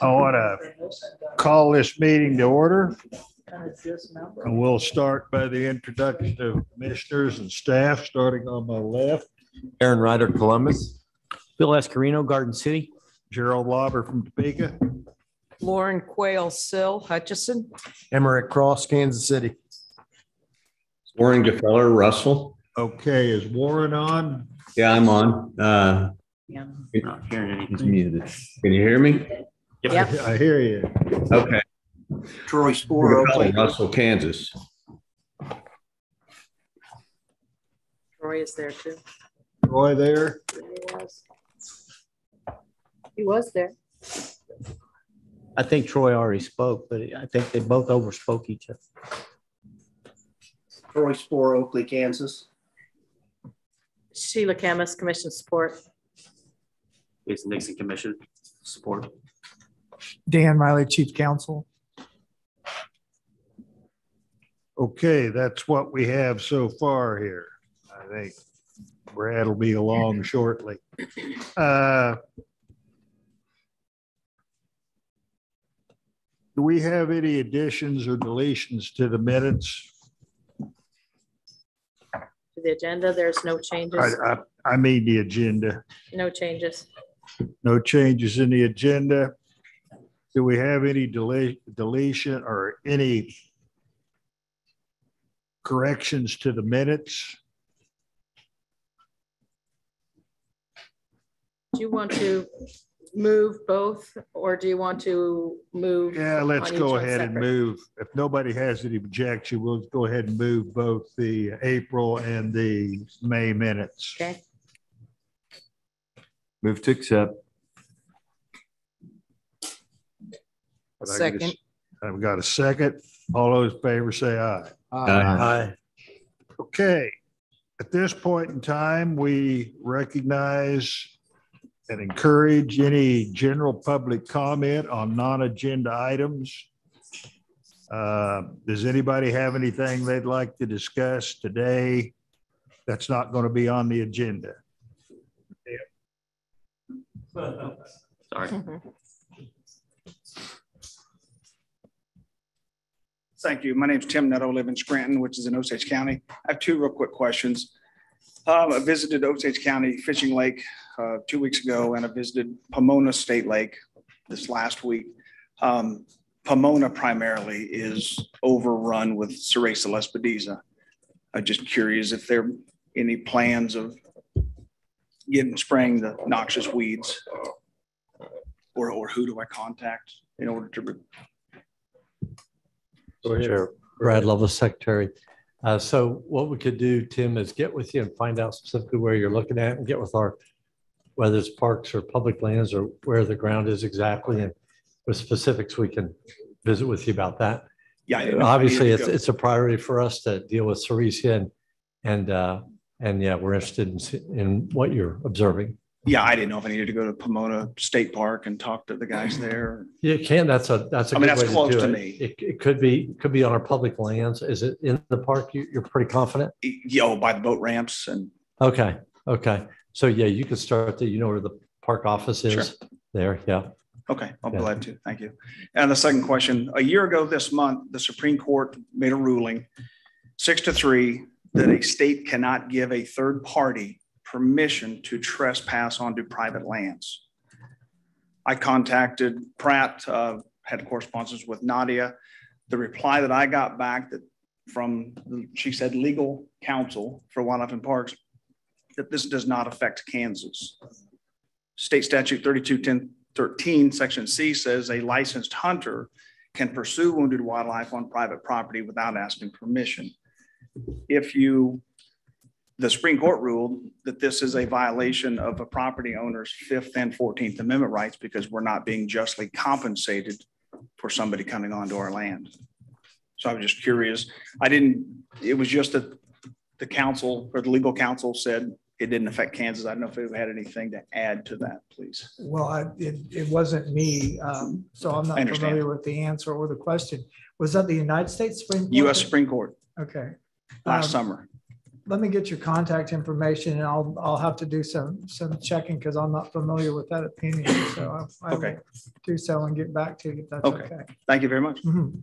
I want to call this meeting to order. And we'll start by the introduction of commissioners and staff, starting on my left. Aaron Rider, Columbus. Phil Escareno, Garden City. Gerald Lauber from Topeka. Lauren Quayle Sill Hutchinson. Emerick Cross, Kansas City. Warren Gfeller, Russell. Okay, is Warren on? Yeah, I'm on. Uh, Not hearing He's anything. muted. can you hear me? Yep. I hear you. Okay. Troy Sporer, Gfeller, Russell, Kansas. Troy is there too. Roy there? He was there. I think Troy already spoke, but I think they both overspoke each other. Troy Sporer, Oakley, Kansas. Sheila Kemmis, commission support. Jason Nixon Commission, support. Dan Riley, Chief Counsel. Okay, that's what we have so far here. I think Brad will be along shortly. Uh, Do we have any additions or deletions to the minutes? To the agenda, there's no I, changes, I, I mean the agenda. no changes. No changes in the agenda. Do we have any deletion or any corrections to the minutes? Do you want to move both or do you want to move? Yeah, let's go ahead and move. If nobody has any objection, we'll go ahead and move both the April and the May minutes. Okay, Move to accept. If I could second, I've got a second. All those in favor say aye. Aye. Okay, at this point in time, we recognize and encourage any general public comment on non-agenda items. Uh, Does anybody have anything they'd like to discuss today that's not going to be on the agenda? Sorry. Thank you. My name is Tim Netto, live in Scranton, which is in Osage County. I have two real quick questions. Um, I visited Osage County Fishing Lake uh, two weeks ago, and I visited Pomona State Lake this last week. Um, Pomona primarily is overrun with Sericea lespedeza. I'm just curious if there are any plans of getting, spraying the noxious weeds? Or, or who do I contact in order to re- Chair. Brad Loveless, Secretary. Uh, So what we could do, Tim, is get with you and find out specifically where you're looking at and get with our, whether it's parks or public lands or where the ground is exactly. And with specifics, we can visit with you about that. Yeah. I didn't know if I needed Obviously, it's, it's a priority for us to deal with Sericea and, and, uh, and yeah, we're interested in, in what you're observing. Yeah, I didn't know if I needed to go to Pomona State Park and talk to the guys there. You can, that's a, that's a I mean, that's way close to to do me. it. It, it could be, could be on our public lands. Is it in the park? You, you're pretty confident? Yo, by the boat ramps and Okay, okay. So yeah, you could start to, you know where the park office is Sure. there, yeah. Okay, I'm Yeah. glad to. Thank you. And the second question, a year ago this month, the Supreme Court made a ruling, six to three, that a state cannot give a third party permission to trespass onto private lands. I contacted Pratt, uh, had correspondence with Nadia. The reply that I got back that from, she said, legal counsel for wildlife and parks, that this does not affect Kansas. State statute 3210 13, section C says a licensed hunter can pursue wounded wildlife on private property without asking permission. If you, the Supreme Court ruled that this is a violation of a property owner's Fifth and Fourteenth Amendment rights because we're not being justly compensated for somebody coming onto our land. So I was just curious. I didn't, it was just that the council or the legal council said it didn't affect Kansas. I don't know if you had anything to add to that, please. Well, I- it, it wasn't me, um, so I'm not familiar with the answer or the question. Was that the United States Supreme? Court? US Supreme Court Okay. Last Um, summer. let me get your contact information and I'll, I'll have to do some, some checking because I'm not familiar with that opinion. So I I will Okay. do so and get back to you if that's Okay. okay. Thank you very much. Mhm.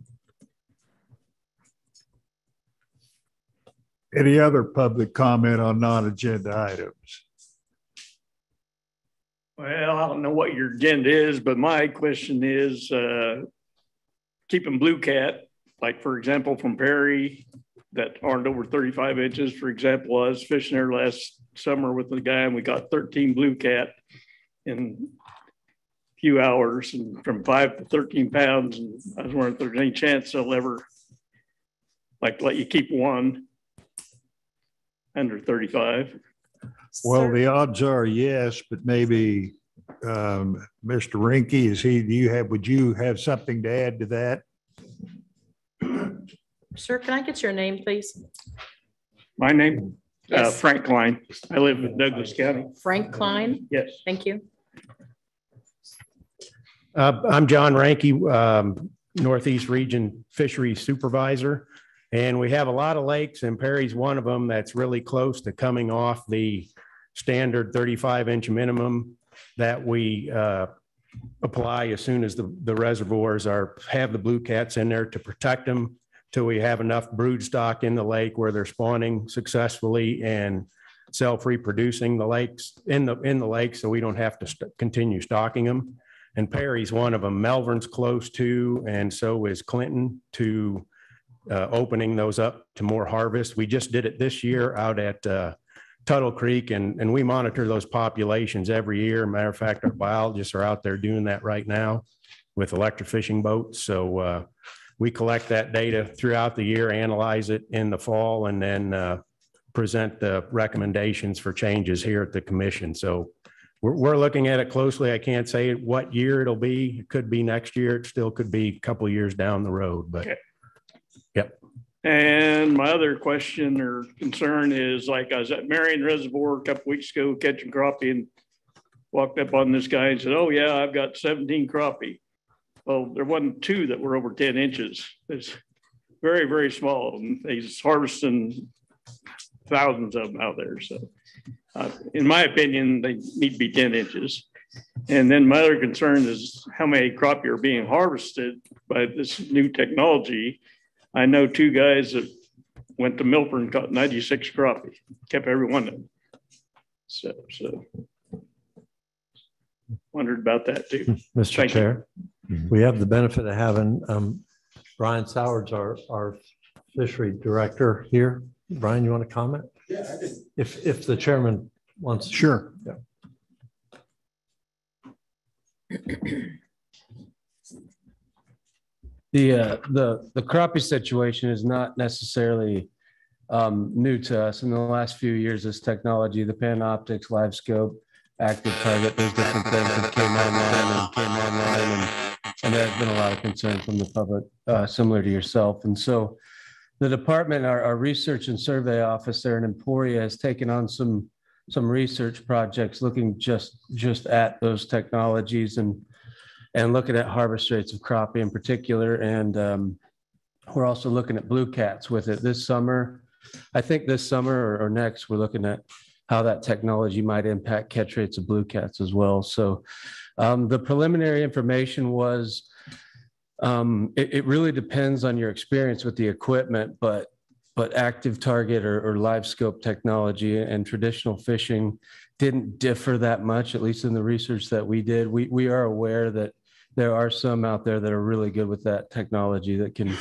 Any other public comment on non-agenda items? Well, I don't know what your agenda is, but my question is, uh, keeping blue cat, like for example, from Perry that aren't over thirty-five inches, for example, I was fishing there last summer with the guy and we got thirteen blue cat in a few hours and from five to thirteen pounds. And I was wondering if there's any chance they'll ever like let you keep one under thirty-five. Well, the odds are yes, but maybe um, Mr. Rinky, is he, do you have, would you have something to add to that? Sir, can I get your name, please? My name, uh, Yes. Frank Klein. I live in Douglas County. Frank Klein? Yes. Thank you. Uh, I'm John Ranky, um, Northeast Region Fisheries Supervisor. And we have a lot of lakes and Perry's one of them that's really close to coming off the standard thirty-five inch minimum that we uh, apply as soon as the, the reservoirs are, have the blue cats in there to protect them till we have enough brood stock in the lake where they're spawning successfully and self-reproducing the lakes, in the, in the lake, so we don't have to st- continue stocking them. And Perry's one of them. Melvern's close to, and so is Clinton to uh, opening those up to more harvest. We just did it this year out at uh, Tuttle Creek and, and we monitor those populations every year. Matter of fact, our biologists are out there doing that right now with electrofishing boats. So uh, we collect that data throughout the year, analyze it in the fall, and then uh, present the recommendations for changes here at the commission. So we're, we're looking at it closely. I can't say what year it'll be. It could be next year. It still could be a couple of years down the road, but Okay. Yep. And my other question or concern is like I was at Marion Reservoir a couple weeks ago catching crappie and walked up on this guy and said, oh yeah, I've got seventeen crappie. Well, there wasn't two that were over ten inches. It's very, very small. And he's harvesting thousands of them out there. So uh, in my opinion, they need to be ten inches. And then my other concern is how many crappie are being harvested by this new technology. I know two guys that went to Milford and caught ninety-six crappie, kept every one of them. So, so. Wondered about that too. Mr. Thank you. Chair, we have the benefit of having um, Brian Sowards, our, our fishery director here. Brian, you want to comment? Yeah, I did. If, if the chairman wants. Sure. The, uh, the, the crappie situation is not necessarily um, new to us. In the last few years, this technology, the Panoptix, Live Scope, Active Target, there's different things that came online and came online and, and there's been a lot of concern from the public, uh, similar to yourself. And so the department, our, our research and survey office there in Emporia has taken on some, some research projects looking just, just at those technologies and and looking at harvest rates of crappie in particular. And um, we're also looking at blue cats with it this summer. I think this summer or, or next, we're looking at how that technology might impact catch rates of blue cats as well. So um, the preliminary information was um, it, it really depends on your experience with the equipment, but but active target or, or live scope technology and traditional fishing didn't differ that much, at least in the research that we did. We, we are aware that there are some out there that are really good with that technology that can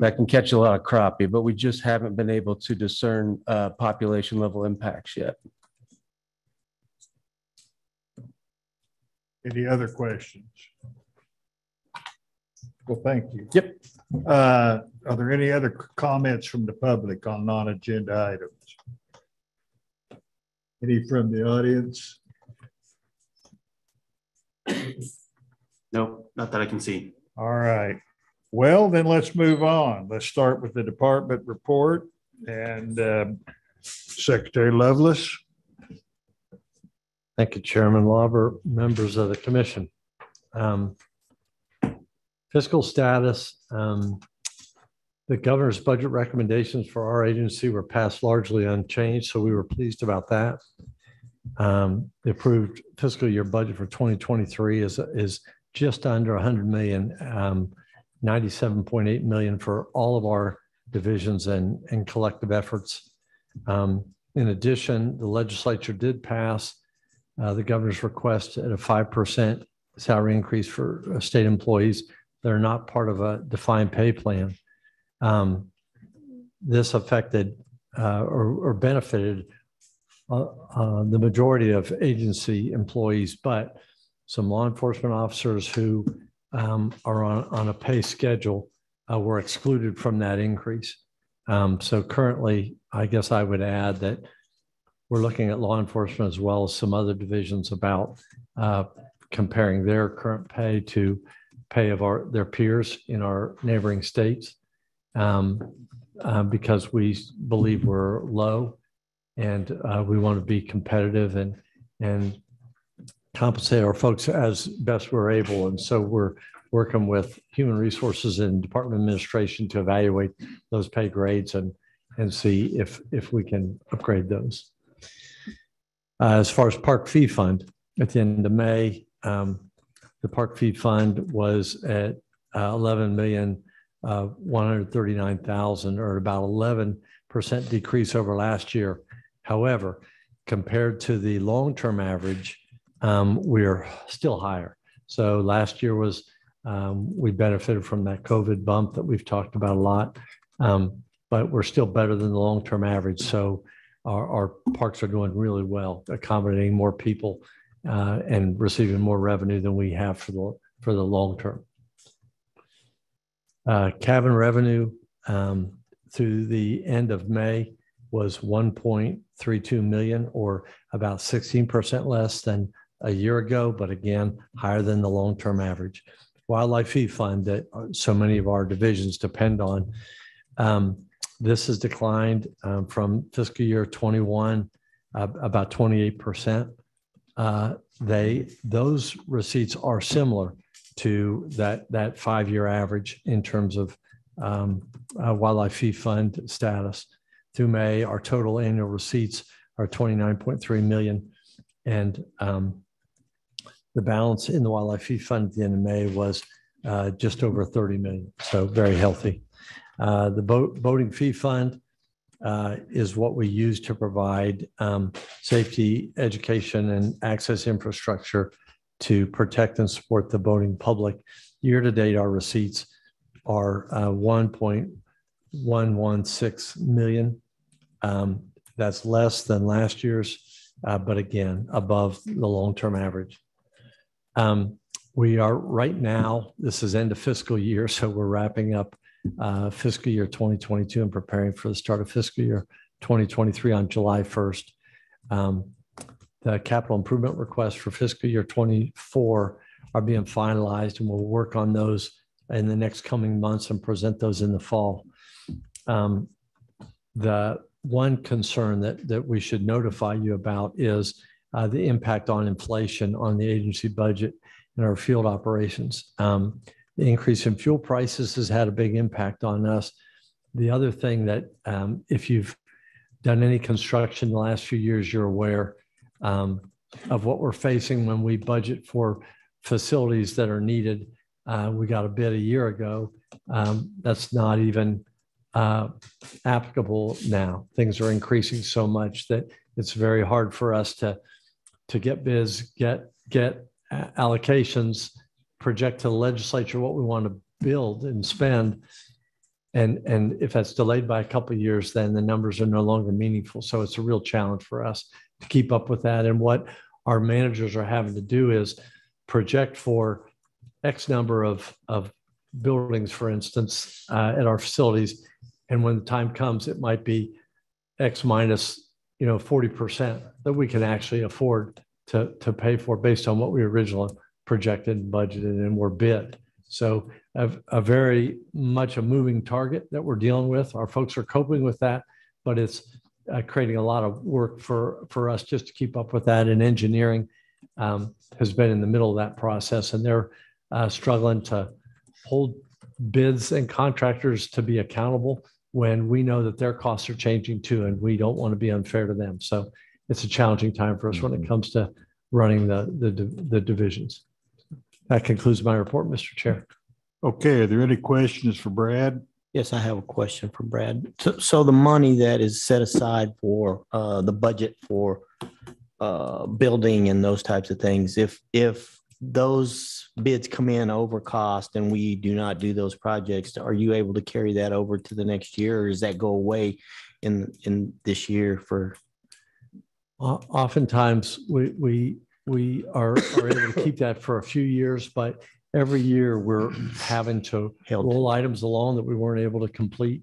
that can catch a lot of crappie, but we just haven't been able to discern uh, population level impacts yet. Any other questions? Well, thank you. Yep. Uh, Are there any other comments from the public on non-agenda items? Any from the audience? No, not that I can see. All right. Well, then let's move on. Let's start with the department report and um, Secretary Loveless. Thank you, Chairman Lauber, members of the commission. Um, Fiscal status, um, The governor's budget recommendations for our agency were passed largely unchanged, so we were pleased about that. Um, The approved fiscal year budget for 2023 is, is just under 100 million, um, 97.8 million for all of our divisions and, and collective efforts. Um, In addition, the legislature did pass uh, the governor's request at a 5% salary increase for uh, state employees that are not part of a defined pay plan. Um, This affected uh, or or benefited uh, uh, the majority of agency employees, but some law enforcement officers who um, are on, on a pay schedule were excluded from that increase. Um, So currently, I guess I would add that we're looking at law enforcement as well as some other divisions about uh, comparing their current pay to pay of our, their peers in our neighboring states. um, uh, Because we believe we're low and uh, we want to be competitive and, and compensate our folks as best we're able. And so we're working with Human Resources and Department Administration to evaluate those pay grades and, and see if, if we can upgrade those. Uh, As far as Park Fee Fund, at the end of May, um, the Park Fee Fund was at uh, eleven million, uh, one hundred thirty-nine thousand, or about eleven percent decrease over last year. However, compared to the long-term average, um, we're still higher. So last year was, um, we benefited from that COVID bump that we've talked about a lot. Um, but we're still better than the long-term average. So our, our parks are doing really well, accommodating more people uh, and receiving more revenue than we have for the, for the long term. Uh, Cabin revenue um, through the end of May was 1.32 million or about 16% less than a year ago, but again, higher than the long-term average. Wildlife Fee Fund that uh, so many of our divisions depend on. um, This has declined um, from fiscal year 21, uh, about 28%. Uh, They, those receipts are similar to that, that five-year average in terms of um, uh, Wildlife Fee Fund status. Through May, our total annual receipts are 29.3 million. And um, the balance in the Wildlife Fee Fund at the end of May was uh, just over 30 million. So very healthy. Uh, The boat, boating fee fund uh, is what we use to provide um, safety, education, and access infrastructure to protect and support the boating public. Year to date, our receipts are uh, 1.116 million. Um, That's less than last year's, uh, but again, above the long-term average. Um, We are right now, this is end of fiscal year, so we're wrapping up uh, fiscal year 2022 and preparing for the start of fiscal year 2023 on July 1st. Um, The capital improvement requests for fiscal year 24 are being finalized and we'll work on those in the next coming months and present those in the fall. Um, The one concern that, that we should notify you about is uh, the impact on inflation on the agency budget and our field operations. Um, the increase in fuel prices has had a big impact on us. The other thing that, um, if you've done any construction the last few years, you're aware um, of what we're facing when we budget for facilities that are needed. Uh, we got a bid a year ago. Um, that's not even uh, applicable now. Things are increasing so much that it's very hard for us to to get bids, get get allocations, project to the legislature what we want to build and spend. And, and if that's delayed by a couple of years, then the numbers are no longer meaningful. So it's a real challenge for us to keep up with that. And what our managers are having to do is project for X number of, of buildings, for instance, uh, at our facilities. And when the time comes, it might be X minus, you know, 40% that we can actually afford to, to pay for based on what we originally projected and budgeted and were bid. So a, a very much a moving target that we're dealing with. Our folks are coping with that, but it's uh, creating a lot of work for, for us just to keep up with that. And engineering um, has been in the middle of that process and they're uh, struggling to hold bids and contractors to be accountable when we know that their costs are changing too, and we don't want to be unfair to them. So it's a challenging time for us when it comes to running the, the, the divisions. That concludes my report, Mr. Chair. Okay, are there any questions for Brad? Yes, I have a question for Brad. So, so the money that is set aside for, uh, the budget for, uh, building and those types of things, if, if those bids come in over cost and we do not do those projects, are you able to carry that over to the next year or does that go away in, in this year for? O- Oftentimes, we, we, we are, are able to keep that for a few years, but every year we're having to Held. roll items along that we weren't able to complete.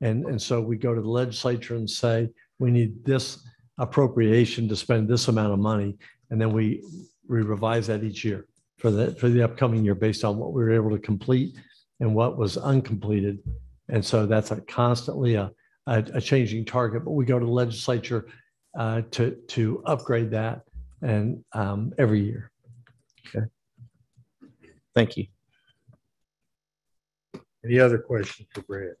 And, and so we go to the legislature and say, we need this appropriation to spend this amount of money. And then we, we revise that each year for the, for the upcoming year based on what we were able to complete and what was uncompleted. And so that's a constantly a, a, a changing target, but we go to the legislature uh, to, to upgrade that and um, every year. Okay. Thank you. Any other questions for Brad?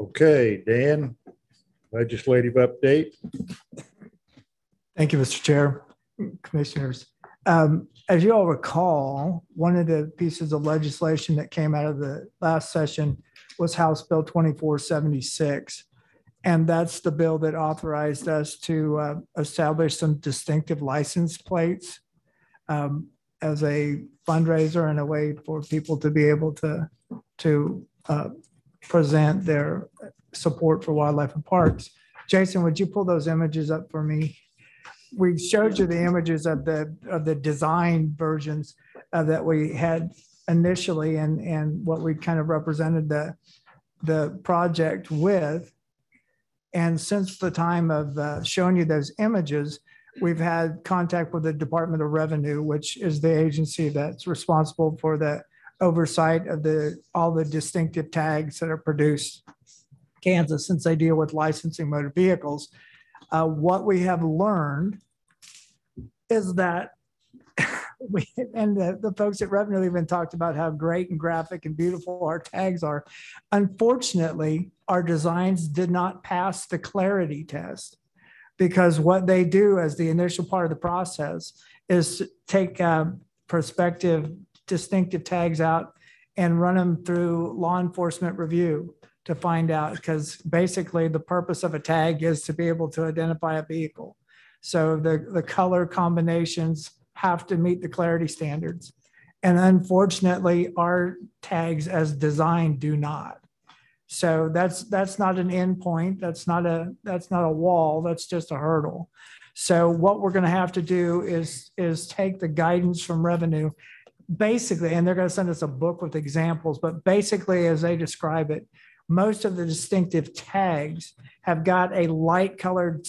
Okay, Dan, legislative update. Thank you, Mr. Chair, Commissioners. Um, As you all recall, one of the pieces of legislation that came out of the last session was House Bill 2476. And that's the bill that authorized us to uh, establish some distinctive license plates um, as a fundraiser and a way for people to be able to, to uh, present their support for wildlife and parks. Jason, would you pull those images up for me? We showed you the images of the, of the design versions uh, that we had initially and, and what we kind of represented the, the project with. And since the time of uh, showing you those images, we've had contact with the Department of Revenue, which is the agency that's responsible for the oversight of the, all the distinctive tags that are produced Kansas, since they deal with licensing motor vehicles. Uh, What we have learned is that we, and the, the folks at Revenue even talked about how great and graphic and beautiful our tags are. Unfortunately, our designs did not pass the clarity test because what they do as the initial part of the process is take um, prospective distinctive tags out and run them through law enforcement review to find out because basically the purpose of a tag is to be able to identify a vehicle. So the, the color combinations have to meet the clarity standards. And unfortunately, our tags as designed do not. So that's that's not an endpoint. That's not a that's not a wall. That's just a hurdle. So what we're going to have to do is is take the guidance from revenue, basically, and they're going to send us a book with examples. But basically, as they describe it, most of the distinctive tags have got a light colored,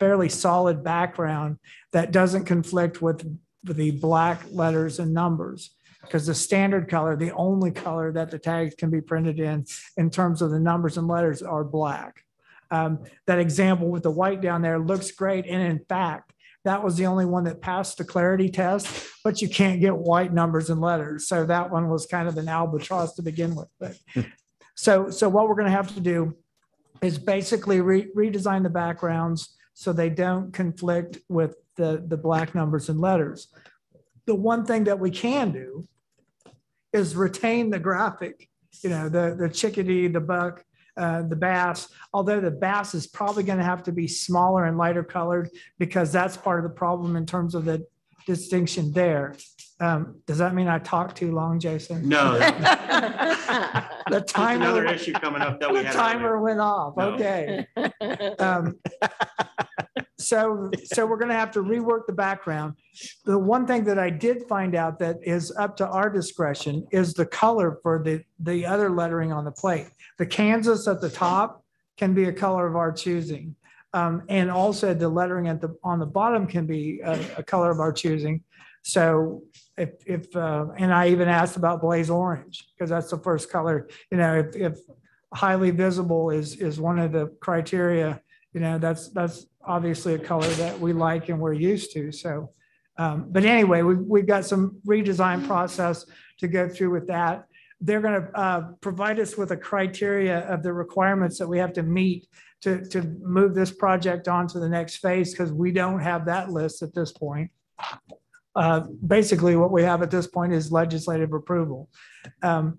fairly solid background that doesn't conflict with the black letters and numbers. Because the standard color, the only color that the tags can be printed in, in terms of the numbers and letters are black. Um, that example with the white down there looks great. And in fact, that was the only one that passed the clarity test, but you can't get white numbers and letters. So that one was kind of an albatross to begin with. But so, so what we're going to have to do is basically re- redesign the backgrounds so they don't conflict with the, the black numbers and letters. The one thing that we can do is retain the graphic, you know, the, the chickadee, the buck, uh, the bass, although the bass is probably going to have to be smaller and lighter colored because that's part of the problem in terms of the distinction there. Um, does that mean I talked too long, Jason? No. The Just another timer, issue coming up that we the had. timer earlier. went off. No. Okay. Um, So, so we're gonna have to rework the background. The one thing that I did find out that is up to our discretion is the color for the, the other lettering on the plate. The Kansas at the top can be a color of our choosing. Um, and also the lettering at the, on the bottom can be a, a color of our choosing. So if, if, uh, and I even asked about blaze orange, because that's the first color, you know, if, if highly visible is, is one of the criteria, you know, that's, that's obviously a color that we like and we're used to. So Um, But anyway, we, we've got some redesign process to go through with that. They're going to provide us with a criteria of the requirements that we have to meet to, to move this project on to the next phase because we don't have that list at this point. Uh, Basically, what we have at this point is legislative approval. Um,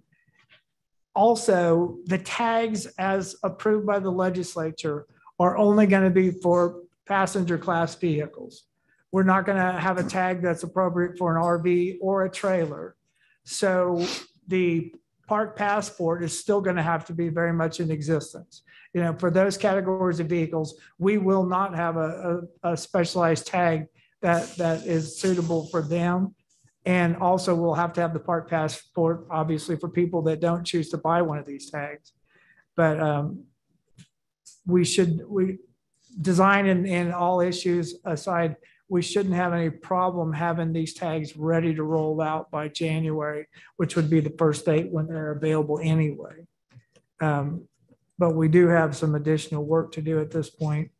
Also, the tags as approved by the legislature are only going to be for passenger class vehicles. We're not going to have a tag that's appropriate for an RV or a trailer. So the park passport is still going to have to be very much in existence. You know, for those categories of vehicles, we will not have a, a, a specialized tag that, that is suitable for them. And also we'll have to have the park passport, obviously, for people that don't choose to buy one of these tags. But um, we should, we, design and, and all issues aside, we shouldn't have any problem having these tags ready to roll out by January, which would be the first date when they're available anyway. Um, but we do have some additional work to do at this point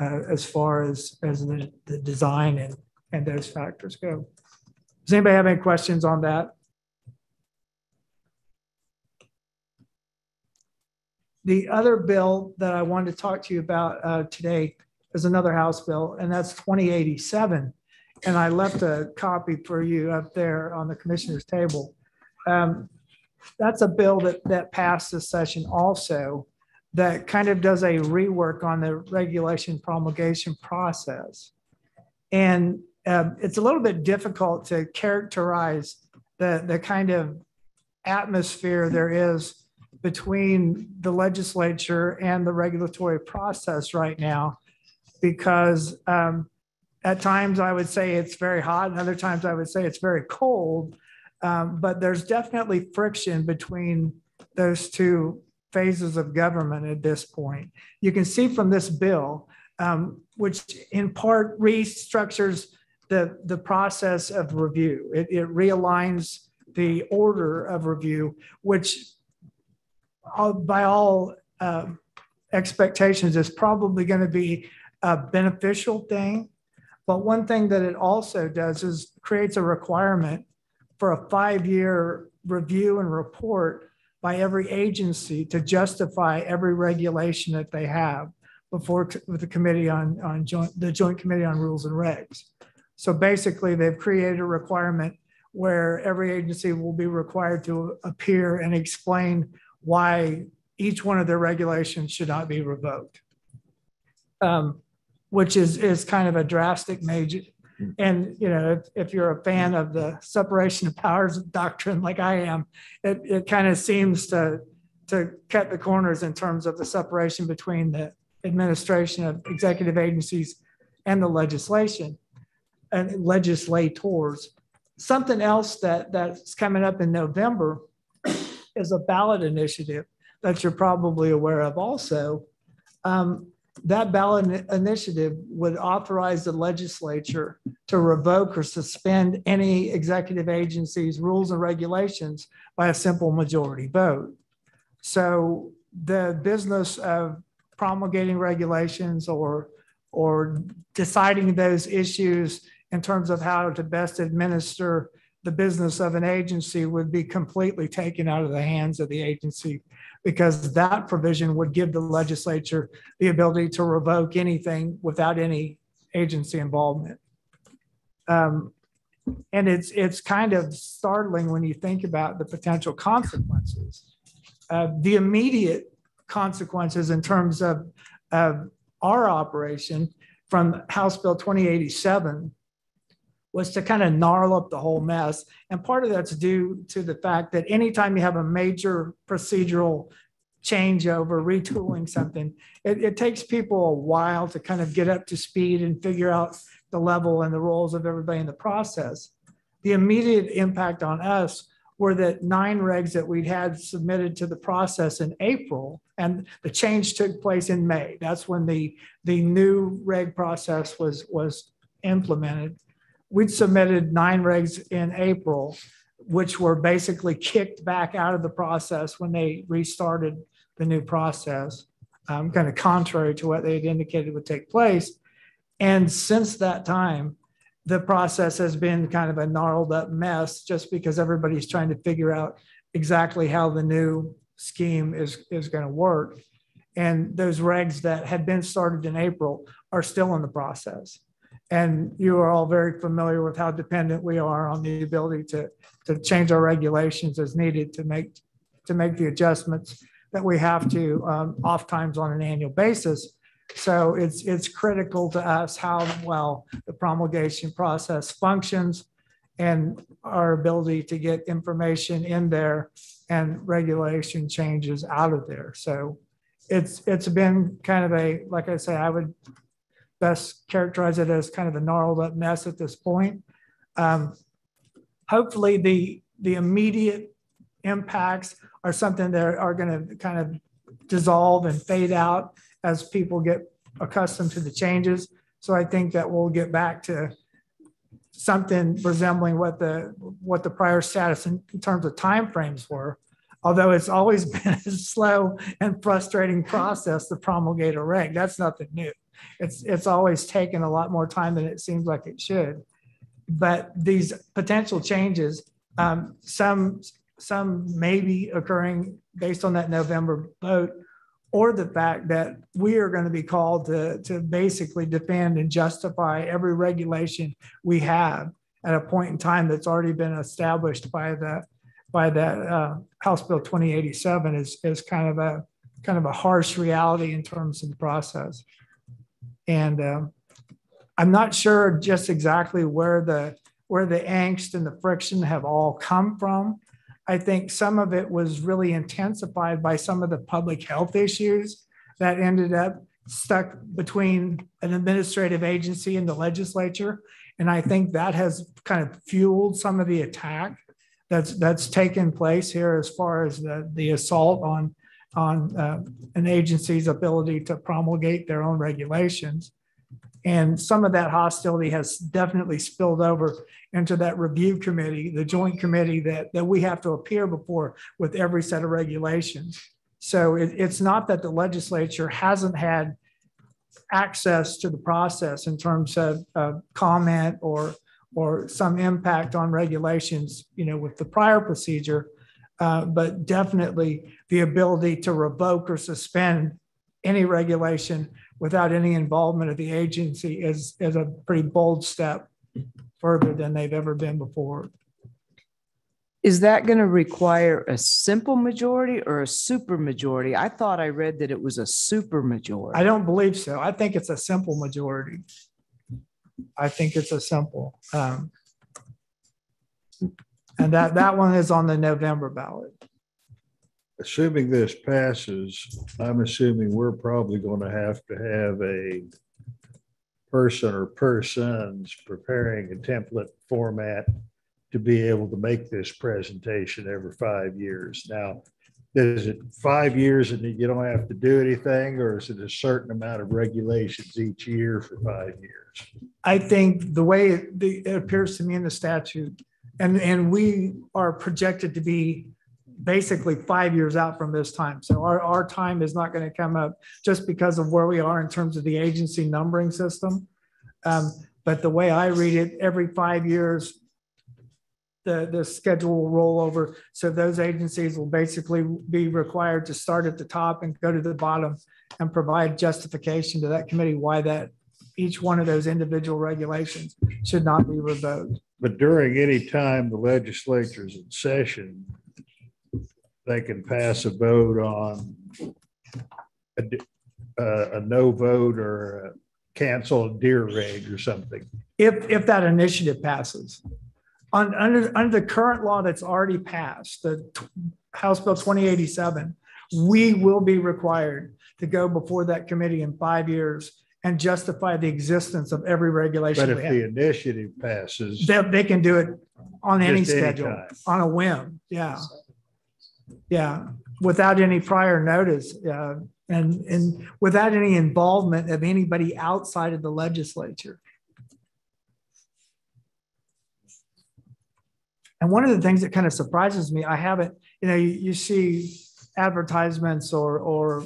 uh, as far as, as the, the design and, and those factors go. Does anybody have any questions on that? The other bill that I wanted to talk to you about uh, today is another House bill, and that's 2087. And I left a copy for you up there on the commissioner's table. Um, that's a bill that, that passed this session also that kind of does a rework on the regulation promulgation process. And um, it's a little bit difficult to characterize the, the kind of atmosphere there is between the legislature and the regulatory process right now because um, at times I would say it's very hot, and other times I would say it's very cold. Um, but there's definitely friction between those two phases of government at this point. You can see from this bill, um, which in part restructures the, the process of review. It, it realigns the order of review, which all, by all uh, expectations is probably going to be a beneficial thing. But one thing that it also does is creates a requirement for a five-year review and report by every agency to justify every regulation that they have before with the committee on, on joint, the Joint Committee on Rules and Regs. So basically, they've created a requirement where every agency will be required to appear and explain why each one of their regulations should not be revoked. Um, which is is kind of a drastic major. And you know, if, if you're a fan of the separation of powers doctrine, like I am, it, it kind of seems to to cut the corners in terms of the separation between the administration of executive agencies and the legislation and legislators. Something else that that's coming up in November is a ballot initiative that you're probably aware of also. Um, that ballot initiative would authorize the legislature to revoke or suspend any executive agency's rules and regulations by a simple majority vote. So the business of promulgating regulations or or deciding those issues in terms of how to best administer the business of an agency would be completely taken out of the hands of the agency because that provision would give the legislature the ability to revoke anything without any agency involvement. Um, and it's it's kind of startling when you think about the potential consequences. Uh, the immediate consequences in terms of, of our operation from House Bill 2087 was to kind of gnarl up the whole mess. And part of that's due to the fact that anytime you have a major procedural changeover, retooling something, it, it takes people a while to kind of get up to speed and figure out the level and the roles of everybody in the process. The immediate impact on us were that nine regs that we'd had submitted to the process in April, and the change took place in May. That's when the, the new reg process was, was implemented we'd submitted nine regs in April, which were basically kicked back out of the process when they restarted the new process, um, kind of contrary to what they had indicated would take place. And since that time, the process has been kind of a gnarled up mess just because everybody's trying to figure out exactly how the new scheme is, is going to work. And those regs that had been started in April are still in the process. And you are all very familiar with how dependent we are on the ability to, to change our regulations as needed to make, to make the adjustments that we have to um, oftentimes on an annual basis. So it's, it's critical to us how well the promulgation process functions and our ability to get information in there and regulation changes out of there. So it's, it's been kind of a, like I say, I would best characterize it as kind of a gnarled up mess at this point. Um, hopefully the, the immediate impacts are something that are going to kind of dissolve and fade out as people get accustomed to the changes. So I think that we'll get back to something resembling what the what the prior status in, in terms of timeframes were. Although it's always been a slow and frustrating process to promulgate a reg. That's nothing new. It's it's always taken a lot more time than it seems like it should. But these potential changes, um, some some may be occurring based on that November vote, or the fact that we are going to be called to, to basically defend and justify every regulation we have at a point in time that's already been established by the by that uh, House Bill 2087 is, is kind of a kind of a harsh reality in terms of the process. And uh, I'm not sure just exactly where the where the angst and the friction have all come from. I think some of it was really intensified by some of the public health issues that ended up stuck between an administrative agency and the legislature. And I think that has kind of fueled some of the attack that's that's taken place here as far as the, the assault on on uh, an agency's ability to promulgate their own regulations. And some of that hostility has definitely spilled over into that review committee, the joint committee that, that we have to appear before with every set of regulations. So it, it's not that the legislature hasn't had access to the process in terms of uh, comment or or some impact on regulations, you know, with the prior procedure, uh, but definitely the ability to revoke or suspend any regulation without any involvement of the agency is, is a pretty bold step further than they've ever been before. Is that going to require a simple majority or a super majority? I thought I read that it was a super majority. I don't believe so. I think it's a simple majority. I think it's a simple. Um, and that, that one is on the November ballot. Assuming this passes, I'm assuming we're probably going to have to have a person or persons preparing a template format to be able to make this presentation every five years. Now, is it five years and you don't have to do anything, or is it a certain amount of regulations each year for five years? I think the way it, it appears to me in the statute, and, and we are projected to be basically five years out from this time. So our, our time is not going to come up just because of where we are in terms of the agency numbering system. Um, but the way I read it, every five years, the, the schedule will roll over. So those agencies will basically be required to start at the top and go to the bottom and provide justification to that committee why that each one of those individual regulations should not be revoked. But during any time the legislature is in session, they can pass a vote on a, uh, a no vote or a cancel a deer raid or something. If, if that initiative passes. On, under, under the current law that's already passed, the House Bill 2087, we will be required to go before that committee in five years and justify the existence of every regulation. But if we have. the initiative passes, They, they can do it on any schedule, anytime. on a whim. Yeah. Yeah, without any prior notice, uh, and, and without any involvement of anybody outside of the legislature. And one of the things that kind of surprises me, I haven't, you know, you, you see advertisements or, or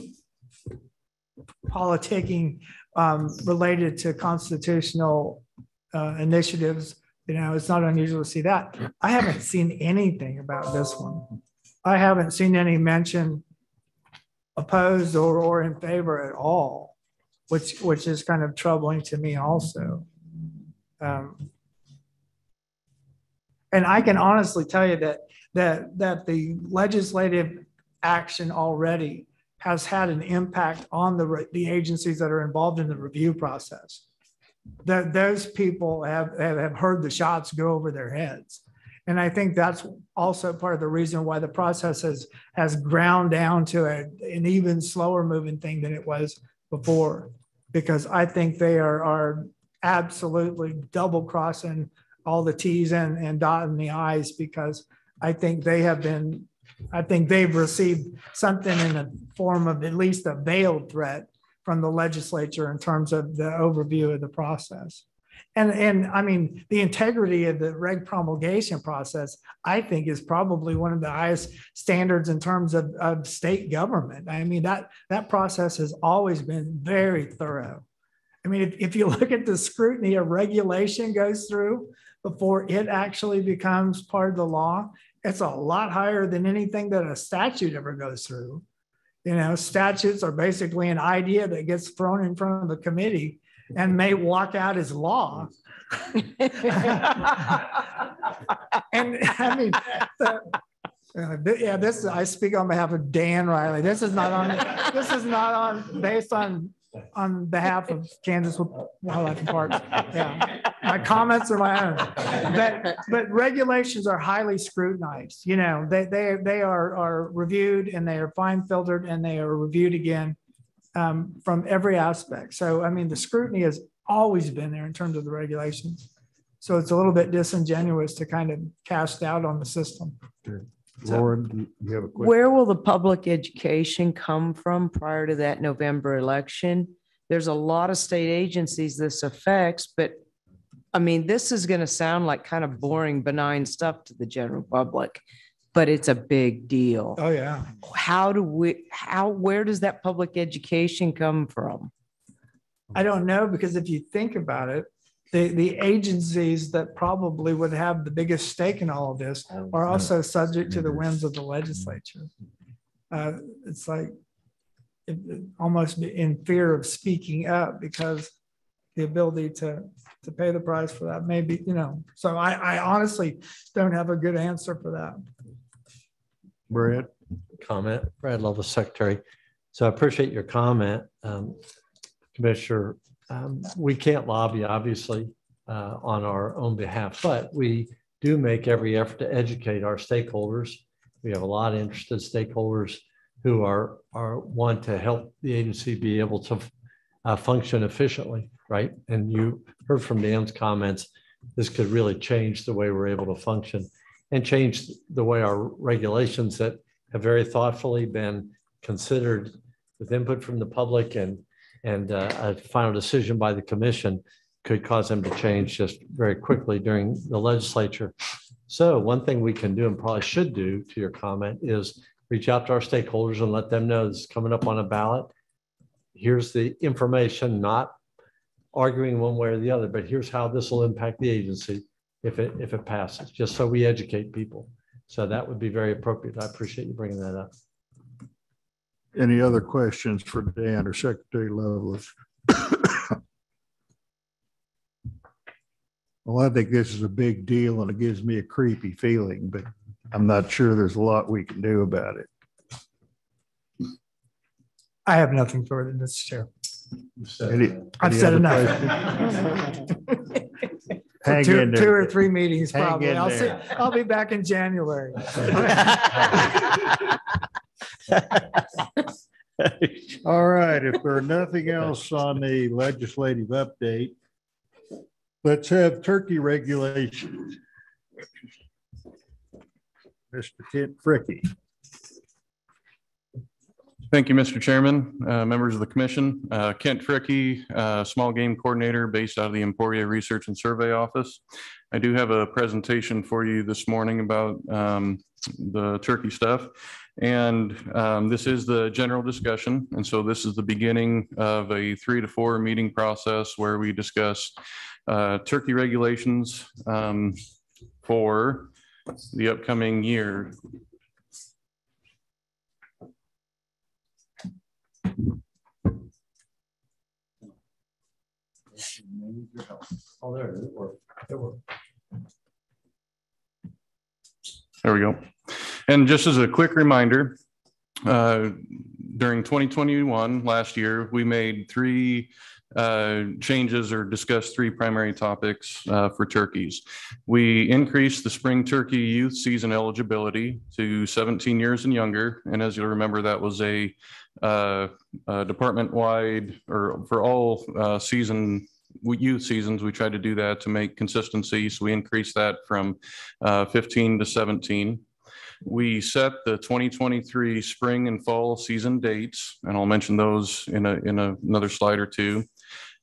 politicking um, related to constitutional uh, initiatives. You know, it's not unusual to see that. I haven't seen anything about this one. I haven't seen any mention opposed or, or in favor at all, which, which is kind of troubling to me also. Um, And I can honestly tell you that, that, that the legislative action already has had an impact on the, the agencies that are involved in the review process. That those people have, have, heard the shots go over their heads. And I think that's also part of the reason why the process has, has ground down to a, an even slower moving thing than it was before. Because I think they are, are absolutely double crossing all the Ts and, and dotting the Is because I think they have been, I think they've received something in the form of at least a veiled threat from the legislature in terms of the overview of the process. And, and I mean, the integrity of the reg promulgation process, I think is probably one of the highest standards in terms of, of state government. I mean, that, that process has always been very thorough. I mean, if, if you look at the scrutiny a regulation goes through before it actually becomes part of the law, it's a lot higher than anything that a statute ever goes through. You know, statutes are basically an idea that gets thrown in front of the committee and may walk out as law. and I mean, the, uh, yeah, this I speak on behalf of Dan Riley. This is not on. This is not on based on on behalf of Kansas Wildlife and Parks. Yeah, my comments are my own. But but regulations are highly scrutinized. You know, they they they are are reviewed and they are fine filtered and they are reviewed again um, from every aspect. So I mean, the scrutiny has always been there in terms of the regulations. So it's a little bit disingenuous to kind of cast doubt on the system. Lauren, do you have a question? Where will the public education come from prior to that November election? There's a lot of state agencies this affects, but I mean, this is going to sound like kind of boring, benign stuff to the general public, but it's a big deal. Oh, yeah. How do we, how, where does that public education come from? I don't know, because if you think about it, the, the agencies that probably would have the biggest stake in all of this are also subject to the whims of the legislature. Uh, It's like it- it almost in fear of speaking up because the ability to, to pay the price for that maybe, you know, so I, I honestly don't have a good answer for that. Brad? comment. Brad Loveless, Secretary. So I appreciate your comment, um, Commissioner. Um, We can't lobby, obviously, uh, on our own behalf, but we do make every effort to educate our stakeholders. We have a lot of interested stakeholders who are, are, want to help the agency be able to uh, function efficiently, right? And you heard from Dan's comments, this could really change the way we're able to function and change the way our regulations that have very thoughtfully been considered with input from the public and, and uh, a final decision by the commission could cause them to change just very quickly during the legislature. So one thing we can do and probably should do to your comment is reach out to our stakeholders and let them know this is coming up on a ballot. Here's the information, not arguing one way or the other, but here's how this will impact the agency if it, if it passes, just so we educate people. So that would be very appropriate. I appreciate you bringing that up. Any other questions for Dan or Secretary Loveless? Well, I think this is a big deal and it gives me a creepy feeling, but I'm not sure there's a lot we can do about it. I have nothing further, Mr. Chair. Any- I've any said enough. Hang two, in there. two or three meetings Hang probably. I'll see. I'll be back in January. All right, if there are nothing else on the legislative update, let's have turkey regulations. Mr. Kent Fricke. Thank you, Mr. Chairman, uh, members of the commission. Uh, Kent Fricke, uh, Small Game Coordinator based out of the Emporia Research and Survey Office. I do have a presentation for you this morning about um, the turkey stuff. And um, this is the general discussion. And so this is the beginning of a three to four meeting process where we discuss uh, turkey regulations um, for the upcoming year. Oh, there, it worked. It worked. There we go. And just as a quick reminder, uh, during 2021, last year, we made three uh, changes or discussed three primary topics uh, for turkeys. We increased the spring turkey youth season eligibility to 17 years and younger. And as you'll remember, that was a uh, uh, department-wide or for all uh, season youth seasons, we tried to do that to make consistency. So we increased that from uh, 15 to 17. We set the 2023 spring and fall season dates, and I'll mention those in a in a, another slide or two.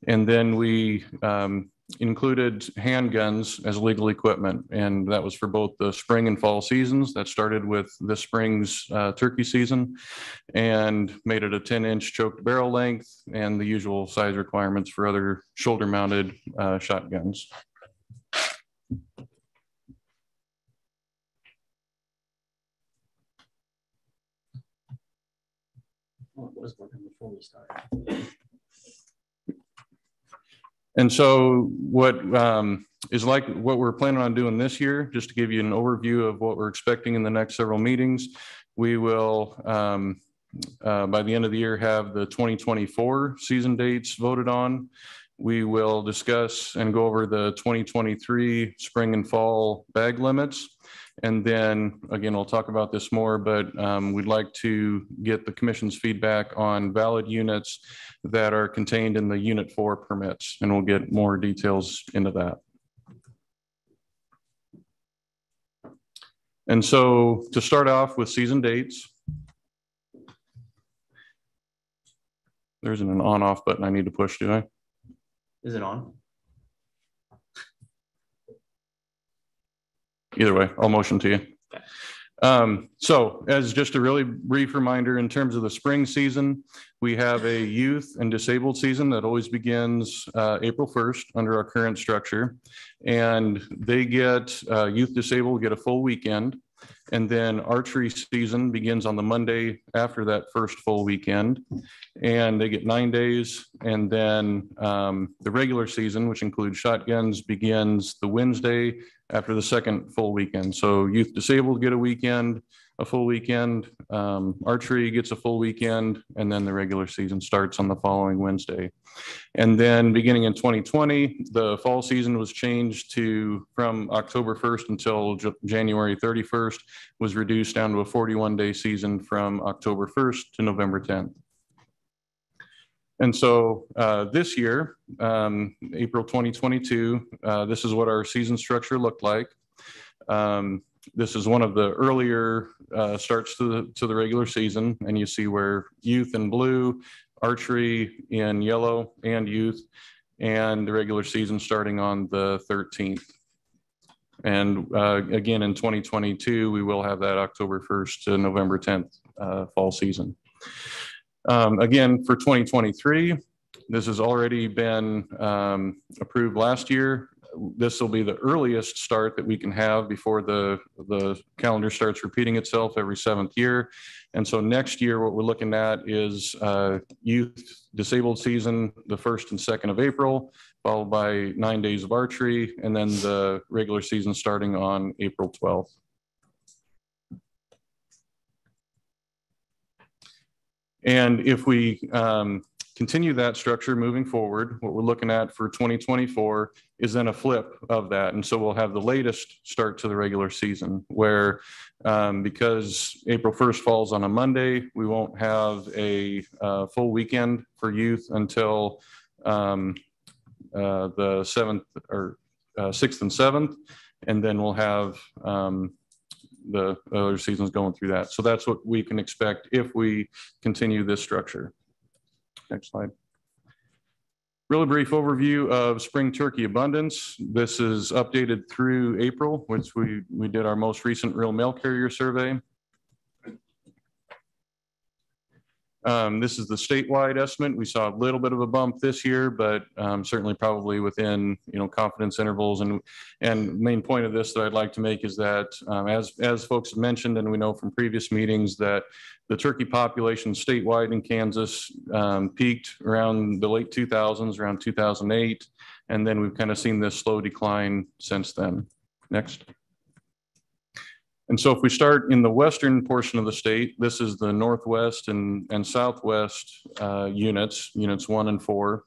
And then we um, included handguns as legal equipment, and that was for both the spring and fall seasons. That started with this spring's uh, turkey season, and made it a 10-inch choked barrel length and the usual size requirements for other shoulder-mounted uh, shotguns. Before we started. And so what um, is like what we're planning on doing this year, just to give you an overview of what we're expecting in the next several meetings, we will, um, uh, by the end of the year, have the 2024 season dates voted on. We will discuss and go over the 2023 spring and fall bag limits. And then again, we'll talk about this more, but um, we'd like to get the commission's feedback on valid units that are contained in the unit four permits, and we'll get more details into that. And so to start off with season dates, there isn't an on off button I need to push, do I? Is it on? Either way, I'll motion to you. Um, so as just a really brief reminder, in terms of the spring season, we have a youth and disabled season that always begins uh, April 1st under our current structure. And they get, uh, youth disabled get a full weekend. And then archery season begins on the Monday after that first full weekend. And they get nine days. And then um, the regular season, which includes shotguns, begins the Wednesday after the second full weekend. So youth disabled get a weekend, a full weekend. Um, archery gets a full weekend, and then the regular season starts on the following Wednesday. And then beginning in 2020, the fall season was changed to from October 1st until J January 31st was reduced down to a 41 day season from October 1st to November 10th. And so uh, this year, um, April 2022, uh, this is what our season structure looked like. Um, this is one of the earlier uh, starts to the, to the regular season, and you see where youth in blue, archery in yellow, and youth, and the regular season starting on the 13th. And uh, again, in 2022, we will have that October 1st to November 10th uh, fall season. Um, again, for 2023, this has already been um, approved last year. This will be the earliest start that we can have before the, the calendar starts repeating itself every seventh year. And so next year, what we're looking at is uh, youth disabled season, the first and second of April, followed by nine days of archery, and then the regular season starting on April 12th. And if we um, continue that structure moving forward, what we're looking at for 2024 is then a flip of that. And so we'll have the latest start to the regular season where um, because April 1st falls on a Monday, we won't have a uh, full weekend for youth until um, uh, the 7th or uh, 6th and 7th. And then we'll have um, the other seasons going through that. So that's what we can expect if we continue this structure. Next slide. Really brief overview of spring turkey abundance. This is updated through April, which we, we did our most recent rural mail carrier survey. Um, This is the statewide estimate. We saw a little bit of a bump this year, but um, certainly probably within, you know, confidence intervals. And, and main point of this that I'd like to make is that um, as, as folks have mentioned, and we know from previous meetings, that the turkey population statewide in Kansas um, peaked around the late 2000s, around 2008. And then we've kind of seen this slow decline since then. Next. And so if we start in the western portion of the state, this is the northwest and, and southwest uh, units, units one and four.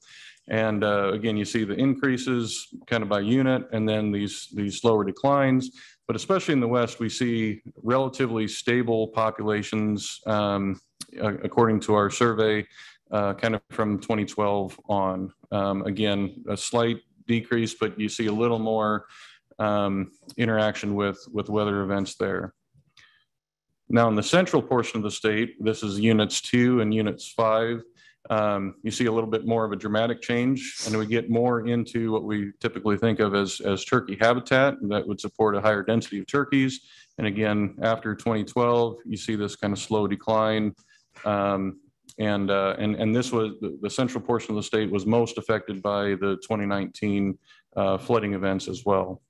And uh, again, you see the increases kind of by unit and then these, these slower declines. But especially in the west, we see relatively stable populations um, according to our survey, uh, kind of from 2012 on. Um, Again, a slight decrease, but you see a little more um, interaction with, with weather events there. Now, in the central portion of the state, this is units two and units five. Um, you see a little bit more of a dramatic change, and we get more into what we typically think of as, as turkey habitat that would support a higher density of turkeys. And again, after 2012, you see this kind of slow decline. Um, and, uh, and, and this was the, the central portion of the state was most affected by the 2019 uh, flooding events as well.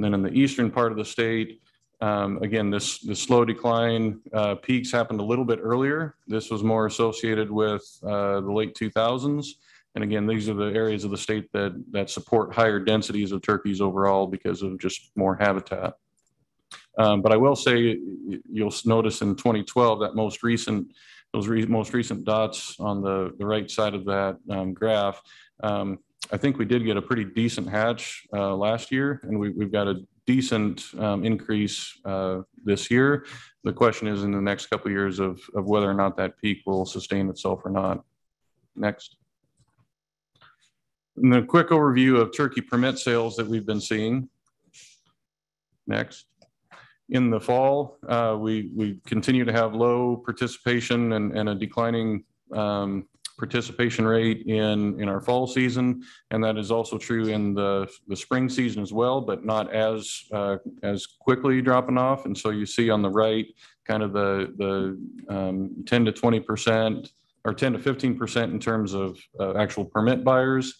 And then in the eastern part of the state, um, again, this, this slow decline uh, peaks happened a little bit earlier. This was more associated with uh, the late 2000s. And again, these are the areas of the state that, that support higher densities of turkeys overall because of just more habitat. Um, but I will say, you'll notice in 2012, that most recent, those re most recent dots on the, the right side of that um, graph, um, I think we did get a pretty decent hatch uh, last year, and we, we've got a decent um, increase uh, this year. The question is in the next couple of years of, of whether or not that peak will sustain itself or not. Next. And a quick overview of turkey permit sales that we've been seeing. Next. In the fall, uh, we, we continue to have low participation and, and a declining um, participation rate in, in our fall season. And that is also true in the, the spring season as well, but not as, uh, as quickly dropping off. And so you see on the right, kind of the, the um, 10 to 20% or 10 to 15% in terms of uh, actual permit buyers.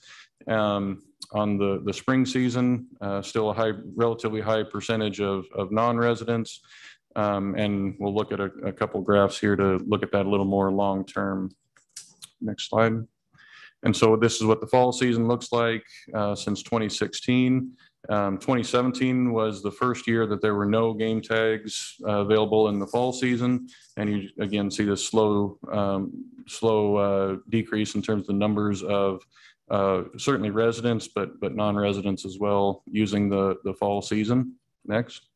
Um, on the, the spring season, uh, still a high, relatively high percentage of, of non-residents. Um, and we'll look at a, a couple graphs here to look at that a little more long-term. Next slide. And so this is what the fall season looks like uh, since 2016. Um, 2017 was the first year that there were no game tags uh, available in the fall season. And you again see this slow, um, slow uh, decrease in terms of the numbers of uh, certainly residents, but, but non-residents as well using the, the fall season. Next.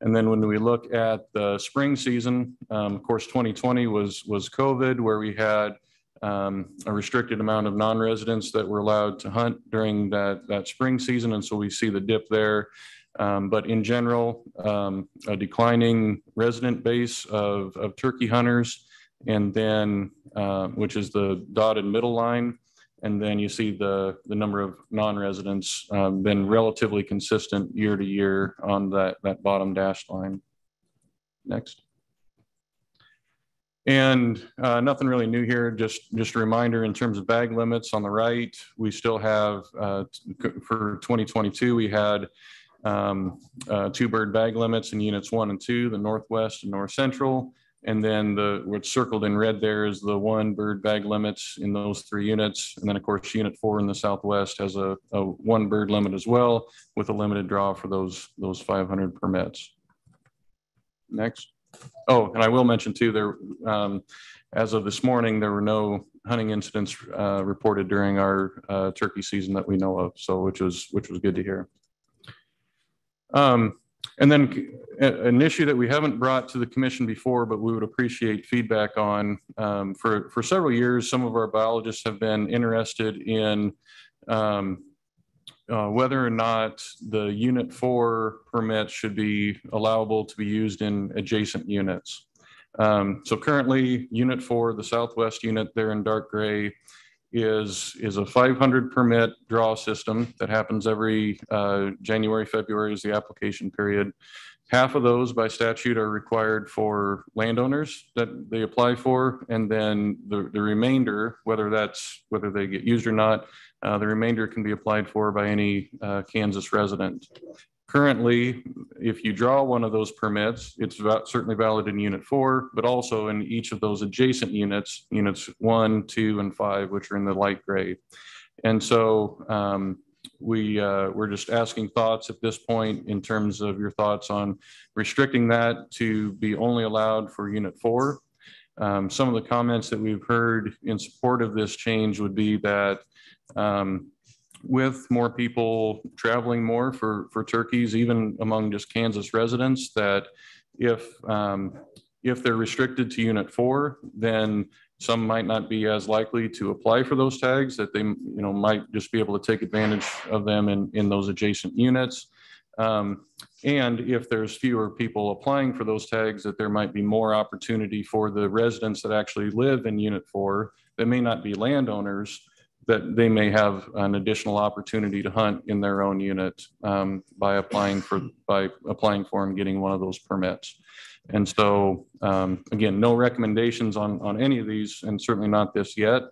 And then when we look at the spring season, um, of course, 2020 was, was COVID where we had um, a restricted amount of non-residents that were allowed to hunt during that, that spring season. And so we see the dip there. Um, but in general, um, a declining resident base of, of turkey hunters, and then, uh, which is the dotted middle line. And then you see the, the number of non-residents um, been relatively consistent year to year on that, that bottom dashed line. Next. And uh, nothing really new here, just, just a reminder in terms of bag limits on the right, we still have, uh, for 2022, we had um, uh, two bird bag limits in units one and two, the Northwest and North Central. And then the, what's circled in red there is the one bird bag limits in those three units. And then of course, unit four in the Southwest has a, a one bird limit as well with a limited draw for those, those 500 permits. Next. Oh, and I will mention too, there, um, as of this morning, there were no hunting incidents uh, reported during our uh, turkey season that we know of. So, which was which was good to hear. Um, and then an issue that we haven't brought to the commission before, but we would appreciate feedback on. Um, for for several years, some of our biologists have been interested in um, uh, whether or not the unit four permits should be allowable to be used in adjacent units. Um, so currently unit four, the Southwest unit there in dark gray is, is a 500 permit draw system that happens every uh, January, February is the application period. Half of those by statute are required for landowners that they apply for. And then the, the remainder, whether that's, whether they get used or not, uh, the remainder can be applied for by any uh, Kansas resident. Currently, if you draw one of those permits, it's certainly valid in unit four, but also in each of those adjacent units, units one, two, and five, which are in the light gray. And so um, we, uh, we're just asking thoughts at this point in terms of your thoughts on restricting that to be only allowed for unit four. Um, some of the comments that we've heard in support of this change would be that um, with more people traveling more for, for turkeys, even among just Kansas residents, that if, um, if they're restricted to unit four, then some might not be as likely to apply for those tags that they, you know, might just be able to take advantage of them in, in those adjacent units. Um, and if there's fewer people applying for those tags, that there might be more opportunity for the residents that actually live in unit four that may not be landowners that they may have an additional opportunity to hunt in their own unit um, by applying for by applying for and getting one of those permits. And so, um, again, no recommendations on on any of these, and certainly not this yet.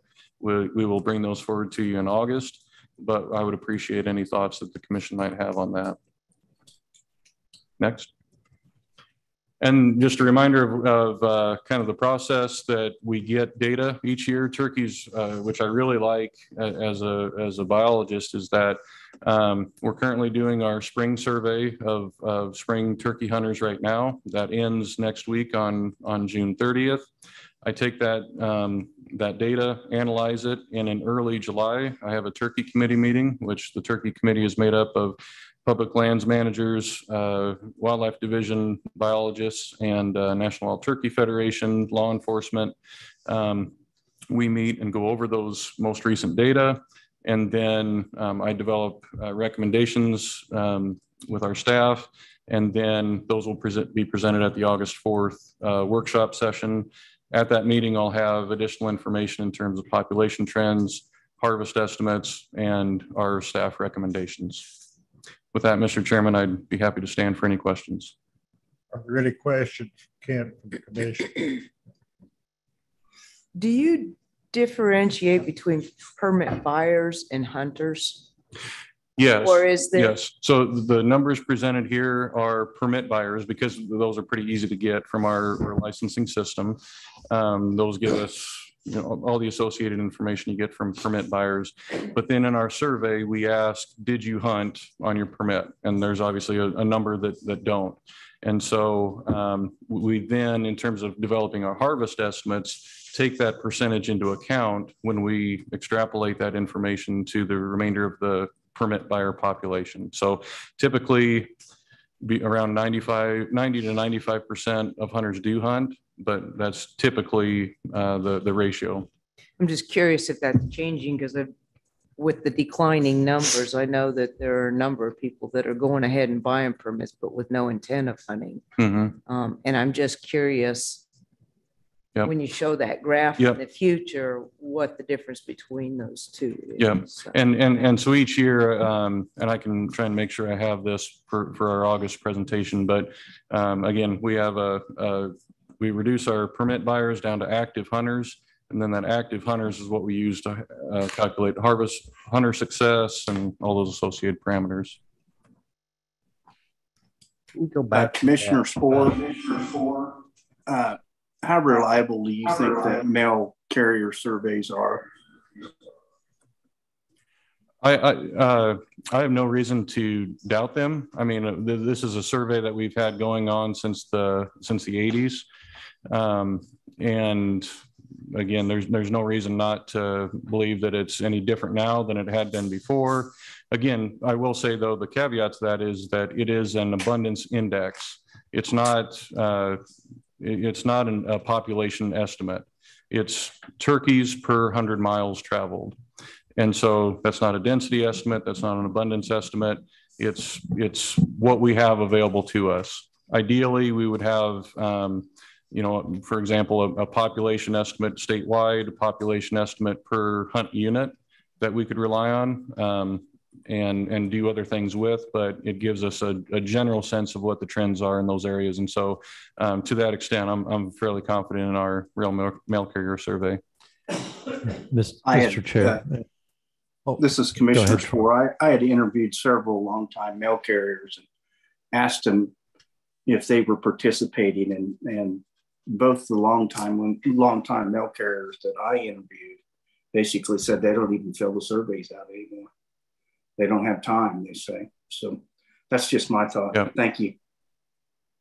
We, we will bring those forward to you in August, but I would appreciate any thoughts that the commission might have on that. Next. And just a reminder of, of uh, kind of the process that we get data each year. Turkeys, uh, which I really like as a as a biologist, is that um, we're currently doing our spring survey of, of spring turkey hunters right now. That ends next week on on June 30th. I take that um, that data, analyze it, and in early July, I have a turkey committee meeting, which the turkey committee is made up of public lands managers, uh, wildlife division biologists, and uh, National Wild Turkey Federation, law enforcement. Um, we meet and go over those most recent data. And then um, I develop uh, recommendations um, with our staff. And then those will present, be presented at the August 4th uh, workshop session. At that meeting, I'll have additional information in terms of population trends, harvest estimates, and our staff recommendations. With that, Mr. Chairman, I'd be happy to stand for any questions. Are there any questions, Ken, from the commission? Do you differentiate between permit buyers and hunters? Yes. Or is there? Yes. So the numbers presented here are permit buyers because those are pretty easy to get from our, our licensing system. Um, those give us you know, all the associated information you get from permit buyers. But then in our survey, we ask, did you hunt on your permit? And there's obviously a, a number that, that don't. And so um, we then, in terms of developing our harvest estimates, take that percentage into account when we extrapolate that information to the remainder of the permit buyer population. So typically be around 95, 90 to 95% of hunters do hunt, but that's typically uh, the, the ratio. I'm just curious if that's changing because with the declining numbers, I know that there are a number of people that are going ahead and buying permits, but with no intent of hunting. Mhm. Um, and I'm just curious Yep. when you show that graph Yep. in the future, what the difference between those two Yeah, is. So- and, and, and so each year, um, and I can try and make sure I have this for, for our August presentation, but, um, again, we have a, a, we reduce our permit buyers down to active hunters. And then that active hunters is what we use to, uh, calculate harvest, hunter success and all those associated parameters. We go Uh, back. to Commissioner that. Sporer, uh, how reliable do you think that mail carrier surveys are? I, I, uh, I have no reason to doubt them. I mean, uh, th- this is a survey that we've had going on since the, since the eighties. Um, and again, there's, there's no reason not to believe that it's any different now than it had been before. Again, I will say though, the caveat to that is that it is an abundance index. It's not, uh, it's not an, a population estimate. It's turkeys per hundred miles traveled. And so that's not a density estimate. That's not an abundance estimate. It's, it's what we have available to us. Ideally, we would have, um, you know, for example, a, a population estimate statewide, a population estimate per hunt unit that we could rely on. Um, and, and do other things with, but it gives us a, a general sense of what the trends are in those areas. And so um, to that extent, I'm, I'm fairly confident in our rail mail, mail carrier survey. Mis- I had, Mr. Chair. uh, This is Commissioner Sporer. I, I had interviewed several longtime mail carriers and asked them if they were participating and, and both the long time long time mail carriers that I interviewed basically said they don't even fill the surveys out anymore. They don't have time, they say. So that's just my thought. Yeah. Thank you.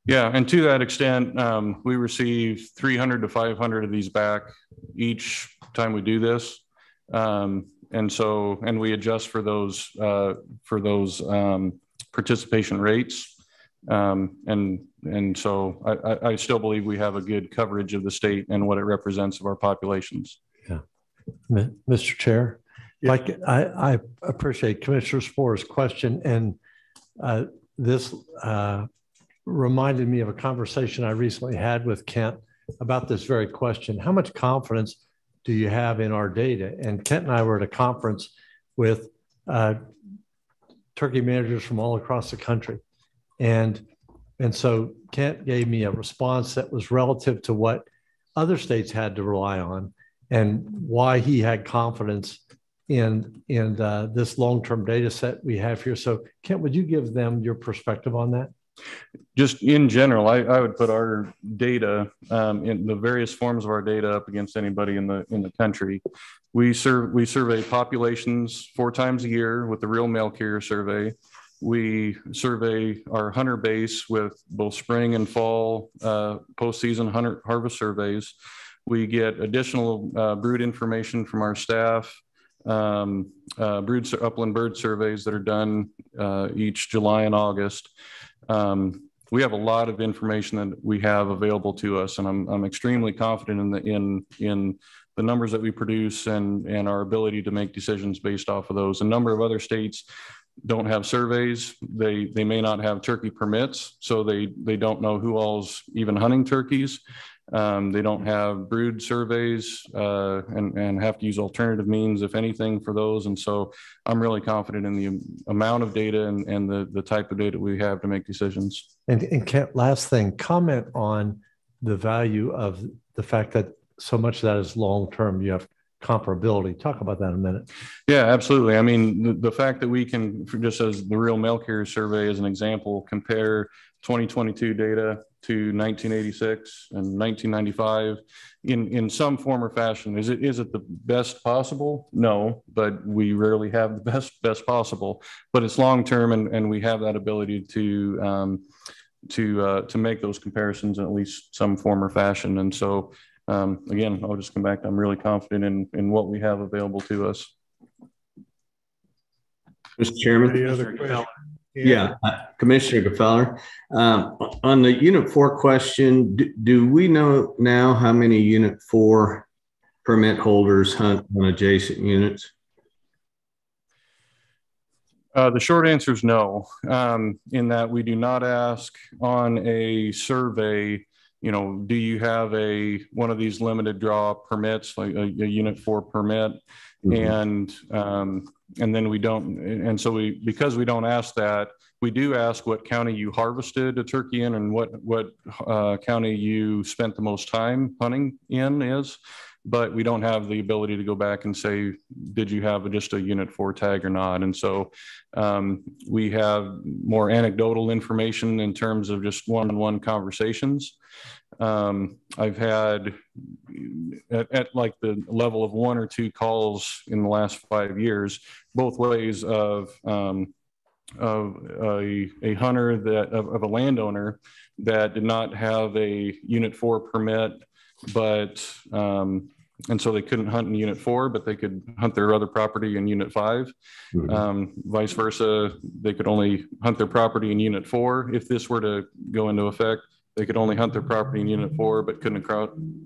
Yeah, and to that extent, um, we receive 300 to 500 of these back each time we do this. Um, and so, and we adjust for those, uh, for those um, participation rates. Um, and, and so I, I, I still believe we have a good coverage of the state and what it represents of our populations. Mi- Mr. Chair, like, I, I appreciate Commissioner Sporer's question and uh, this uh, reminded me of a conversation I recently had with Kent about this very question. How much confidence do you have in our data? And Kent and I were at a conference with uh, turkey managers from all across the country. And, and so Kent gave me a response that was relative to what other states had to rely on and why he had confidence in, in uh, this long-term data set we have here. So Kent, would you give them your perspective on that? just in general, I, I would put our data um, in the various forms of our data up against anybody in the in the country. We serve we survey populations four times a year with the rural mail carrier survey. We survey our hunter base with both spring and fall uh, postseason hunter harvest surveys. We get additional uh, brood information from our staff um, uh, brood upland bird surveys that are done uh, each July and August. Um, we have a lot of information that we have available to us, and I'm, I'm extremely confident in the in in the numbers that we produce and and our ability to make decisions based off of those. A number of other states don't have surveys. They they may not have turkey permits, so they they don't know who all's even hunting turkeys. Um, they don't have brood surveys uh, and, and have to use alternative means, if anything, for those. And so I'm really confident in the amount of data and, and the, the type of data we have to make decisions. And, and Kent, last thing, comment on the value of the fact that so much of that is long-term. You have comparability. Talk about that in a minute. Yeah, absolutely. I mean, the, the fact that we can, just as the rural mail carrier survey as an example, compare 2022 data to 1986 and 1995 in, in some form or fashion. Is it, is it the best possible? No, but we rarely have the best, best possible, but it's long-term and, and we have that ability to, um, to, uh, to make those comparisons in at least some form or fashion. And so, um, again, I'll just come back. I'm really confident in, in what we have available to us. Mr. Chairman. Any other questions? Yeah, uh, Commissioner Gfeller, um, on the unit four question, do, do we know now how many unit four permit holders hunt on adjacent units? Uh, the short answer is no, um, in that we do not ask on a survey, you know, do you have a one of these limited draw permits, like a, a unit four permit? Mm-hmm. And um, and then we don't and so we because we don't ask that we do ask what county you harvested a turkey in and what what uh, county you spent the most time hunting in is but we don't have the ability to go back and say did you have just a unit four tag or not? And so um, we have more anecdotal information in terms of just one-on-one conversations. Um, I've had at, at, like the level of one or two calls in the last five years, both ways of um, of a, a hunter that of, of, a landowner that did not have a unit four permit, but um, and so they couldn't hunt in unit four, but they could hunt their other property in unit 5 mm-hmm. um, vice versa, they could only hunt their property in unit four. If this were to go into effect, they could only hunt their property in unit four, but couldn't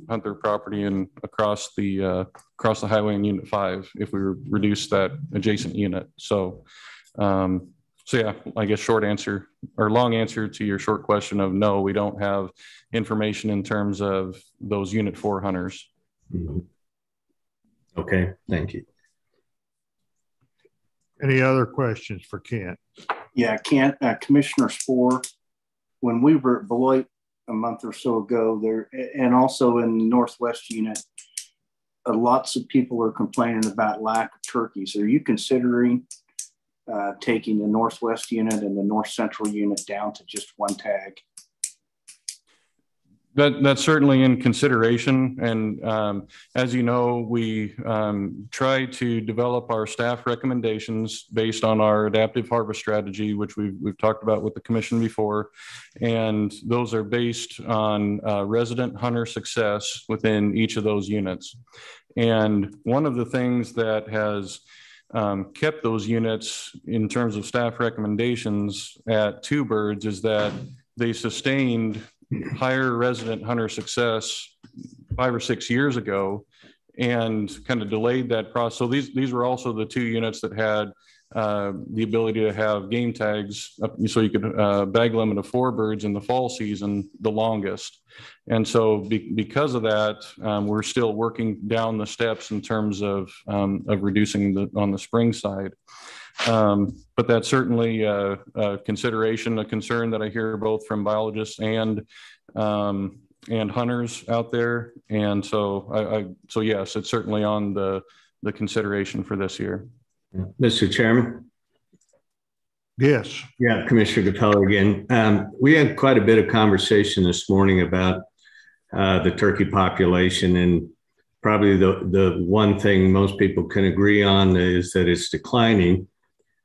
hunt their property in across the uh, across the highway in unit five if we reduce that adjacent unit. So, um, so yeah, I guess short answer or long answer to your short question of no, we don't have information in terms of those unit four hunters. Mm -hmm. Okay, thank you. Any other questions for Kent? Yeah, Kent, uh, Commissioner Sporer, when we were at Beloit a month or so ago there, and also in the Northwest unit, uh, lots of people are complaining about lack of turkeys. Are you considering uh, taking the Northwest unit and the North Central unit down to just one tag? That, that's certainly in consideration. And um, as you know, we um, try to develop our staff recommendations based on our adaptive harvest strategy, which we've, we've talked about with the commission before. And those are based on uh, resident hunter success within each of those units. And one of the things that has um, kept those units in terms of staff recommendations at two birds is that they sustained higher resident hunter success five or six years ago and kind of delayed that process. So these, these were also the two units that had uh, the ability to have game tags up, so you could uh, bag limit of four birds in the fall season the longest. And so be, because of that, um, we're still working down the steps in terms of, um, of reducing the on the spring side. Um, but that's certainly a, a, consideration, a concern that I hear both from biologists and um, and hunters out there. And so, I, I, so yes, it's certainly on the the consideration for this year. Mr. Chairman. Yes. Yeah, Commissioner Gfeller again. Um, we had quite a bit of conversation this morning about uh, the turkey population, and probably the the one thing most people can agree on is that it's declining.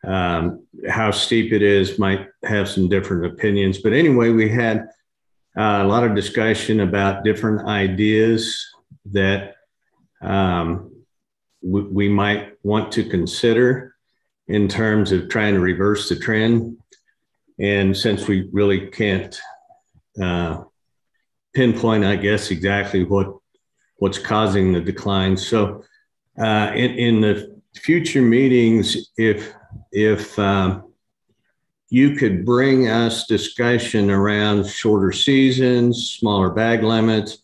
Um, how steep it is might have some different opinions. But anyway, we had uh, a lot of discussion about different ideas that um, we might want to consider in terms of trying to reverse the trend. And since we really can't uh, pinpoint, I guess, exactly what what's causing the decline. So uh, in, in the future meetings, if if um, you could bring us discussion around shorter seasons, smaller bag limits,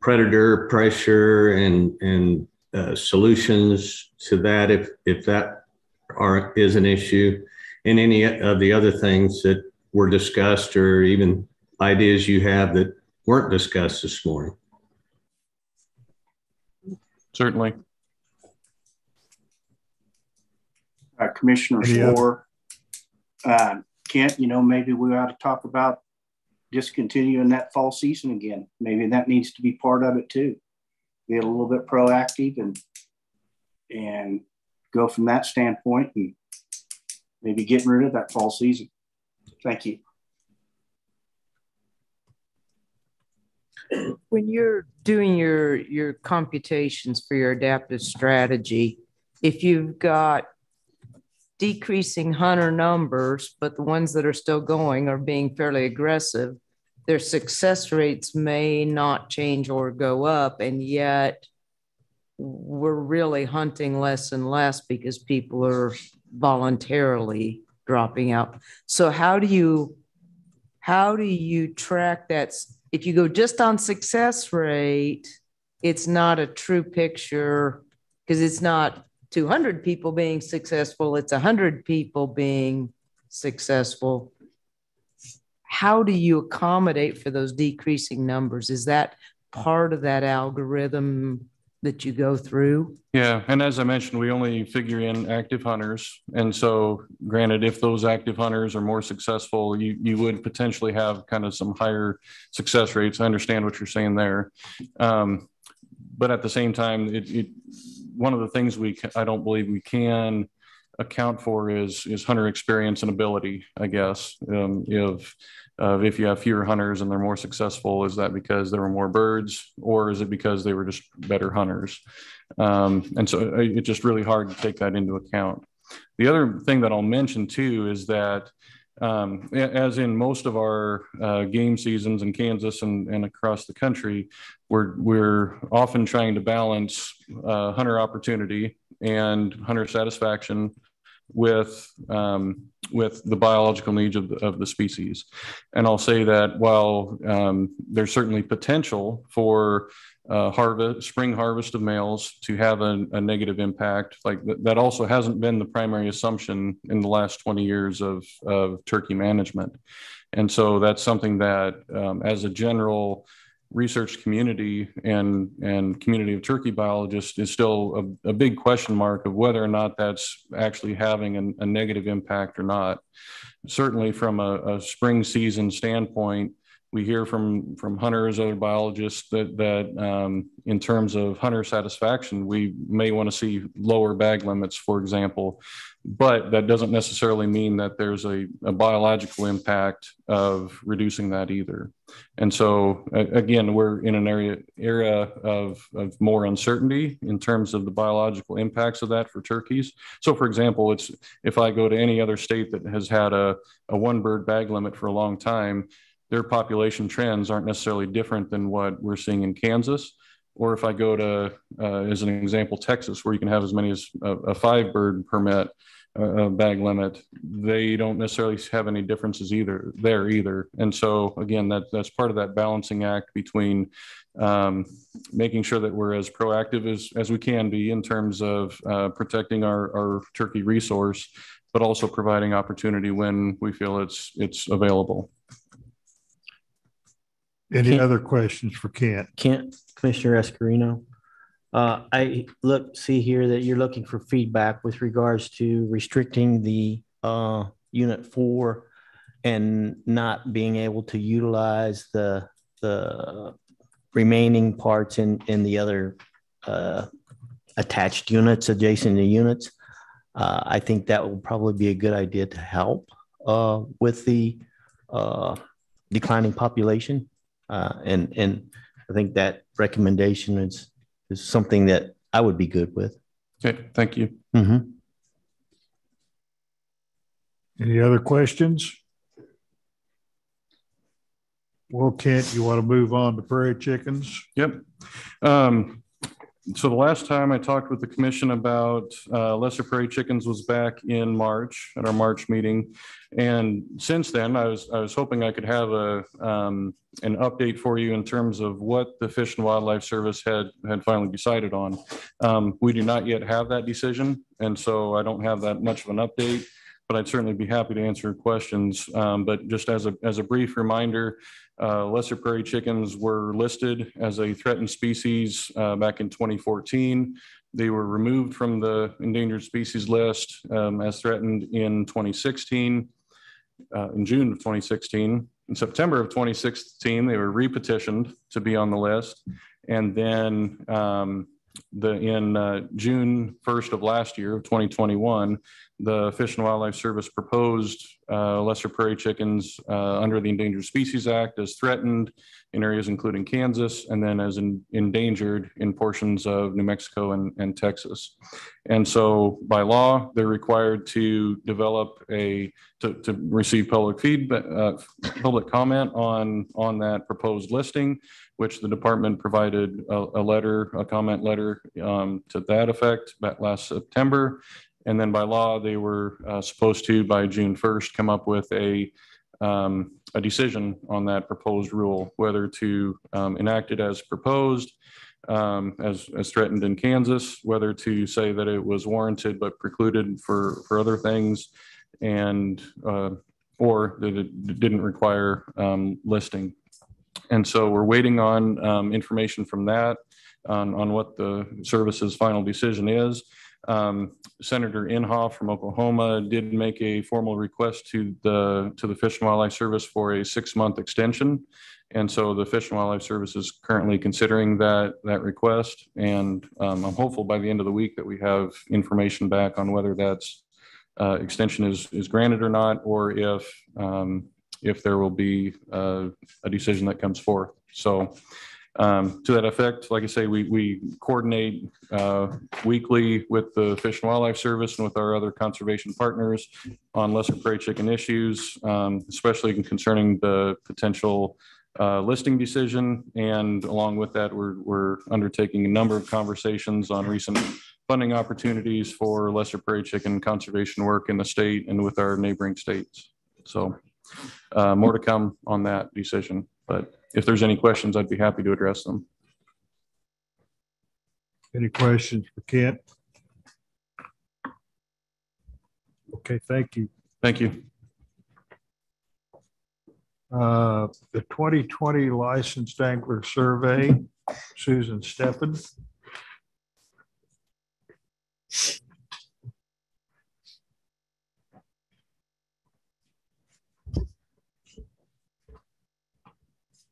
predator pressure, and and uh, solutions to that, if if that are is an issue, and any of the other things that were discussed, or even ideas you have that weren't discussed this morning. Certainly. Uh, Commissioner Sporer. Uh, Kent, you know, maybe we ought to talk about discontinuing that fall season again. Maybe that needs to be part of it too. Be a little bit proactive and and go from that standpoint and maybe getting rid of that fall season. Thank you. When you're doing your your computations for your adaptive strategy, if you've got decreasing hunter numbers, but the ones that are still going are being fairly aggressive, their success rates may not change or go up. And yet we're really hunting less and less because people are voluntarily dropping out. So how do you how do you track that? If you go just on success rate, it's not a true picture because it's not 200 people being successful, it's 100 people being successful. How do you accommodate for those decreasing numbers? Is that part of that algorithm that you go through? Yeah, and as I mentioned, we only figure in active hunters. And so granted, if those active hunters are more successful, you, you would potentially have kind of some higher success rates. I understand what you're saying there. Um, but at the same time, it, it one of the things we I don't believe we can account for is is hunter experience and ability. I guess um, if uh, if you have fewer hunters and they're more successful, is that because there were more birds, or is it because they were just better hunters? Um, and so uh, it's just really hard to take that into account. The other thing that I'll mention too is that um, as in most of our uh, game seasons in Kansas and, and across the country, we're, we're often trying to balance uh, hunter opportunity and hunter satisfaction with um, with the biological needs of the, of the species. And I'll say that while um, there's certainly potential for uh, harvest, spring harvest of males to have a, a negative impact. Like that, that also hasn't been the primary assumption in the last 20 years of, of turkey management. And so that's something that um, as a general research community and, and community of turkey biologists is still a, a big question mark of whether or not that's actually having an, a negative impact or not. Certainly from a, a spring season standpoint, we hear from from hunters, other biologists that that um, in terms of hunter satisfaction, we may want to see lower bag limits, for example, but that doesn't necessarily mean that there's a, a biological impact of reducing that either. And so again, we're in an area era of, of more uncertainty in terms of the biological impacts of that for turkeys. So for example, it's if I go to any other state that has had a, a one bird bag limit for a long time, their population trends aren't necessarily different than what we're seeing in Kansas. Or if I go to, uh, as an example, Texas, where you can have as many as a, a five bird permit uh, bag limit, they don't necessarily have any differences either there either. And so again, that that's part of that balancing act between um, making sure that we're as proactive as, as we can be in terms of uh, protecting our, our turkey resource, but also providing opportunity when we feel it's it's available. Any Kent- other questions for Kent? Kent, Commissioner Escareno. Uh, I look, see here that you're looking for feedback with regards to restricting the, uh, unit four and not being able to utilize the, the remaining parts in, in the other, uh, attached units, adjacent to units. Uh, I think that will probably be a good idea to help, uh, with the, uh, declining population. Uh, and, and I think that recommendation is, is something that I would be good with. Okay, thank you. Mhm. Any other questions? Well, Kent, you want to move on to prairie chickens? Yep. Um, so the last time I talked with the commission about uh, lesser prairie chickens was back in March at our March meeting. And since then, I was I was hoping I could have a um, an update for you in terms of what the Fish and Wildlife Service had had finally decided on. Um, we do not yet have that decision, and so I don't have that much of an update. But I'd certainly be happy to answer questions. Um, but just as a as a brief reminder, uh, lesser prairie chickens were listed as a threatened species uh, back in 2014. They were removed from the endangered species list um, as threatened in 2016, uh, in June of 2016. In September of 2016, they were repetitioned to be on the list. And then um, the in uh, June 1st of last year of 2021, the Fish and Wildlife Service proposed uh, lesser prairie chickens uh, under the Endangered Species Act as threatened in areas including Kansas and then as in, endangered in portions of New Mexico and, and Texas. And so by law, they're required to develop a, to, to receive public feedback, uh, public comment on, on that proposed listing, which the department provided a, a letter, a comment letter um, to that effect last September. And then by law, they were uh, supposed to, by June 1st, come up with a, um, a decision on that proposed rule, whether to um, enact it as proposed, um, as, as threatened in Kansas, whether to say that it was warranted but precluded for, for other things, and uh, or that it didn't require um, listing. And so we're waiting on um, information from that on, on what the service's final decision is. Um, Senator Inhofe from Oklahoma did make a formal request to the to the Fish and Wildlife Service for a six month extension, and so the Fish and Wildlife Service is currently considering that that request. And um, I'm hopeful by the end of the week that we have information back on whether that's uh, extension is is granted or not, or if um, if there will be uh, a decision that comes forth. So. Um, to that effect, like I say, we, we coordinate uh, weekly with the Fish and Wildlife Service and with our other conservation partners on lesser prairie chicken issues, um, especially concerning the potential uh, listing decision. And along with that, we're, we're undertaking a number of conversations on recent funding opportunities for lesser prairie chicken conservation work in the state and with our neighboring states. So uh, more to come on that decision, but if there's any questions, I'd be happy to address them. Any questions for Kent? Okay, thank you. Thank you. Uh, The 2020 licensed angler survey, Susan Steffen.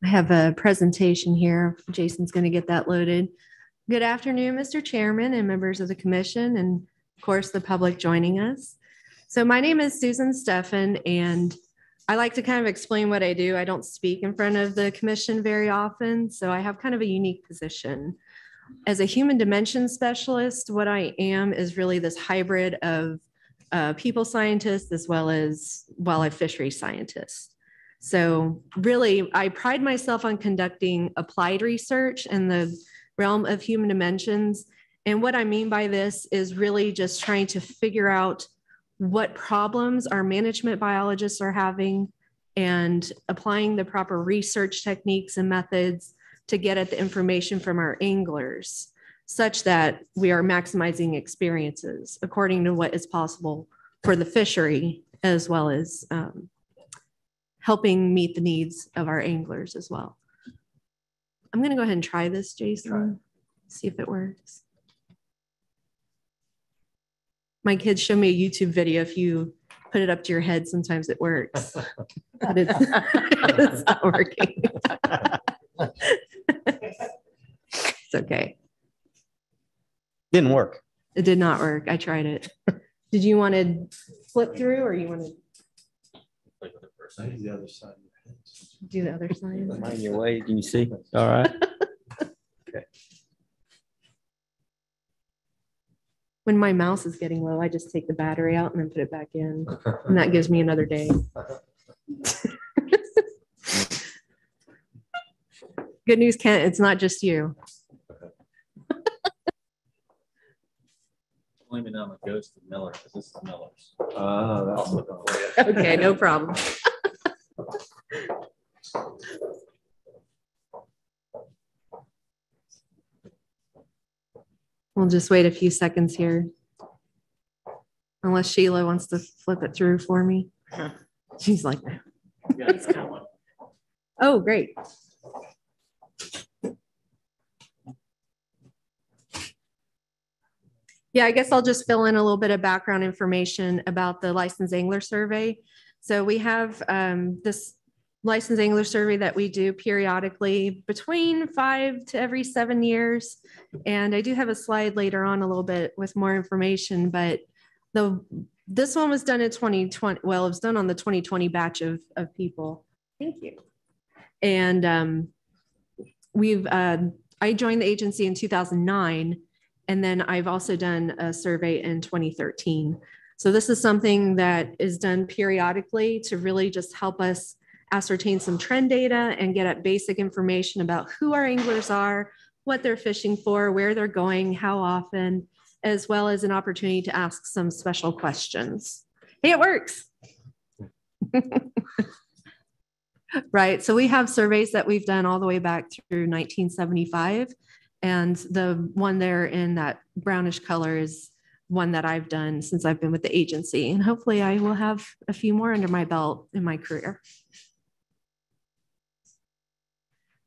I have a presentation here. Jason's going to get that loaded. Good afternoon, Mr. Chairman and members of the commission, and of course, the public joining us. So my name is Susan Steffen, and I like to kind of explain what I do. I don't speak in front of the commission very often, so I have kind of a unique position. As a human dimension specialist, what I am is really this hybrid of uh, people scientist as well as wildlife fishery scientist. So really, I pride myself on conducting applied research in the realm of human dimensions. And what I mean by this is really just trying to figure out what problems our management biologists are having and applying the proper research techniques and methods to get at the information from our anglers such that we are maximizing experiences according to what is possible for the fishery as well as um, helping meet the needs of our anglers as well. I'm going to go ahead and try this, Jason, see if it works. My kids show me a YouTube video. If you put it up to your head, sometimes it works. but it's, it's not working. it's okay. Didn't work. It did not work. I tried it. Did you want to flip through or you want to The other side. do the other side? Mind your way, can you see? All right. okay. When my mouse is getting low, I just take the battery out and then put it back in. And that gives me another day. Good news, Kent, it's not just you. Blaming on the ghost of Miller, because this is Miller's. Ah, that's what. Okay, no problem. We'll just wait a few seconds here. Unless Sheila wants to flip it through for me. She's like, oh, great. Yeah, I guess I'll just fill in a little bit of background information about the licensed angler survey. So we have um, this licensed angler survey that we do periodically between five to every seven years. And I do have a slide later on a little bit with more information, but the this one was done in 2020. Well, it was done on the 2020 batch of, of people. Thank you. And um, we've, uh, I joined the agency in 2009, and then I've also done a survey in 2013. So this is something that is done periodically to really just help us ascertain some trend data and get at basic information about who our anglers are, what they're fishing for, where they're going, how often, as well as an opportunity to ask some special questions. Hey, it works. right. So we have surveys that we've done all the way back through 1975. And the one there in that brownish color is one that I've done since I've been with the agency. And hopefully I will have a few more under my belt in my career.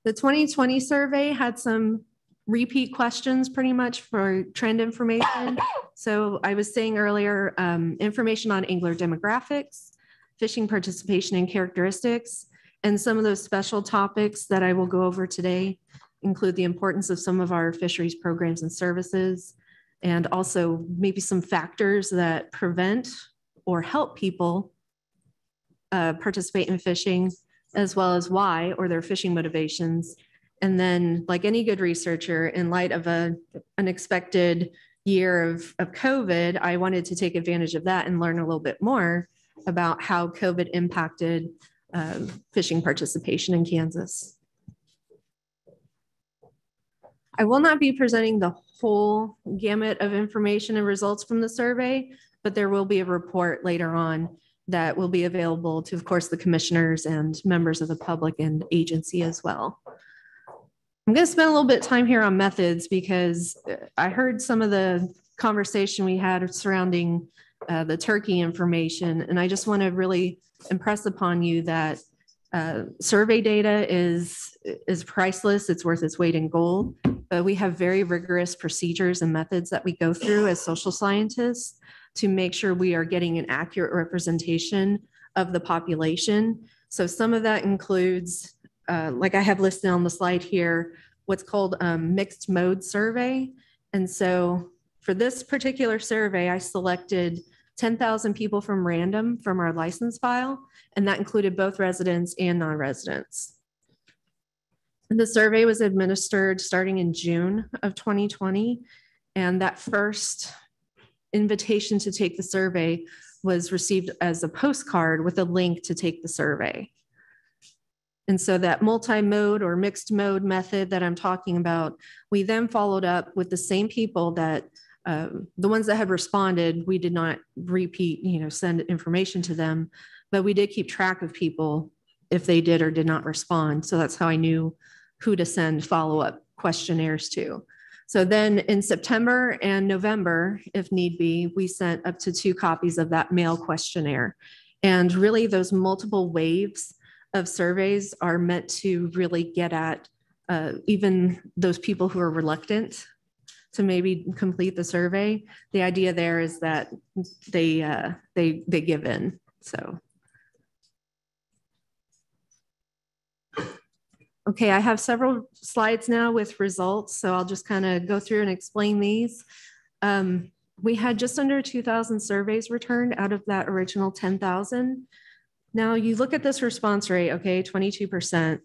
The 2020 survey had some repeat questions pretty much for trend information. So I was saying earlier, um, information on angler demographics, fishing participation and characteristics, and some of those special topics that I will go over today include the importance of some of our fisheries programs and services, and also maybe some factors that prevent or help people uh, participate in fishing, as well as why or their fishing motivations. And then, like any good researcher, in light of a unexpected year of, of COVID, I wanted to take advantage of that and learn a little bit more about how COVID impacted um, fishing participation in Kansas. I will not be presenting the whole gamut of information and results from the survey, but there will be a report later on that will be available to, of course, the commissioners and members of the public and agency as well. I'm going to spend a little bit of time here on methods because I heard some of the conversation we had surrounding uh, the turkey information, and I just want to really impress upon you that uh, survey data is is priceless. It's worth its weight in gold. But we have very rigorous procedures and methods that we go through as social scientists to make sure we are getting an accurate representation of the population. So some of that includes, uh, like I have listed on the slide here, what's called a mixed mode survey. And so for this particular survey, I selected 10,000 people from random from our license file, and that included both residents and non-residents. The survey was administered starting in June of 2020. And that first invitation to take the survey was received as a postcard with a link to take the survey. And so that multi-mode or mixed mode method that I'm talking about, we then followed up with the same people that um, the ones that had responded, we did not repeat, you know, send information to them, but we did keep track of people if they did or did not respond. So that's how I knew who to send follow-up questionnaires to. So then in September and November, if need be, we sent up to two copies of that mail questionnaire. And really those multiple waves of surveys are meant to really get at uh, even those people who are reluctant to maybe complete the survey. The idea there is that they uh, they they give in. So. Okay, I have several slides now with results, so I'll just kind of go through and explain these. Um, we had just under 2,000 surveys returned out of that original 10,000. Now you look at this response rate, okay, 22%.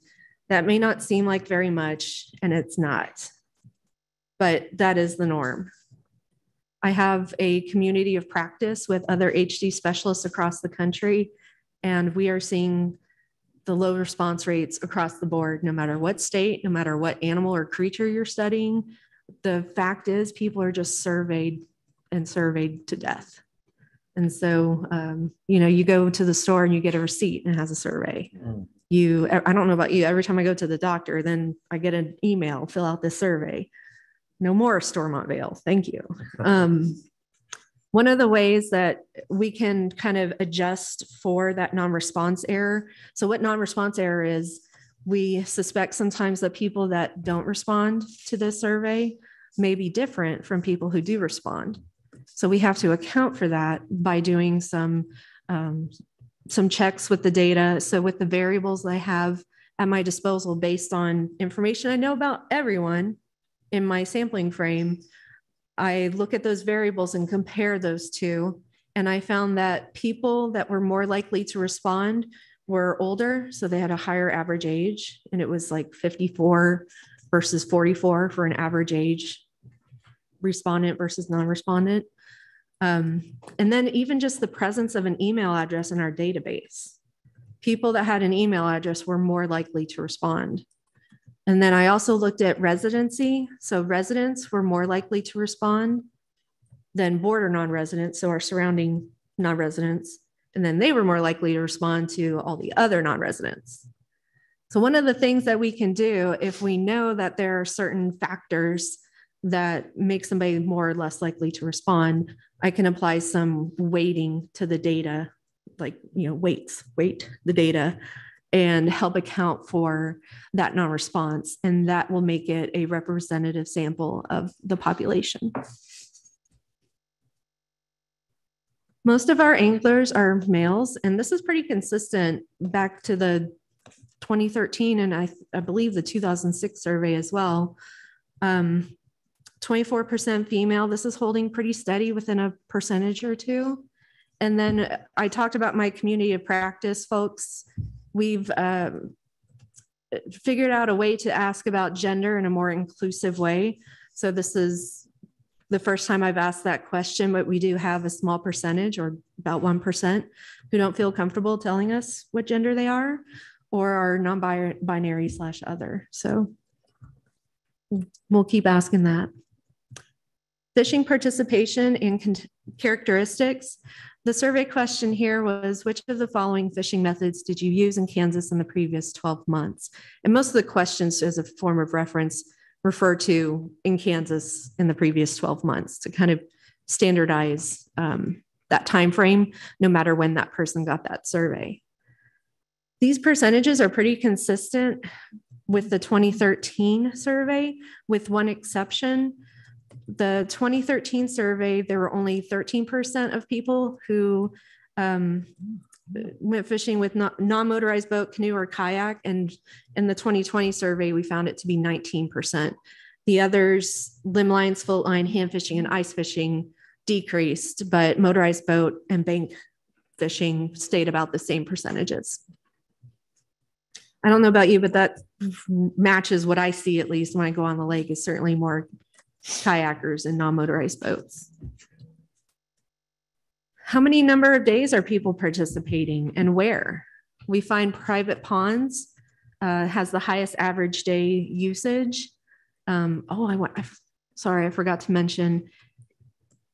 That may not seem like very much, and it's not but that is the norm. I have a community of practice with other HD specialists across the country, and we are seeing the low response rates across the board, no matter what state, no matter what animal or creature you're studying. The fact is, people are just surveyed and surveyed to death. And so, um, you know, you go to the store and you get a receipt and it has a survey. Mm. You, I don't know about you, every time I go to the doctor, then I get an email, fill out this survey no more Stormont Vail. Thank you. Um, one of the ways that we can kind of adjust for that non-response error. So what non-response error is, we suspect sometimes that people that don't respond to this survey may be different from people who do respond. So we have to account for that by doing some um, some checks with the data. So with the variables I have at my disposal based on information I know about everyone, in my sampling frame, I look at those variables and compare those two. And I found that people that were more likely to respond were older. So they had a higher average age, and it was like 54 versus 44 for an average age respondent versus non respondent. Um, and then even just the presence of an email address in our database. People that had an email address were more likely to respond. And then I also looked at residency. So residents were more likely to respond than border non-residents, so our surrounding non-residents. And then they were more likely to respond to all the other non-residents. So one of the things that we can do if we know that there are certain factors that make somebody more or less likely to respond, I can apply some weighting to the data, like, you know, weights, weight the data and help account for that non-response. And that will make it a representative sample of the population. Most of our anglers are males, and this is pretty consistent back to the 2013 and I, I believe the 2006 survey as well. 24% um, female, this is holding pretty steady within a percentage or two. And then I talked about my community of practice folks we've um, figured out a way to ask about gender in a more inclusive way. So this is the first time I've asked that question, but we do have a small percentage or about 1% who don't feel comfortable telling us what gender they are or are non-binary slash other. So we'll keep asking that. Fishing participation and characteristics. The survey question here was which of the following fishing methods did you use in Kansas in the previous 12 months? And most of the questions as a form of reference refer to in Kansas in the previous 12 months to kind of standardize um, that time frame, no matter when that person got that survey. These percentages are pretty consistent with the 2013 survey, with one exception. The 2013 survey, there were only 13% of people who um, went fishing with non motorized boat, canoe, or kayak. And in the 2020 survey, we found it to be 19%. The others, limb lines, float line, hand fishing, and ice fishing decreased, but motorized boat and bank fishing stayed about the same percentages. I don't know about you, but that matches what I see at least when I go on the lake is certainly more kayakers and non-motorized boats. How many number of days are people participating and where? We find private ponds uh, has the highest average day usage. Um, oh, I want, I, sorry, I forgot to mention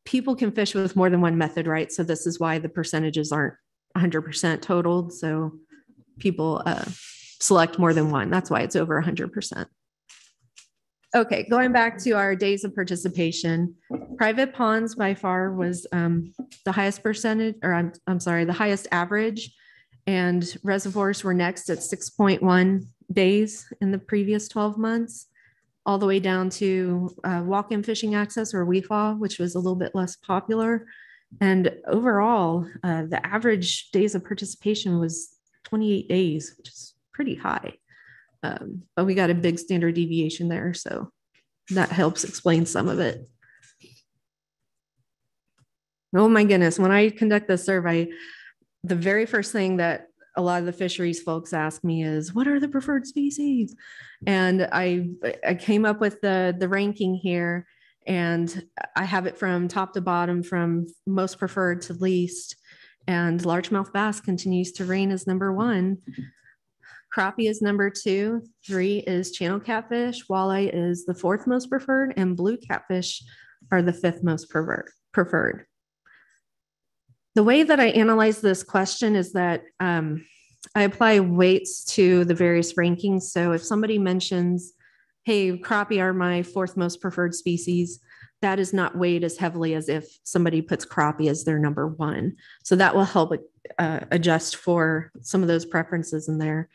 people can fish with more than one method, right? So this is why the percentages aren't 100% totaled. So people uh, select more than one. That's why it's over 100%. Okay, going back to our days of participation, private ponds by far was um, the highest percentage, or I'm, I'm sorry, the highest average, and reservoirs were next at 6.1 days in the previous 12 months all the way down to uh, walk-in fishing access or WIFA, which was a little bit less popular. And overall, uh, the average days of participation was 28 days, which is pretty high. Um, but we got a big standard deviation there. So that helps explain some of it. Oh my goodness, when I conduct this survey, the very first thing that a lot of the fisheries folks ask me is what are the preferred species and i i came up with the the ranking here and i have it from top to bottom from most preferred to least and largemouth bass continues to reign as number one crappie is number two three is channel catfish walleye is the fourth most preferred and blue catfish are the fifth most preferred preferred the way that I analyze this question is that um, I apply weights to the various rankings. So if somebody mentions, hey, crappie are my fourth most preferred species, that is not weighed as heavily as if somebody puts crappie as their number one. So that will help uh, adjust for some of those preferences in there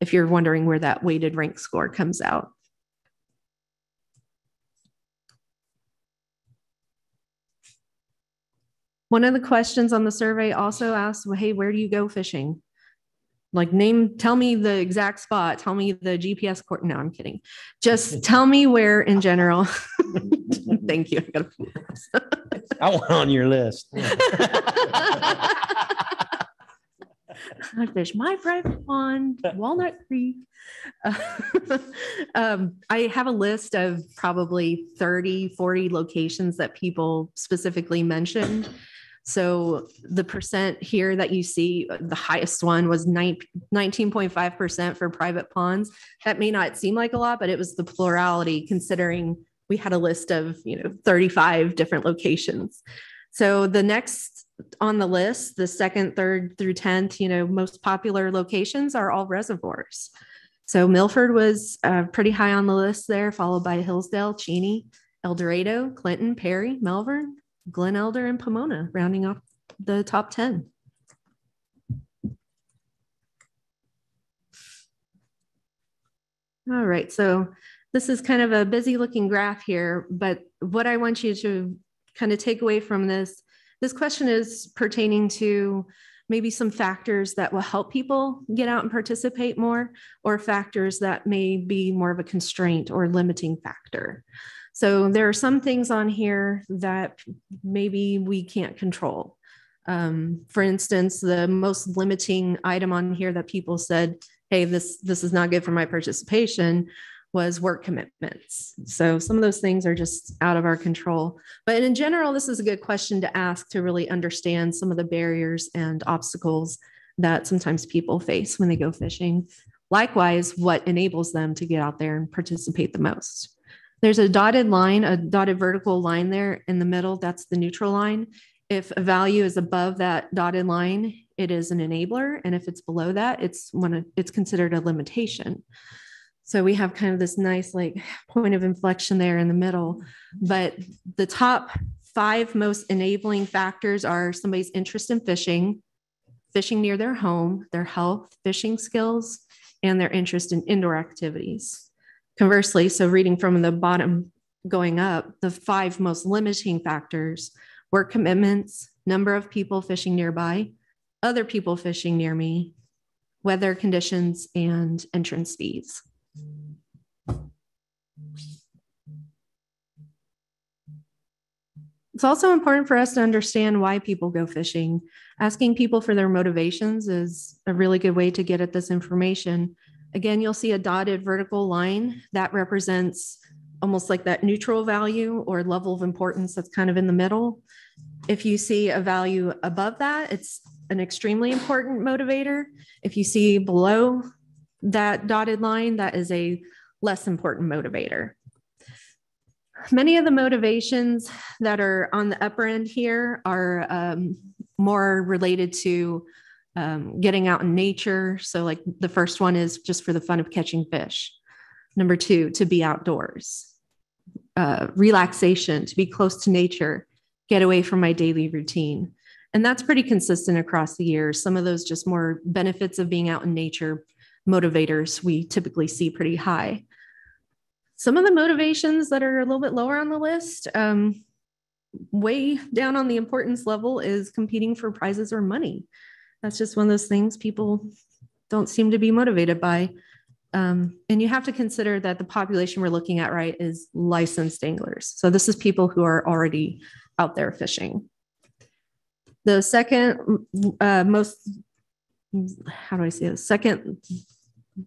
if you're wondering where that weighted rank score comes out. One of the questions on the survey also asked, well, hey, where do you go fishing? Like name, tell me the exact spot. Tell me the GPS court. No, I'm kidding. Just tell me where in general. Thank you. I, got I want on your list. I fish my private pond, Walnut Creek. Uh, um, I have a list of probably 30, 40 locations that people specifically mentioned. So the percent here that you see, the highest one was 19.5% for private ponds. That may not seem like a lot, but it was the plurality considering we had a list of, you know, 35 different locations. So the next on the list, the second, third through 10th, you know, most popular locations are all reservoirs. So Milford was uh, pretty high on the list there, followed by Hillsdale, Cheney, El Dorado, Clinton, Perry, Melvern, Glen Elder, and Pomona, rounding off the top 10. All right, so this is kind of a busy looking graph here, but what I want you to kind of take away from this, this question is pertaining to maybe some factors that will help people get out and participate more, or factors that may be more of a constraint or limiting factor. So there are some things on here that maybe we can't control. Um, for instance, the most limiting item on here that people said, hey, this, this is not good for my participation was work commitments. So some of those things are just out of our control. But in general, this is a good question to ask to really understand some of the barriers and obstacles that sometimes people face when they go fishing. Likewise, what enables them to get out there and participate the most. There's a dotted line, a dotted vertical line there in the middle. That's the neutral line. If a value is above that dotted line, it is an enabler. And if it's below that, it's one, it's considered a limitation. So we have kind of this nice like point of inflection there in the middle. But the top five most enabling factors are somebody's interest in fishing, fishing near their home, their health, fishing skills, and their interest in indoor activities. Conversely, so reading from the bottom going up, the five most limiting factors work commitments, number of people fishing nearby, other people fishing near me, weather conditions, and entrance fees. It's also important for us to understand why people go fishing. Asking people for their motivations is a really good way to get at this information. Again, you'll see a dotted vertical line that represents almost like that neutral value or level of importance that's kind of in the middle. If you see a value above that, it's an extremely important motivator. If you see below that dotted line, that is a less important motivator. Many of the motivations that are on the upper end here are um, more related to um, getting out in nature. So, like the first one is just for the fun of catching fish. Number two, to be outdoors. Uh, relaxation, to be close to nature, get away from my daily routine. And that's pretty consistent across the years. Some of those just more benefits of being out in nature motivators we typically see pretty high. Some of the motivations that are a little bit lower on the list, um, way down on the importance level, is competing for prizes or money. That's just one of those things people don't seem to be motivated by. Um, and you have to consider that the population we're looking at, right, is licensed anglers. So this is people who are already out there fishing. The second uh, most, how do I say this? Second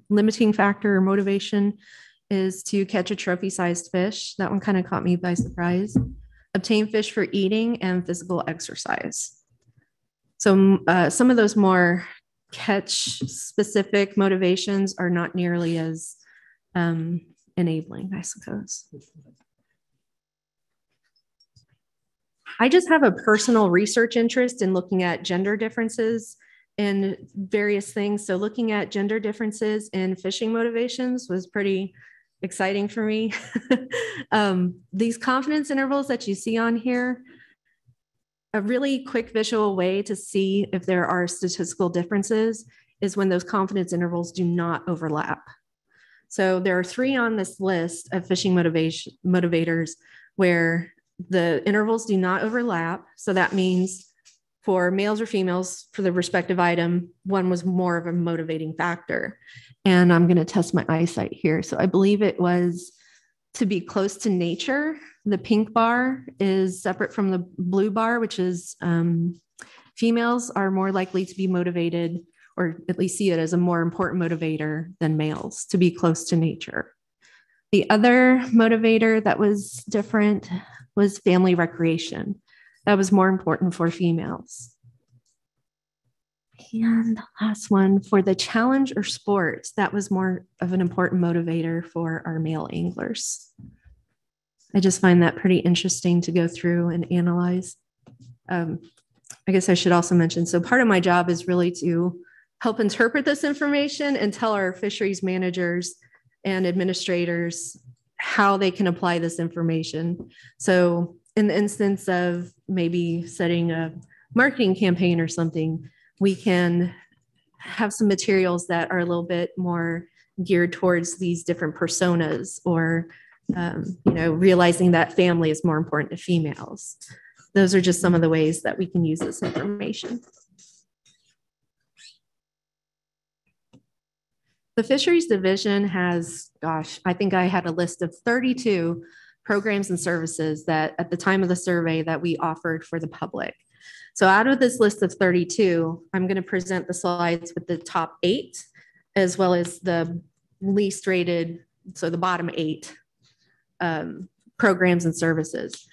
limiting factor or motivation is to catch a trophy sized fish. That one kind of caught me by surprise. Obtain fish for eating and physical exercise. So, uh, some of those more catch specific motivations are not nearly as um, enabling, I suppose. I just have a personal research interest in looking at gender differences in various things. So, looking at gender differences in fishing motivations was pretty exciting for me. um, these confidence intervals that you see on here, a really quick visual way to see if there are statistical differences is when those confidence intervals do not overlap. So there are three on this list of fishing motivation motivators where the intervals do not overlap. So that means for males or females for the respective item, one was more of a motivating factor and I'm going to test my eyesight here. So I believe it was to be close to nature. The pink bar is separate from the blue bar, which is um, females are more likely to be motivated or at least see it as a more important motivator than males to be close to nature. The other motivator that was different was family recreation. That was more important for females. And the last one for the challenge or sports, that was more of an important motivator for our male anglers. I just find that pretty interesting to go through and analyze. Um, I guess I should also mention so, part of my job is really to help interpret this information and tell our fisheries managers and administrators how they can apply this information. So, in the instance of maybe setting a marketing campaign or something, we can have some materials that are a little bit more geared towards these different personas or um, you know realizing that family is more important to females. Those are just some of the ways that we can use this information. The fisheries division has gosh i think i had a list of 32 programs and services that at the time of the survey that we offered for the public so out of this list of 32, I'm going to present the slides with the top eight, as well as the least rated, so the bottom eight um, programs and services.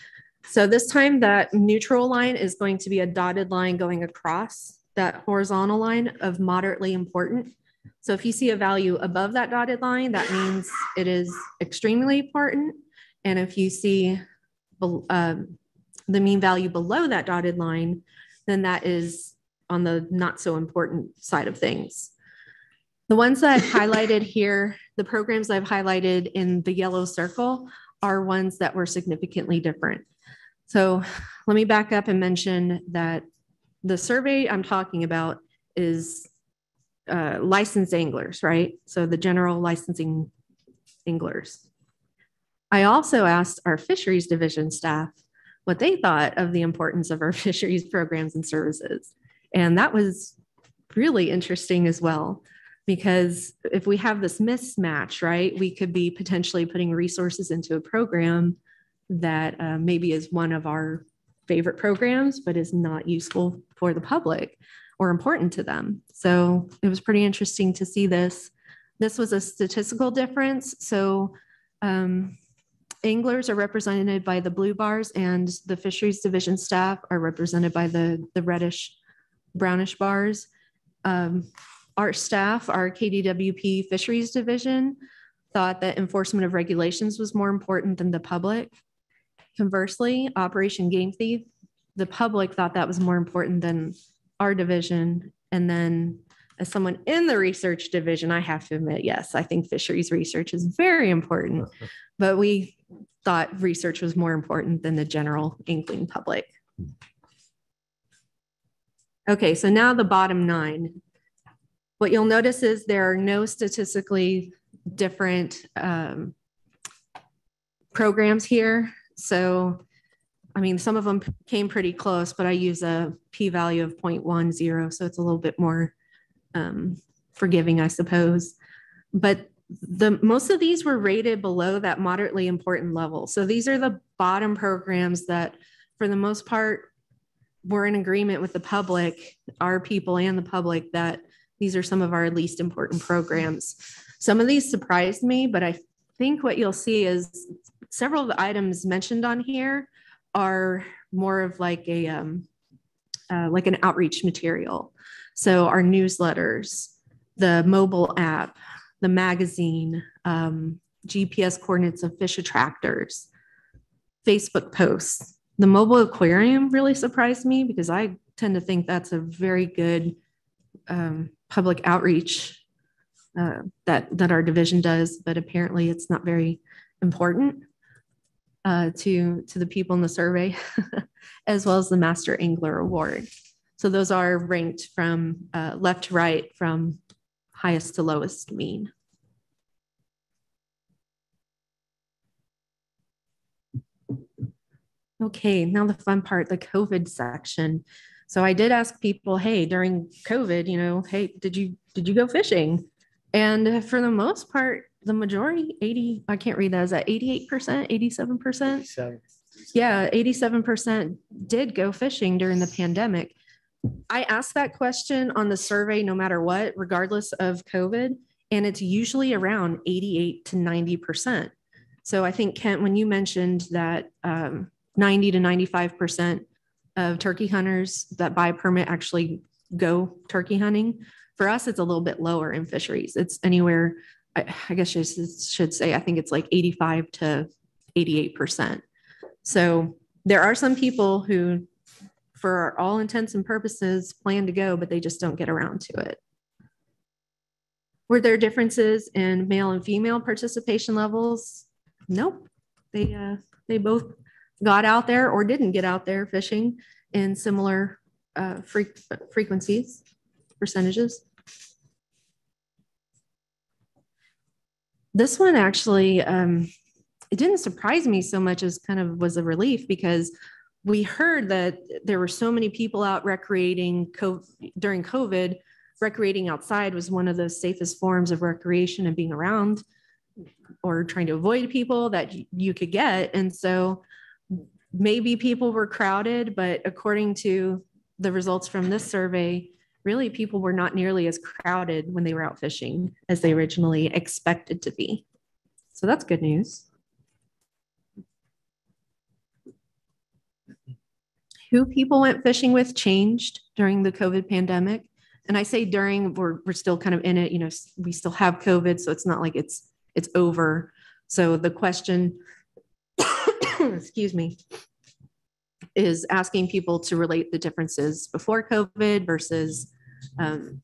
So this time that neutral line is going to be a dotted line going across that horizontal line of moderately important. So if you see a value above that dotted line, that means it is extremely important. And if you see um, the mean value below that dotted line, then that is on the not so important side of things. The ones that I've highlighted here, the programs I've highlighted in the yellow circle are ones that were significantly different. So let me back up and mention that the survey I'm talking about is uh, licensed anglers, right? So the general licensing anglers. I also asked our fisheries division staff what they thought of the importance of our fisheries programs and services. And that was really interesting as well, because if we have this mismatch, right, we could be potentially putting resources into a program that uh, maybe is one of our favorite programs, but is not useful for the public or important to them. So it was pretty interesting to see this. This was a statistical difference. So um, anglers are represented by the blue bars and the fisheries division staff are represented by the, the reddish brownish bars. Um, our staff, our KDWP fisheries division thought that enforcement of regulations was more important than the public. Conversely, Operation Game Thief, the public thought that was more important than our division. And then as someone in the research division, I have to admit, yes, I think fisheries research is very important, but we thought research was more important than the general angling public. Okay, so now the bottom nine. What you'll notice is there are no statistically different um, programs here. So, I mean, some of them came pretty close, but I use a p-value of 0.10, so it's a little bit more um, forgiving, I suppose. But the most of these were rated below that moderately important level. So these are the bottom programs that, for the most part, we're in agreement with the public, our people and the public, that these are some of our least important programs. Some of these surprised me, but I think what you'll see is several of the items mentioned on here are more of like a um, uh, like an outreach material. So our newsletters, the mobile app, the magazine, um, GPS coordinates of fish attractors, Facebook posts. The mobile aquarium really surprised me because I tend to think that's a very good um, public outreach uh, that that our division does, but apparently it's not very important uh, to to the people in the survey, as well as the Master Angler Award. So those are ranked from uh, left to right, from highest to lowest mean. Okay, now the fun part, the COVID section. So I did ask people, hey, during COVID, you know, hey, did you did you go fishing? And for the most part, the majority, 80, I can't read that, is that 88%, 87%? Yeah, 87% did go fishing during the pandemic. I ask that question on the survey no matter what, regardless of COVID, and it's usually around 88 to 90%. So I think, Kent, when you mentioned that um, 90 to 95% of turkey hunters that buy a permit actually go turkey hunting, for us, it's a little bit lower in fisheries. It's anywhere, I, I guess I should say, I think it's like 85 to 88%. So there are some people who for all intents and purposes plan to go, but they just don't get around to it. Were there differences in male and female participation levels? Nope. They uh, they both got out there or didn't get out there fishing in similar uh, fre frequencies, percentages. This one actually, um, it didn't surprise me so much as kind of was a relief because we heard that there were so many people out recreating co- during COVID. Recreating outside was one of the safest forms of recreation and being around or trying to avoid people that you could get. And so maybe people were crowded, but according to the results from this survey, really people were not nearly as crowded when they were out fishing as they originally expected to be. So that's good news. Who people went fishing with changed during the COVID pandemic. And I say during, we're, we're still kind of in it, you know, we still have COVID, so it's not like it's it's over. So the question, excuse me, is asking people to relate the differences before COVID versus um,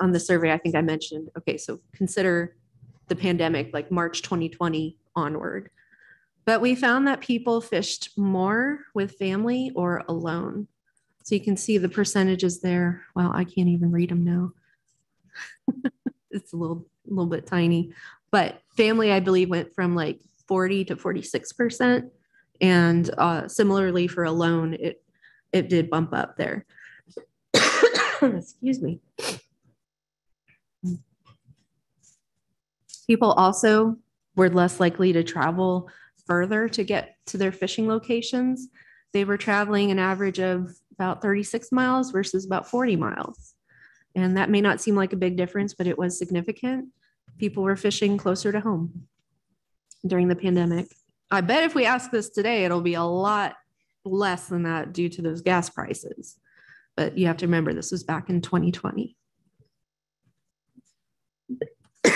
on the survey, I think I mentioned, okay, so consider the pandemic like March 2020 onward. But we found that people fished more with family or alone. So you can see the percentages there. Well, I can't even read them now. it's a little, a little bit tiny, but family, I believe, went from like 40 to 46%. And uh, similarly for alone, it, it did bump up there. Excuse me. People also were less likely to travel further to get to their fishing locations. They were traveling an average of about 36 miles versus about 40 miles. And that may not seem like a big difference, but it was significant. People were fishing closer to home during the pandemic. I bet if we ask this today, it'll be a lot less than that due to those gas prices. But you have to remember, this was back in 2020.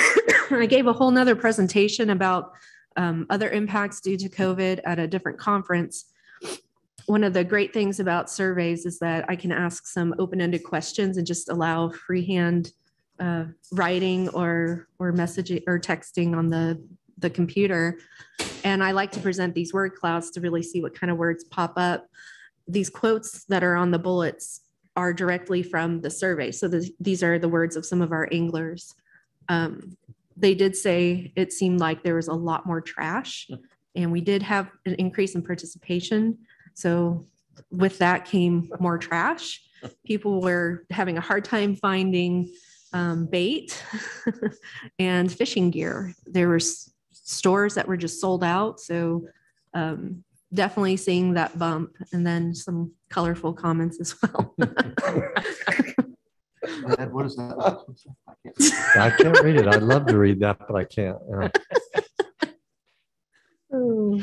I gave a whole nother presentation about um, other impacts due to COVID at a different conference. One of the great things about surveys is that I can ask some open-ended questions and just allow freehand uh, writing or or messaging or texting on the the computer. And I like to present these word clouds to really see what kind of words pop up. These quotes that are on the bullets are directly from the survey. So the, these are the words of some of our anglers. Um, they did say it seemed like there was a lot more trash and we did have an increase in participation. So with that came more trash. People were having a hard time finding um, bait and fishing gear. There were stores that were just sold out. So um, definitely seeing that bump and then some colorful comments as well. Brad, what is that? I can't read it. I'd love to read that, but I can't. Yeah. Oh.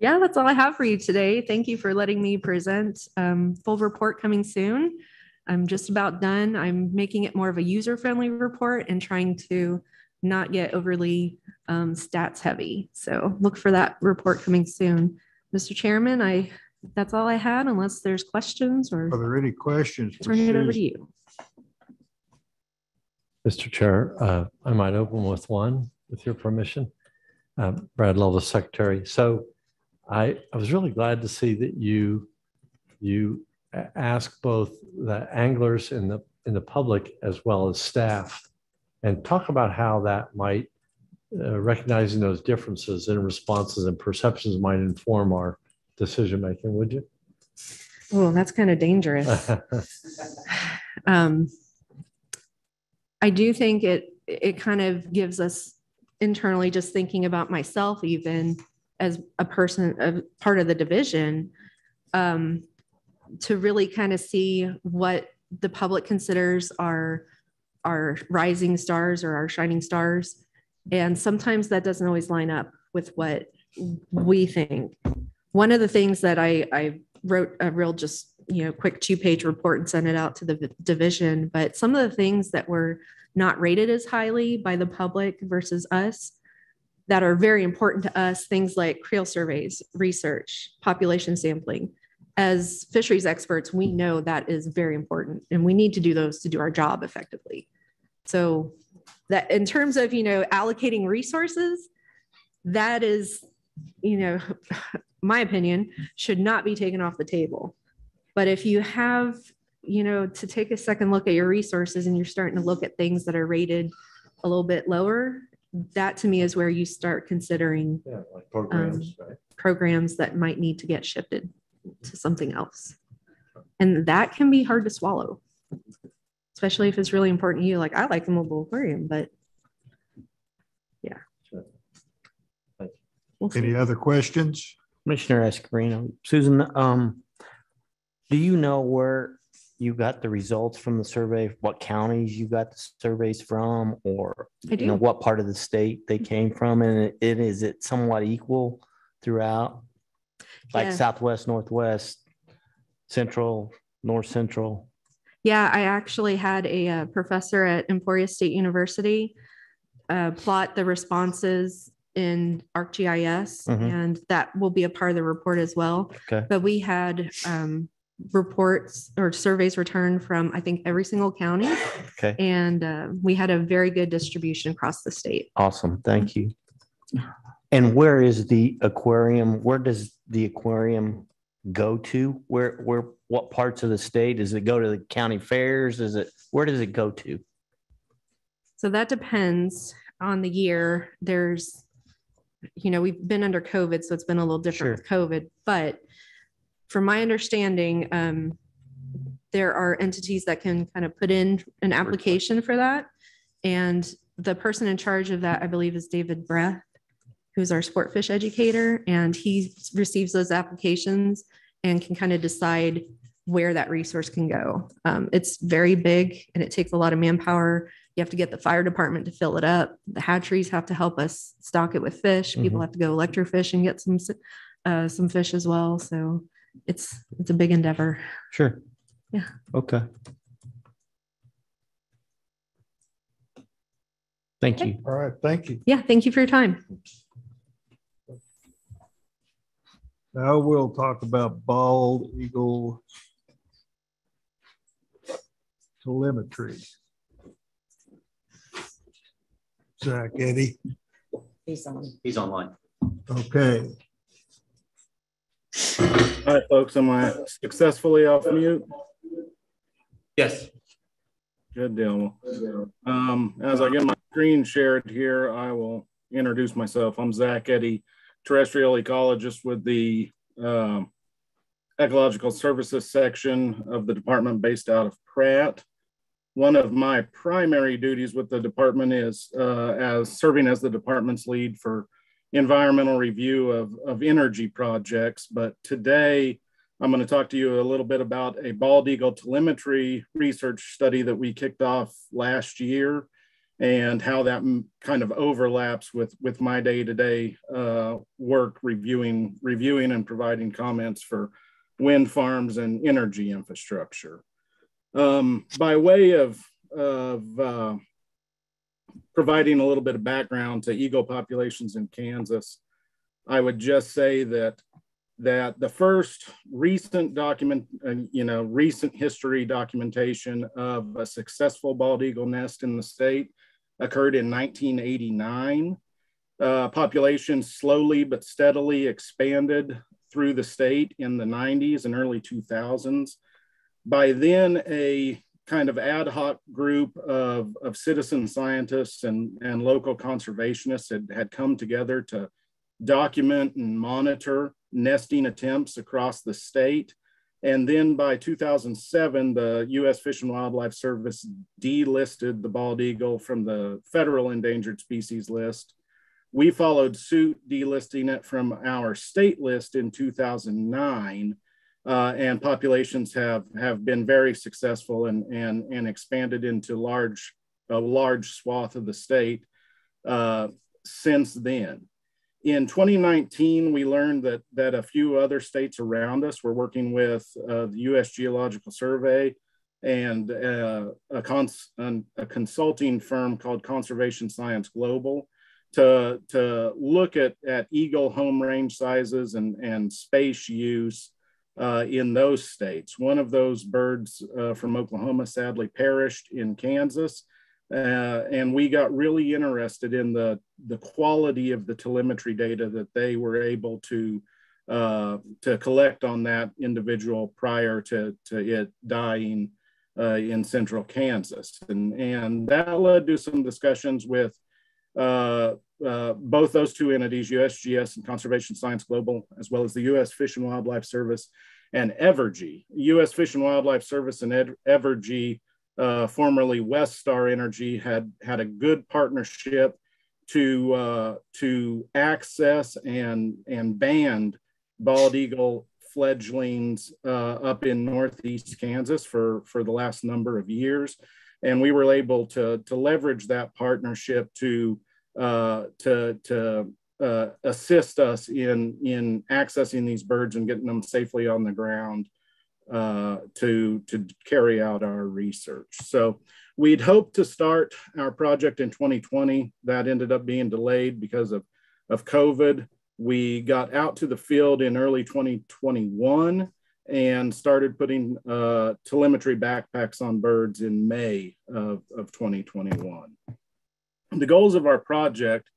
Yeah, that's all I have for you today. Thank you for letting me present. Um, full report coming soon. I'm just about done. I'm making it more of a user-friendly report and trying to not get overly um, stats heavy. So look for that report coming soon. Mr. Chairman, I that's all I had unless there's questions or Are there any questions? for turn it over to Susan? you. Mr. Chair, uh, I might open with one, with your permission. Uh, Brad Loveless, the Secretary. So I, I was really glad to see that you, you a- asked both the anglers in the, in the public as well as staff and talk about how that might, uh, recognizing those differences in responses and perceptions might inform our decision making, would you? Oh, that's kind of dangerous. um, I do think it it kind of gives us internally just thinking about myself even as a person a part of the division um, to really kind of see what the public considers our our rising stars or our shining stars and sometimes that doesn't always line up with what we think one of the things that I, I wrote a real just you know quick two page report and sent it out to the division but some of the things that were not rated as highly by the public versus us that are very important to us things like creel surveys research population sampling. As fisheries experts we know that is very important and we need to do those to do our job effectively. So that in terms of you know allocating resources that is you know my opinion, should not be taken off the table. But if you have, you know, to take a second look at your resources and you're starting to look at things that are rated a little bit lower, that to me is where you start considering Yeah, like programs, um, right? programs that might need to get shifted to something else. And that can be hard to swallow, especially if it's really important to you. Like I like the mobile aquarium, but yeah. We'll see. Any other questions? Commissioner Escareno, Susan, um, do you know where you got the results from the survey? What counties you got the surveys from, or I you know do. what part of the state they came from, and it- it is it somewhat equal throughout, like Yeah. Southwest, Northwest, Central, North Central? Yeah, I actually had a, uh professor at Emporia State University uh, plot the responses in ArcGIS, Mhm. and that will be a part of the report as well. Okay. But we had um, reports or surveys returned from, I think, every single county. Okay. And uh, we had a very good distribution across the state. Awesome. Thank you. And where is the aquarium? Where does the aquarium go to? Where, where, what parts of the state? Does it go to the county fairs? Is it, where does it go to? So that depends on the year. There's, you know, we've been under COVID, so it's been a little different with COVID. But from my understanding, um, there are entities that can kind of put in an application for that. And the person in charge of that, I believe, is David Breath, who's our sport fish educator. And he receives those applications and can kind of decide where that resource can go. Um, it's very big and it takes a lot of manpower. You have to get the fire department to fill it up. The hatcheries have to help us stock it with fish. People Mhm. have to go electrofish and get some, uh, some fish as well. So it's, it's a big endeavor. Sure. Yeah. Okay. Thank you. All right, thank you. Yeah. Thank you for your time. Now we'll talk about bald eagle telemetry. Zach, Eddy, He's on. He's online. okay. All right, folks, am I successfully off mute? Yes. Good deal. Um, as I get my screen shared here, I will introduce myself. I'm Zach Eddy, terrestrial ecologist with the um, Ecological Services section of the department based out of Pratt. One of my primary duties with the department is uh, as serving as the department's lead for environmental review of, of energy projects. But today, I'm going to talk to you a little bit about a bald eagle telemetry research study that we kicked off last year and how that kind of overlaps with, with my day-to-day uh, work reviewing, reviewing and providing comments for wind farms and energy infrastructure. Um, by way of, of uh, providing a little bit of background to eagle populations in Kansas, I would just say that that the first recent document, uh, you know, recent history documentation of a successful bald eagle nest in the state occurred in 1989. Uh, population slowly but steadily expanded through the state in the 90s and early 2000s. By then, a kind of ad hoc group of, of citizen scientists and, and local conservationists had, had come together to document and monitor nesting attempts across the state. And then by 2007, the US Fish and Wildlife Service delisted the bald eagle from the federal endangered species list. We followed suit, delisting it from our state list in 2009. Uh, and populations have, have been very successful and, and, and expanded into large, a large swath of the state uh, since then. In 2019, we learned that, that a few other states around us were working with uh, the US Geological Survey and uh, a, cons a consulting firm called Conservation Science Global to, to look at, at eagle home range sizes and, and space use uh, in those states. One of those birds uh, from Oklahoma sadly perished in Kansas. Uh, and we got really interested in the, the quality of the telemetry data that they were able to, uh, to collect on that individual prior to, to it dying uh, in central Kansas. And, and that led to some discussions with uh, both those two entities, USGS and Conservation Science Global, as well as the US Fish and Wildlife Service and Evergy. US Fish and Wildlife Service and Ed- Evergy, uh, formerly Westar Energy, had, had a good partnership to, uh, to access and, and band bald eagle fledglings uh, up in Northeast Kansas for, for the last number of years. And we were able to, to leverage that partnership to, uh, to, to uh, assist us in, in accessing these birds and getting them safely on the ground uh, to, to carry out our research. So we'd hoped to start our project in 2020. That ended up being delayed because of of COVID, we got out to the field in early 2021 and started putting uh, telemetry backpacks on birds in May of, of 2021. The goals of our project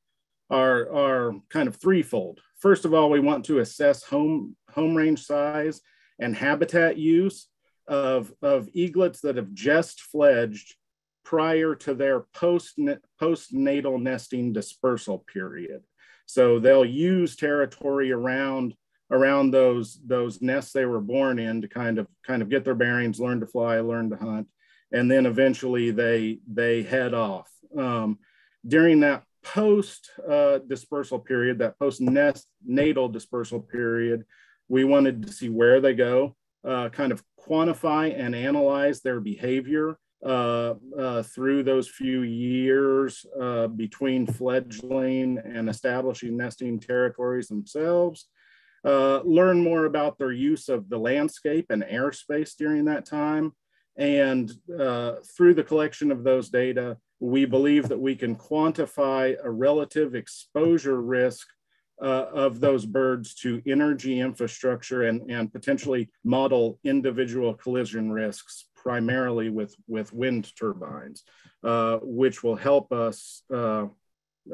are, are kind of threefold. First of all, we want to assess home, home range size and habitat use of, of eaglets that have just fledged prior to their post, postnatal nesting dispersal period. So they'll use territory around around those those nests they were born in to kind of kind of get their bearings, learn to fly, learn to hunt, and then eventually they they head off. Um, during that post uh, dispersal period, that post nest natal dispersal period, we wanted to see where they go, uh, kind of quantify and analyze their behavior uh, uh, through those few years uh, between fledgling and establishing nesting territories themselves. Uh, learn more about their use of the landscape and airspace during that time. And through the collection of those data, we believe that we can quantify a relative exposure risk uh, of those birds to energy infrastructure and, and potentially model individual collision risks primarily with, with wind turbines, uh, which will help us uh,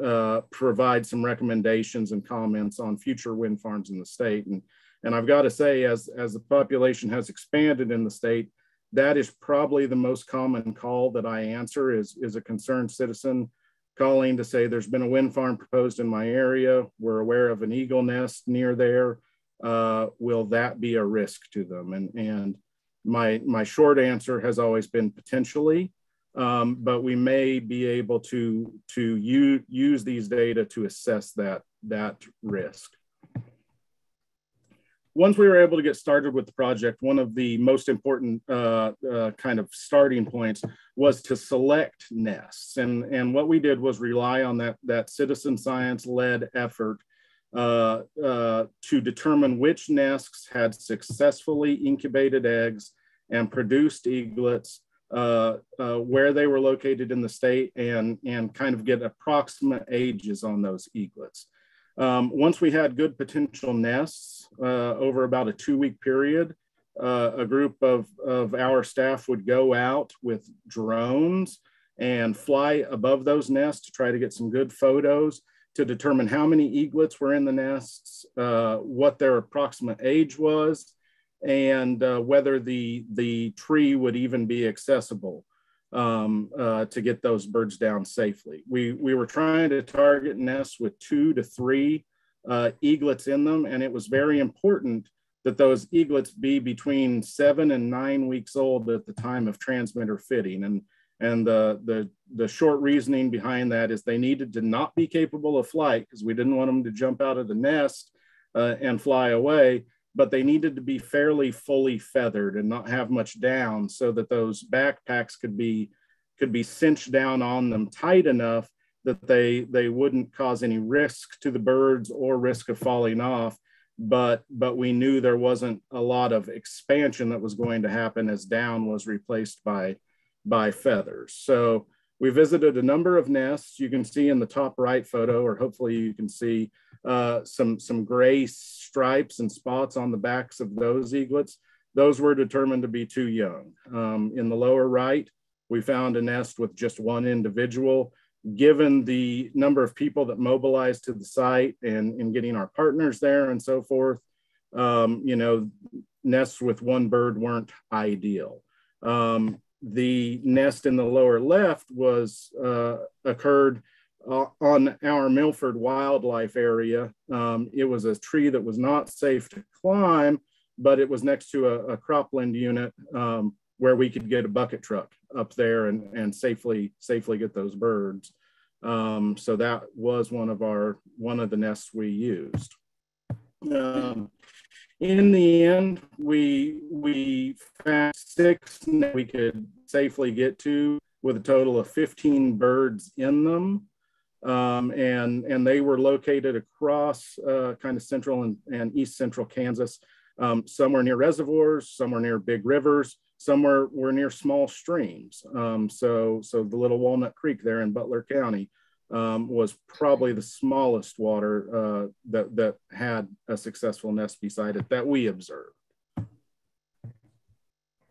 uh, provide some recommendations and comments on future wind farms in the state. And, and I've got to say, as, as the population has expanded in the state, that is probably the most common call that I answer is, is a concerned citizen calling to say there's been a wind farm proposed in my area. We're aware of an eagle nest near there. Uh, will that be a risk to them? And, and my, my short answer has always been potentially, um, but we may be able to, to use, use these data to assess that, that risk. Once we were able to get started with the project, one of the most important uh, uh, kind of starting points was to select nests. And, and what we did was rely on that, that citizen science led effort uh, uh, to determine which nests had successfully incubated eggs and produced eaglets, uh, uh, where they were located in the state, and, and kind of get approximate ages on those eaglets. Um, once we had good potential nests uh, over about a two week period, a group of, of our staff would go out with drones and fly above those nests to try to get some good photos to determine how many eaglets were in the nests, uh, what their approximate age was, and uh, whether the, the tree would even be accessible um, uh, to get those birds down safely. We, we were trying to target nests with two to three uh, eaglets in them, and it was very important that those eaglets be between seven and nine weeks old at the time of transmitter fitting. And and the, the, the short reasoning behind that is they needed to not be capable of flight because we didn't want them to jump out of the nest uh, and fly away, but they needed to be fairly fully feathered and not have much down so that those backpacks could be could be cinched down on them tight enough that they they wouldn't cause any risk to the birds or risk of falling off but but we knew there wasn't a lot of expansion that was going to happen as down was replaced by by feathers. So we visited a number of nests. You can see in the top right photo, or hopefully you can see uh, some, some gray stripes and spots on the backs of those eaglets. Those were determined to be too young. Um, in the lower right, we found a nest with just one individual. Given the number of people that mobilized to the site and in getting our partners there and so forth, um, you know, nests with one bird weren't ideal. Um, the nest in the lower left was uh, occurred uh, on our Milford wildlife area. Um, it was a tree that was not safe to climb, but it was next to a, a cropland unit um, where we could get a bucket truck up there and, and safely safely get those birds. Um, so that was one of our one of the nests we used. In the end, we we found six that we could safely get to with a total of 15 birds in them. Um, and, and they were located across uh, kind of central and, and east central Kansas. Um, some were near reservoirs, some were near big rivers, some were, were near small streams. Um, so, so the Little Walnut Creek there in Butler County um, was probably the smallest water uh, that, that had a successful nest beside it that we observed.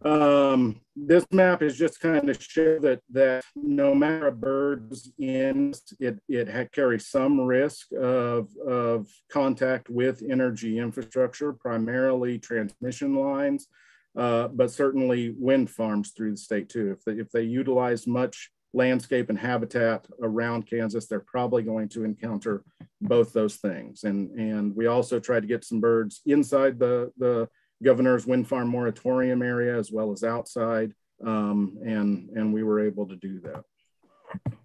Um, this map is just kind of show that that no matter a bird's in, it it carries some risk of of contact with energy infrastructure, primarily transmission lines, uh, but certainly wind farms through the state too. If they if they utilize much landscape and habitat around Kansas, they're probably going to encounter both those things. And and we also tried to get some birds inside the the governor's wind farm moratorium area as well as outside. Um, and, and we were able to do that.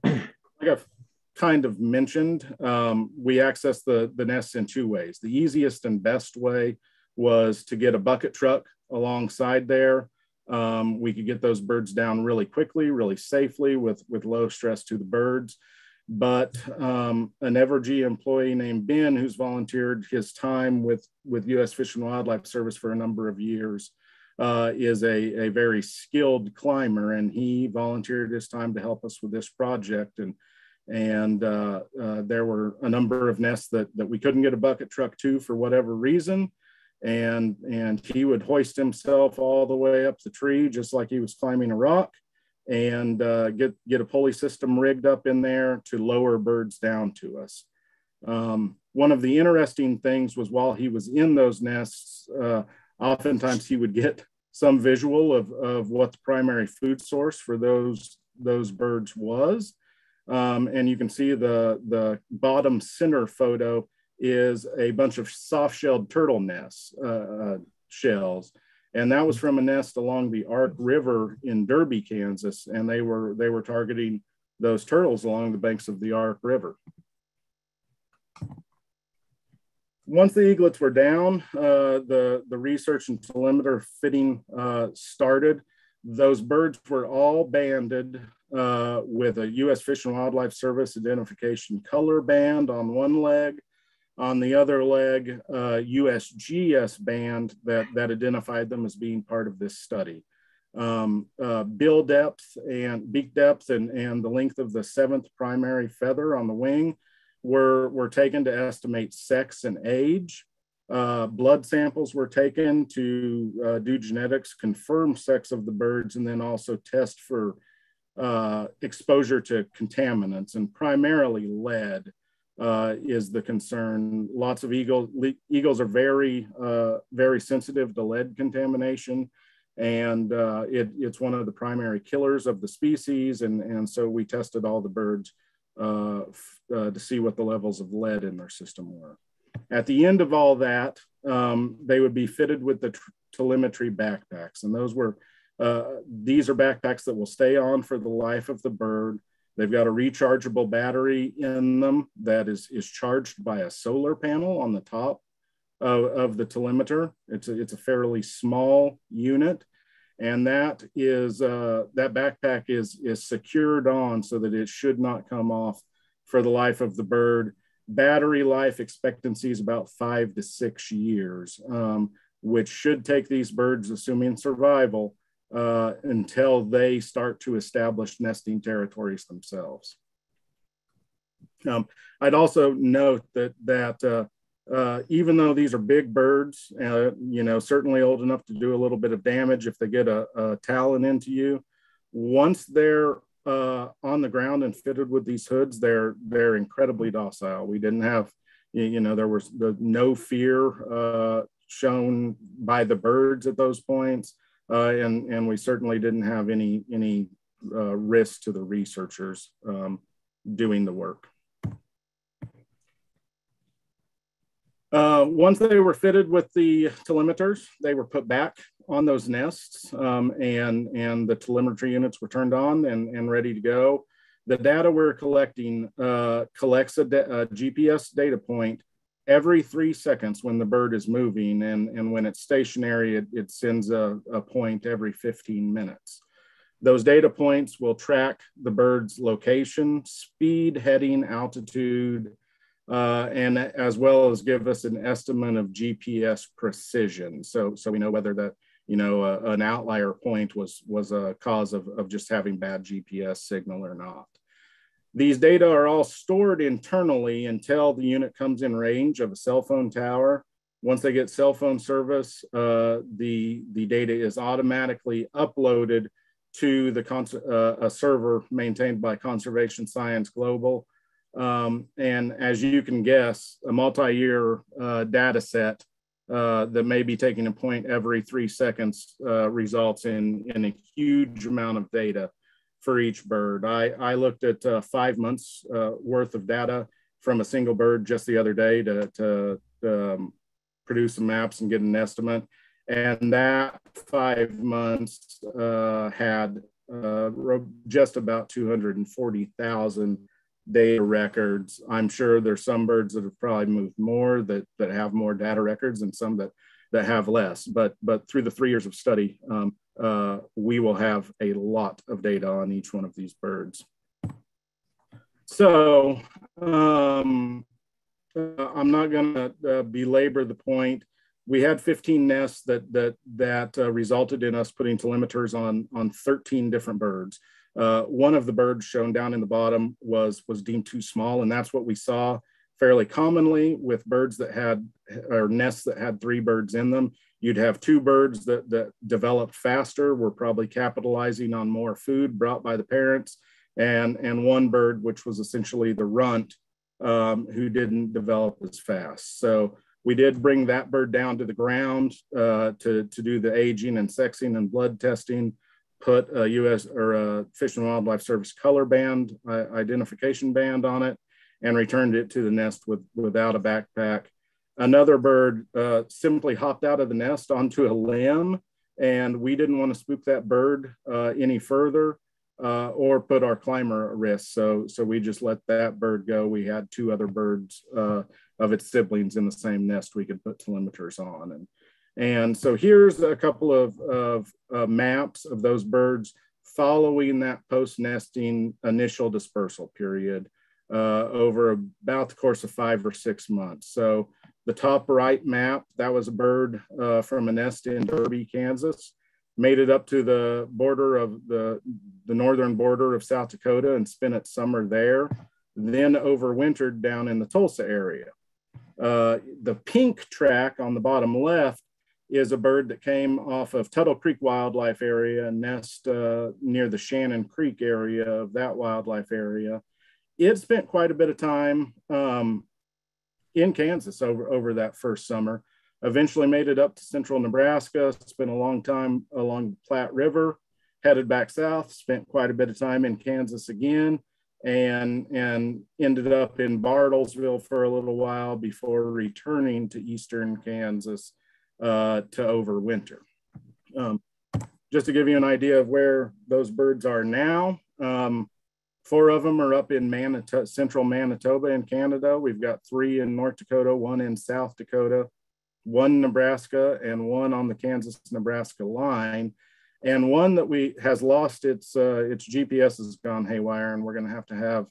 Like I've kind of mentioned, um, we access the, the nests in two ways. The easiest and best way was to get a bucket truck alongside there. Um, we could get those birds down really quickly, really safely with, with low stress to the birds but um, an Evergy employee named Ben, who's volunteered his time with, with U.S. Fish and Wildlife Service for a number of years, uh, is a, a very skilled climber, and he volunteered his time to help us with this project. And and uh, uh, there were a number of nests that that we couldn't get a bucket truck to for whatever reason, and and he would hoist himself all the way up the tree just like he was climbing a rock and uh, get, get a pulley system rigged up in there to lower birds down to us. Um, one of the interesting things was while he was in those nests, uh, oftentimes he would get some visual of, of what the primary food source for those, those birds was. Um, and you can see the, the bottom center photo is a bunch of soft-shelled turtle nests, uh, uh shells and that was from a nest along the Ark River in Derby, Kansas, and they were they were targeting those turtles along the banks of the Ark River. Once the eaglets were down, uh, the, the research and telemeter fitting uh, started. Those birds were all banded uh, with a U.S. Fish and Wildlife Service identification color band on one leg on the other leg, uh, USGS band that, that identified them as being part of this study. Um, uh, bill depth and beak depth and, and the length of the seventh primary feather on the wing were, were taken to estimate sex and age. Uh, blood samples were taken to uh, do genetics, confirm sex of the birds, and then also test for uh, exposure to contaminants and primarily lead uh, is the concern. Lots of eagles, eagles are very, uh, very sensitive to lead contamination. And uh, it, it's one of the primary killers of the species. And, and so we tested all the birds uh, uh, to see what the levels of lead in their system were. At the end of all that, um, they would be fitted with the telemetry backpacks. And those were, uh, these are backpacks that will stay on for the life of the bird. They've got a rechargeable battery in them that is, is charged by a solar panel on the top of, of the telemeter. It's a, it's a fairly small unit. And that is uh, that backpack is, is secured on so that it should not come off for the life of the bird. Battery life expectancy is about five to six years, um, which should take these birds, assuming survival, uh, until they start to establish nesting territories themselves. Um, I'd also note that that uh, uh, even though these are big birds, uh, you know, certainly old enough to do a little bit of damage if they get a, a talon into you, once they're uh, on the ground and fitted with these hoods, they're they're incredibly docile. We didn't have, you know, there was the no fear uh, shown by the birds at those points and and we certainly didn't have any any uh, risk to the researchers um, doing the work. Uh, once they were fitted with the telemeters, they were put back on those nests um, and, and the telemetry units were turned on and, and ready to go. The data we're collecting uh, collects a, a, GPS data point every three seconds when the bird is moving and, and when it's stationary, it, it sends a, a point every 15 minutes. Those data points will track the bird's location, speed, heading, altitude, uh, and as well as give us an estimate of GPS precision. So, so we know whether that, you know, uh, an outlier point was, was a cause of, of just having bad GPS signal or not. These data are all stored internally until the unit comes in range of a cell phone tower. Once they get cell phone service, uh, the, the data is automatically uploaded to the uh, a server maintained by Conservation Science Global. Um, and as you can guess, a multi-year uh, data set uh, that may be taking a point every three seconds uh, results in, in a huge amount of data for each bird. I, I looked at uh, five months uh, worth of data from a single bird just the other day to, to um, produce some maps and get an estimate. And that five months uh, had uh, just about 240,000 data records. I'm sure there's some birds that have probably moved more that, that have more data records and some that, that have less. But, but through the three years of study, um, uh, we will have a lot of data on each one of these birds. So um, uh, I'm not going to uh, belabor the point. We had 15 nests that that that uh, resulted in us putting telemeters on on 13 different birds. Uh, one of the birds shown down in the bottom was was deemed too small, and that's what we saw fairly commonly with birds that had or nests that had three birds in them. You'd have two birds that, that developed faster, were probably capitalizing on more food brought by the parents, and, and one bird, which was essentially the runt, um, who didn't develop as fast. So we did bring that bird down to the ground uh, to, to do the aging and sexing and blood testing, put a US or a Fish and Wildlife Service color band, uh, identification band on it, and returned it to the nest with, without a backpack Another bird uh, simply hopped out of the nest onto a limb, and we didn't want to spook that bird uh, any further uh, or put our climber at risk. So, so we just let that bird go. We had two other birds uh, of its siblings in the same nest we could put telemeters on. And, and so here's a couple of, of maps of those birds following that post-nesting initial dispersal period uh, over about the course of five or six months. So the top right map, that was a bird uh, from a nest in Derby, Kansas. Made it up to the border of the, the northern border of South Dakota and spent its summer there. Then overwintered down in the Tulsa area. Uh, the pink track on the bottom left is a bird that came off of Tuttle Creek Wildlife Area nest uh, near the Shannon Creek area of that wildlife area. It spent quite a bit of time um, in Kansas over, over that first summer. Eventually made it up to central Nebraska, spent a long time along the Platte River, headed back south, spent quite a bit of time in Kansas again, and, and ended up in Bartlesville for a little while before returning to eastern Kansas uh, to overwinter. Um, just to give you an idea of where those birds are now, um, Four of them are up in Manito- central Manitoba in Canada. We've got three in North Dakota, one in South Dakota, one Nebraska, and one on the Kansas-Nebraska line. And one that we has lost its uh, its GPS has gone haywire, and we're going to have to have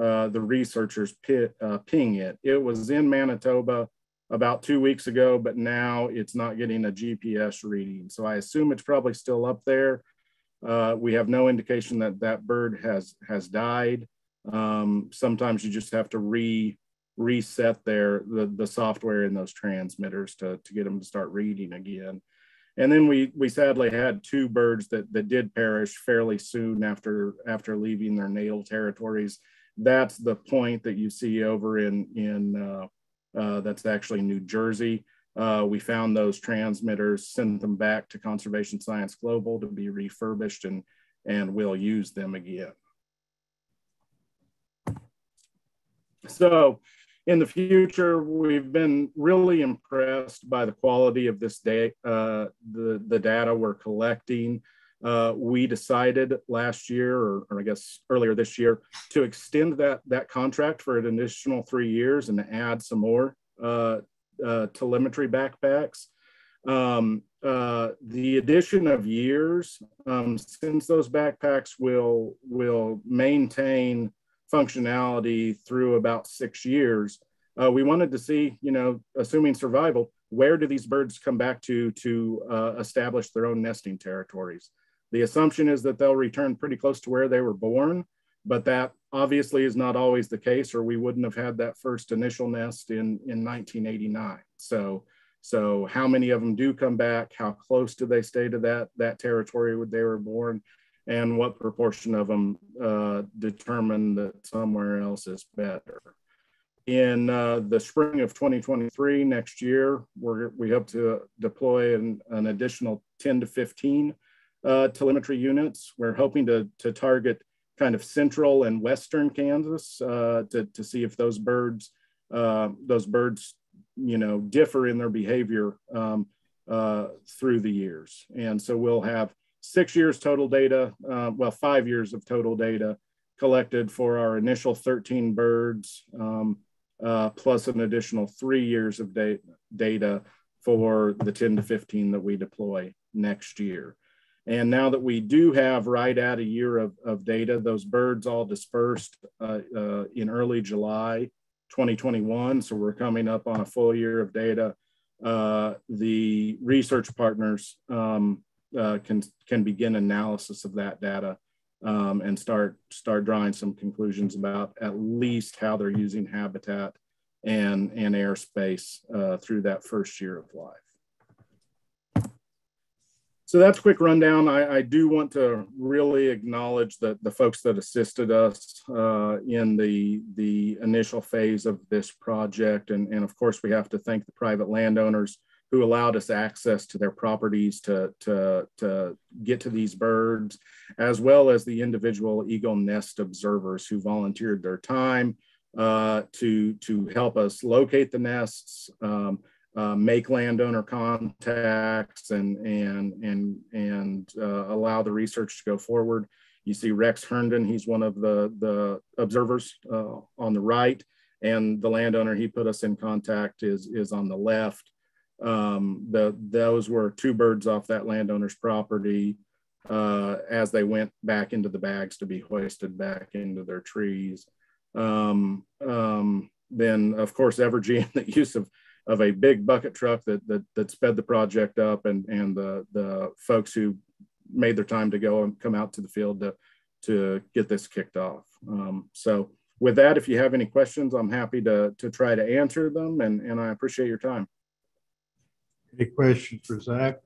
uh, the researchers pit, uh, ping it. It was in Manitoba about two weeks ago, but now it's not getting a GPS reading. So I assume it's probably still up there. Uh, we have no indication that that bird has has died. Um, sometimes you just have to re reset their the, the software in those transmitters to, to get them to start reading again. And then we we sadly had two birds that that did perish fairly soon after after leaving their natal territories. That's the point that you see over in in uh, uh, that's actually New Jersey. Uh, we found those transmitters, sent them back to Conservation Science Global to be refurbished and, and we'll use them again. So in the future, we've been really impressed by the quality of this day, uh, the, the data we're collecting. Uh, we decided last year, or, or, I guess earlier this year, to extend that, that contract for an additional three years and add some more uh, uh, telemetry backpacks. Um, uh, the addition of years, um, since those backpacks will will maintain functionality through about six years, uh, we wanted to see, you know, assuming survival, where do these birds come back to to uh, establish their own nesting territories? The assumption is that they'll return pretty close to where they were born, but that obviously is not always the case, or we wouldn't have had that first initial nest in, in 1989. So, so how many of them do come back? How close do they stay to that, that territory where they were born? And what proportion of them uh, determine that somewhere else is better? In uh, the spring of 2023, next year, we're, we hope to deploy an, an additional 10 to 15 uh, telemetry units. We're hoping to, to target kind of central and western Kansas uh, to, to see if those birds, uh, those birds, you know, differ in their behavior um, uh, through the years. And so we'll have six years total data, uh, well, five years of total data collected for our initial 13 birds. Um, uh, plus an additional three years of data, data for the 10 to 15 that we deploy next year. And now that we do have right at a year of, of data, those birds all dispersed uh, uh, in early July 2021. So we're coming up on a full year of data. Uh, the research partners um, uh, can, can begin analysis of that data um, and start start drawing some conclusions about at least how they're using habitat and and airspace uh, through that first year of life. So that's a quick rundown. I, I do want to really acknowledge that the folks that assisted us uh, in the the initial phase of this project, and and of course we have to thank the private landowners who allowed us access to their properties to, to, to get to these birds, as well as the individual Eagle Nest observers who volunteered their time uh, to, to help us locate the nests, um, uh, make landowner contacts, and, and, and, and uh, allow the research to go forward. You see Rex Herndon, he's one of the, the observers uh, on the right, and the landowner he put us in contact is, is on the left. Um, the, those were two birds off that landowner's property uh, as they went back into the bags to be hoisted back into their trees. Um, um, then, of course, Evergy, the use of, of a big bucket truck that, that, that sped the project up and, and the, the folks who made their time to go and come out to the field to, to get this kicked off. Um, so with that, if you have any questions, I'm happy to, to try to answer them and, and I appreciate your time. Any questions for Zach?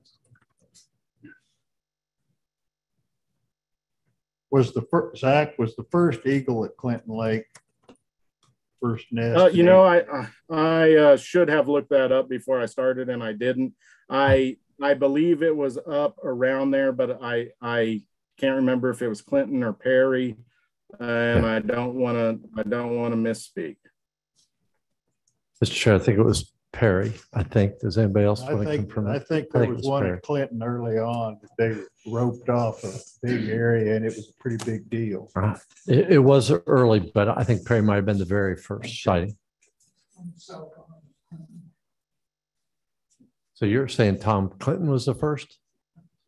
Was the Zach, was the first eagle at Clinton Lake? First nest? Uh, you know, I, I uh, should have looked that up before I started and I didn't. I, I believe it was up around there, but I, I can't remember if it was Clinton or Perry. And I don't want to, I don't want to misspeak. Mr. Chair, I think it was Perry, I think. Does anybody else I want to think, confirm? I that? think I there it was one Perry. at Clinton early on, that they roped off a big area and it was a pretty big deal. Uh, It, it was early, but I think Perry might have been the very first sighting. So you're saying Tom Clinton was the first?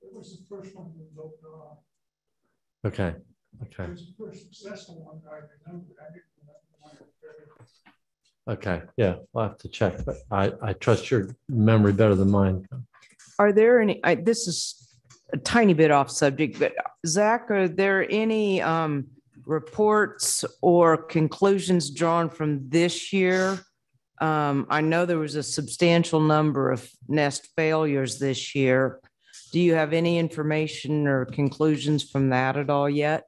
It was the first one that roped off. Okay, okay, It was the first successful one I remember. I didn't remember one that very- okay. Yeah, I'll have to check, but I, I trust your memory better than mine. Are there any, I, this is a tiny bit off subject, but Zach, are there any um, reports or conclusions drawn from this year? Um, I know there was a substantial number of nest failures this year. Do you have any information or conclusions from that at all yet?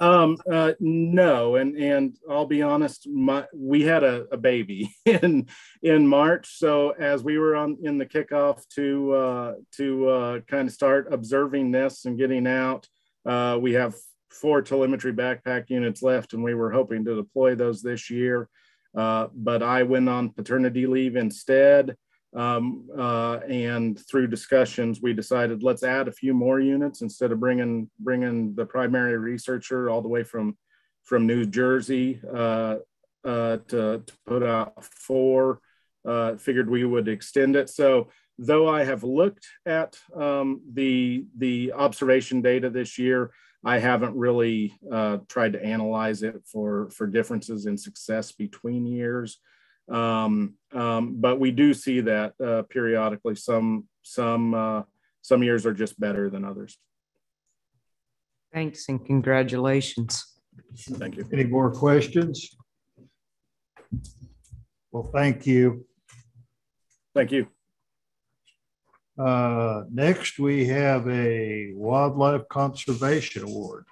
Um, uh, no, and and I'll be honest, my we had a, a baby in in March. So as we were on in the kickoff to uh, to uh, kind of start observing nests and getting out, uh, we have four telemetry backpack units left, and we were hoping to deploy those this year. Uh, but I went on paternity leave instead. Um, uh, and through discussions, we decided let's add a few more units instead of bringing bringing the primary researcher all the way from from New Jersey uh, uh, to, to put out four. Uh, figured we would extend it. So though I have looked at um, the the observation data this year, I haven't really uh, tried to analyze it for for differences in success between years. Um, um, but we do see that uh, periodically. Some some uh, some years are just better than others. Thanks and congratulations. Thank you. Any more questions? Well, thank you. Thank you. Uh, next, we have a Wildlife Conservation Award.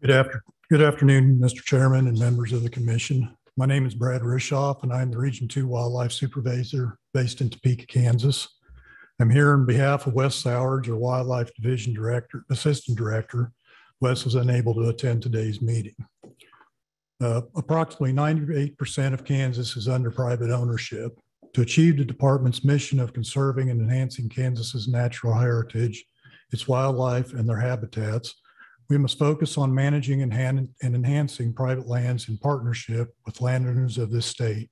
Good after, good afternoon, Mr. Chairman and members of the commission. My name is Brad Rishoff and I'm the Region Two Wildlife Supervisor based in Topeka, Kansas. I'm here on behalf of Wes Sowards, our Wildlife Division Director, Assistant Director. Wes was unable to attend today's meeting. Uh, approximately 98% of Kansas is under private ownership. To achieve the department's mission of conserving and enhancing Kansas's natural heritage, its wildlife, and their habitats, we must focus on managing and, and enhancing private lands in partnership with landowners of this state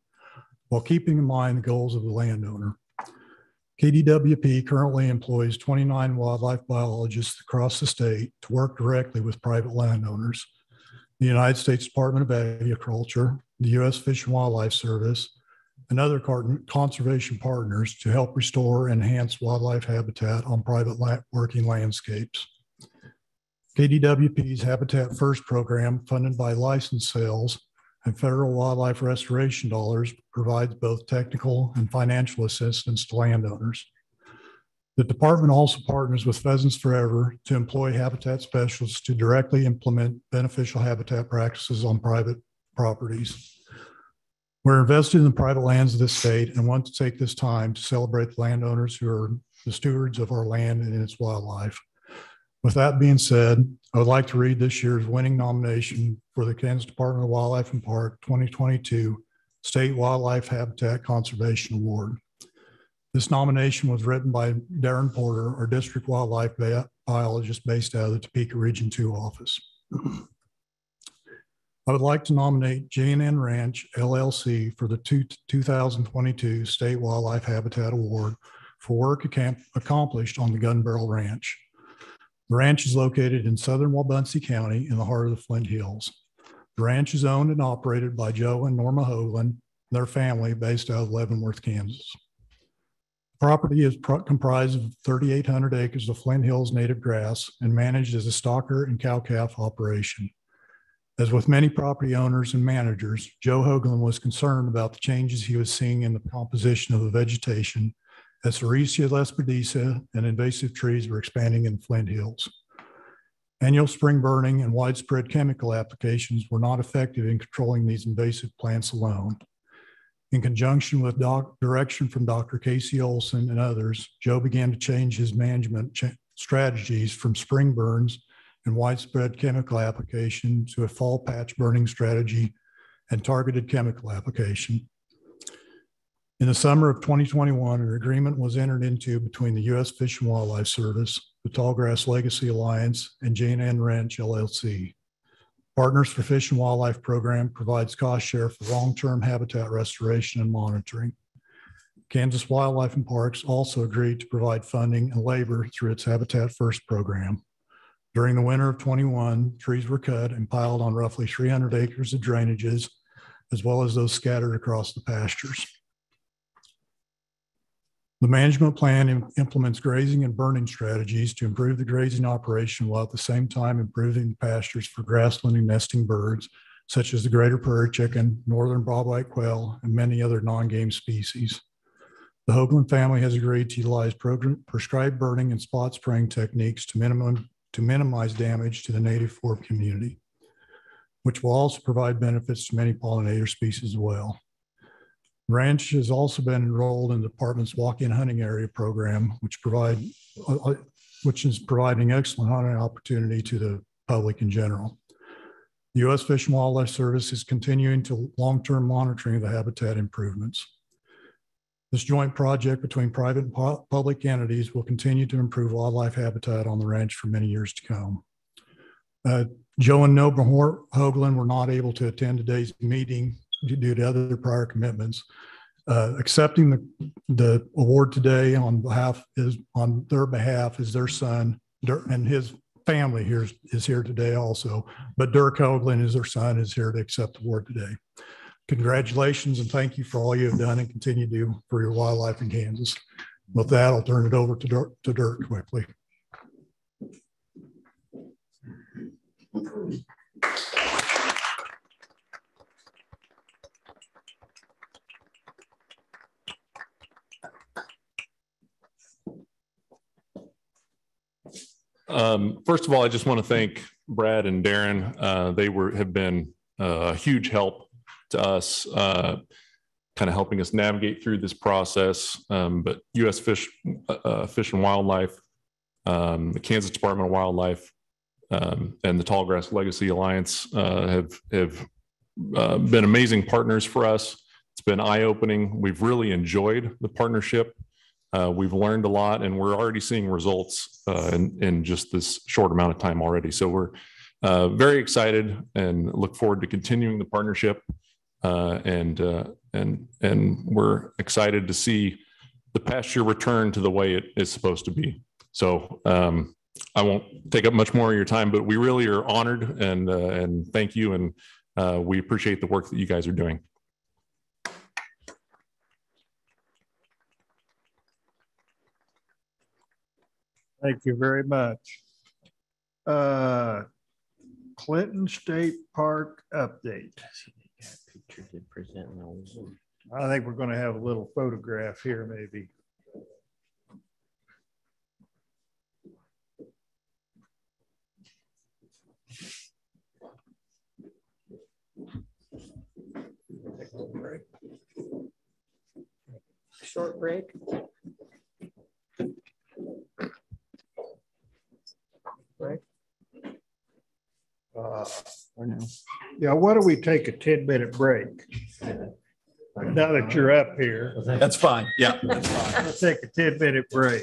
while keeping in mind the goals of the landowner. KDWP currently employs 29 wildlife biologists across the state to work directly with private landowners, the United States Department of Agriculture, the U.S. Fish and Wildlife Service, and other conservation partners to help restore and enhance wildlife habitat on private working landscapes. KDWP's Habitat First program, funded by license sales and federal wildlife restoration dollars, provides both technical and financial assistance to landowners. The department also partners with Pheasants Forever to employ habitat specialists to directly implement beneficial habitat practices on private properties. We're invested in the private lands of this state and want to take this time to celebrate the landowners who are the stewards of our land and its wildlife. With that being said, I would like to read this year's winning nomination for the Kansas Department of Wildlife and Park 2022 State Wildlife Habitat Conservation Award. This nomination was written by Darren Porter, our district wildlife biologist based out of the Topeka Region 2 office. I would like to nominate J&N Ranch LLC for the two, 2022 State Wildlife Habitat Award for work accomplished on the Gun Barrel Ranch. The ranch is located in southern Wabaunsee County in the heart of the Flint Hills. The ranch is owned and operated by Joe and Norma Hoagland, their family based out of Leavenworth, Kansas. Property is pro- comprised of 3,800 acres of Flint Hills native grass and managed as a stocker and cow-calf operation. As with many property owners and managers, Joe Hoagland was concerned about the changes he was seeing in the composition of the vegetation as Sericea lespedeza and invasive trees were expanding in Flint Hills. Annual spring burning and widespread chemical applications were not effective in controlling these invasive plants alone. In conjunction with doc, direction from Dr. KC Olson and others, Joe began to change his management strategies from spring burns and widespread chemical application to a fall patch burning strategy and targeted chemical application. In the summer of 2021, an agreement was entered into between the U.S. Fish and Wildlife Service, the Tallgrass Legacy Alliance, and J&N Ranch LLC. Partners for Fish and Wildlife Program provides cost share for long-term habitat restoration and monitoring. Kansas Wildlife and Parks also agreed to provide funding and labor through its Habitat First program. During the winter of 21, trees were cut and piled on roughly 300 acres of drainages, as well as those scattered across the pastures. The management plan implements grazing and burning strategies to improve the grazing operation while at the same time improving the pastures for grassland and nesting birds, such as the greater prairie chicken, northern bobwhite quail, and many other non-game species. The Hoagland family has agreed to utilize program, prescribed burning and spot spraying techniques to, minimum, to minimize damage to the native forb community, which will also provide benefits to many pollinator species as well. Ranch has also been enrolled in the department's walk-in hunting area program, which provide, uh, uh, which is providing excellent hunting opportunity to the public in general. The U.S. Fish and Wildlife Service is continuing to long-term monitoring of the habitat improvements. This joint project between private and pu public entities will continue to improve wildlife habitat on the ranch for many years to come. Uh, Joe and Noble Hoagland were not able to attend today's meeting due to other prior commitments. Uh, accepting the, the award today on behalf is on their behalf is their son and his family here is- is here today also, but Dirk Hoagland is their son, is here to accept the award today. Congratulations and thank you for all you have done and continue to do for your wildlife in Kansas. With that, I'll turn it over to Dirk, to Dirk quickly. Um, first of all, I just want to thank Brad and Darren. Uh, they were, have been uh, a huge help to us, uh, kind of helping us navigate through this process. Um, but U.S. Fish, uh, uh, Fish and Wildlife, um, the Kansas Department of Wildlife, um, and the Tallgrass Legacy Alliance uh, have have been amazing partners for us. It's been eye-opening. We've really enjoyed the partnership. Uh, we've learned a lot, and we're already seeing results uh, in, in just this short amount of time already. So we're uh, very excited and look forward to continuing the partnership. Uh, and uh, and and we're excited to see the pasture return to the way it is supposed to be. So um, I won't take up much more of your time, but we really are honored and uh, and thank you, and we appreciate the work that you guys are doing. Thank you very much. Uh, Clinton State Park update. I think we're going to have a little photograph here, maybe. Short break. Uh, Yeah, why don't we take a 10 minute break? Now that you're up here. That's fine. Yeah, that's fine. Let's take a 10 minute break.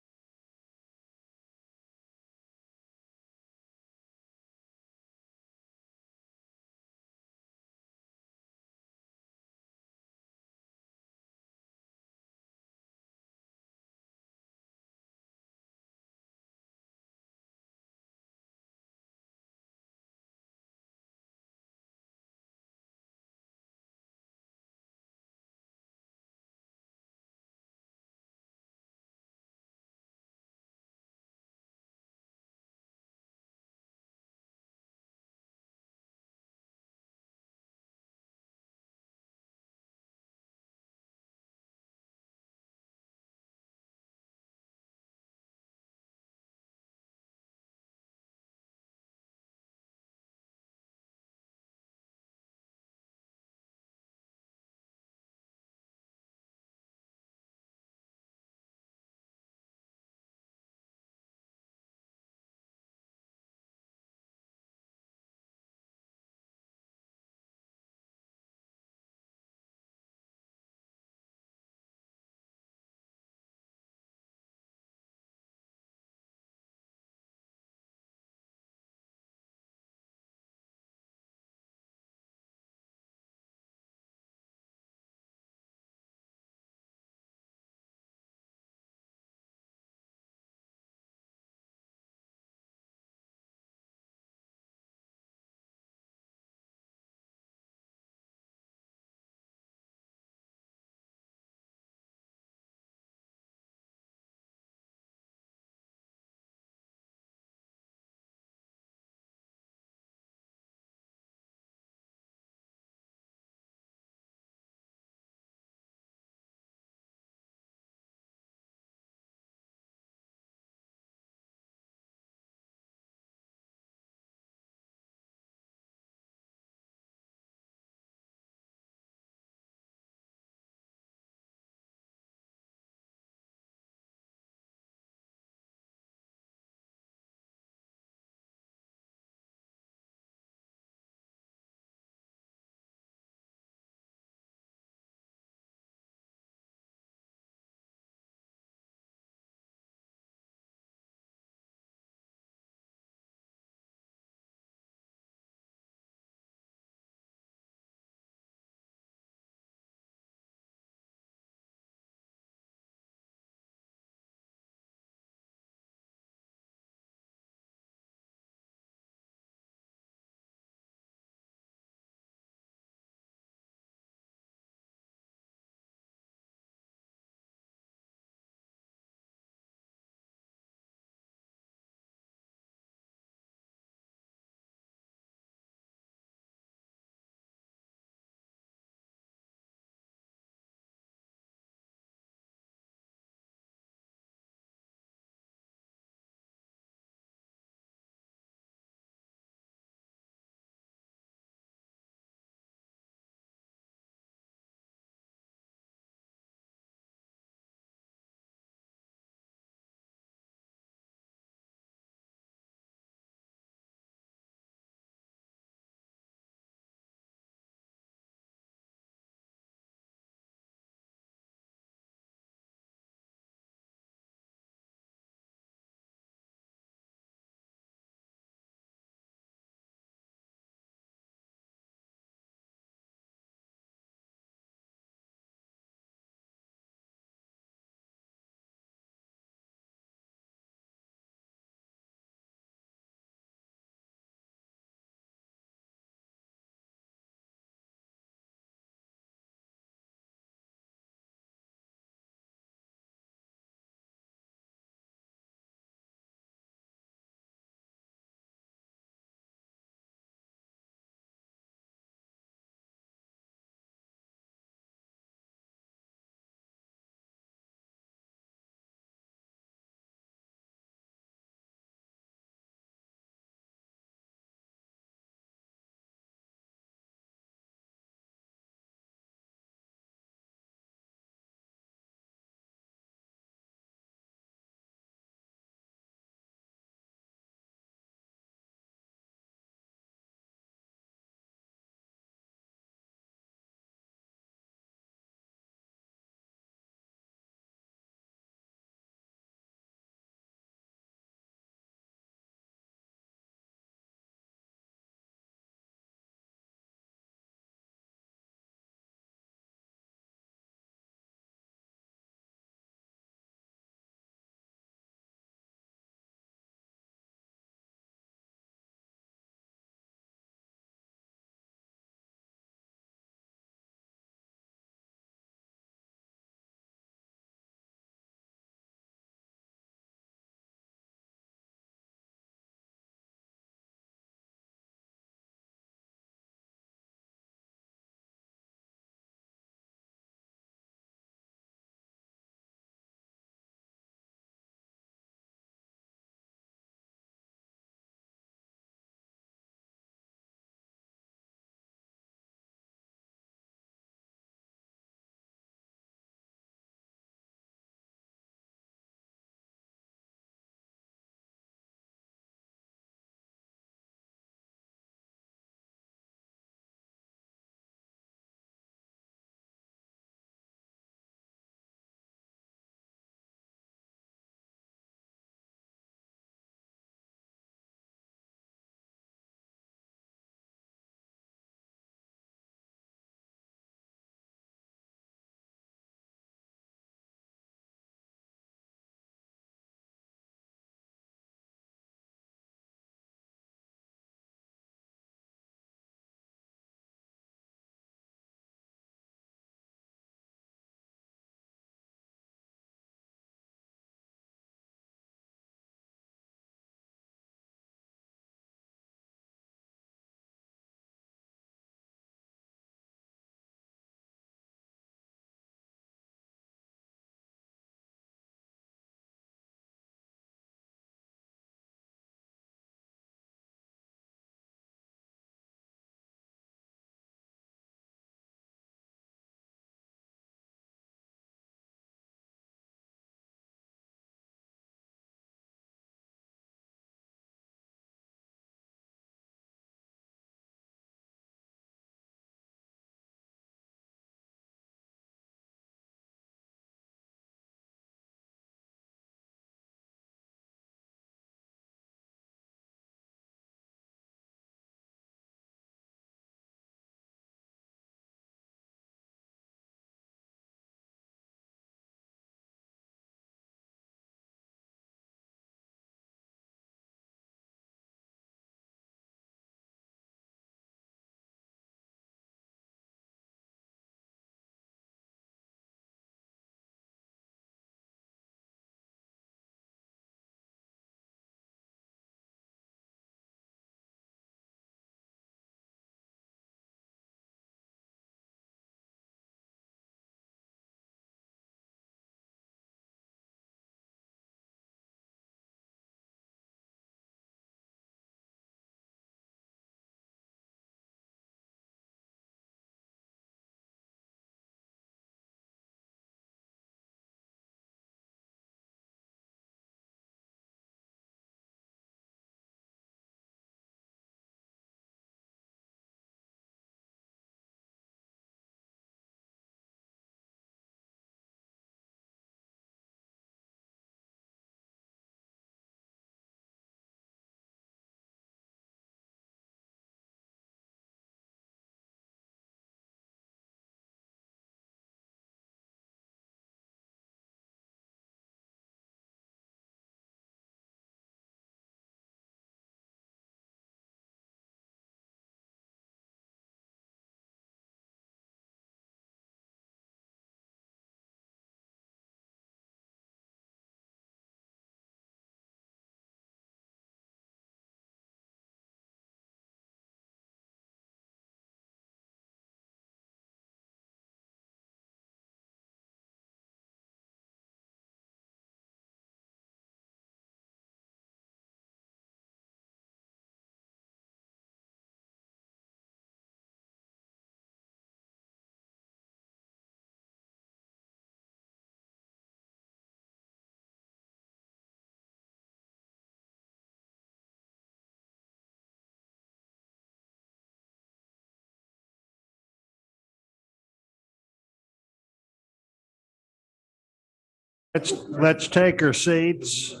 Let's, let's take our seats.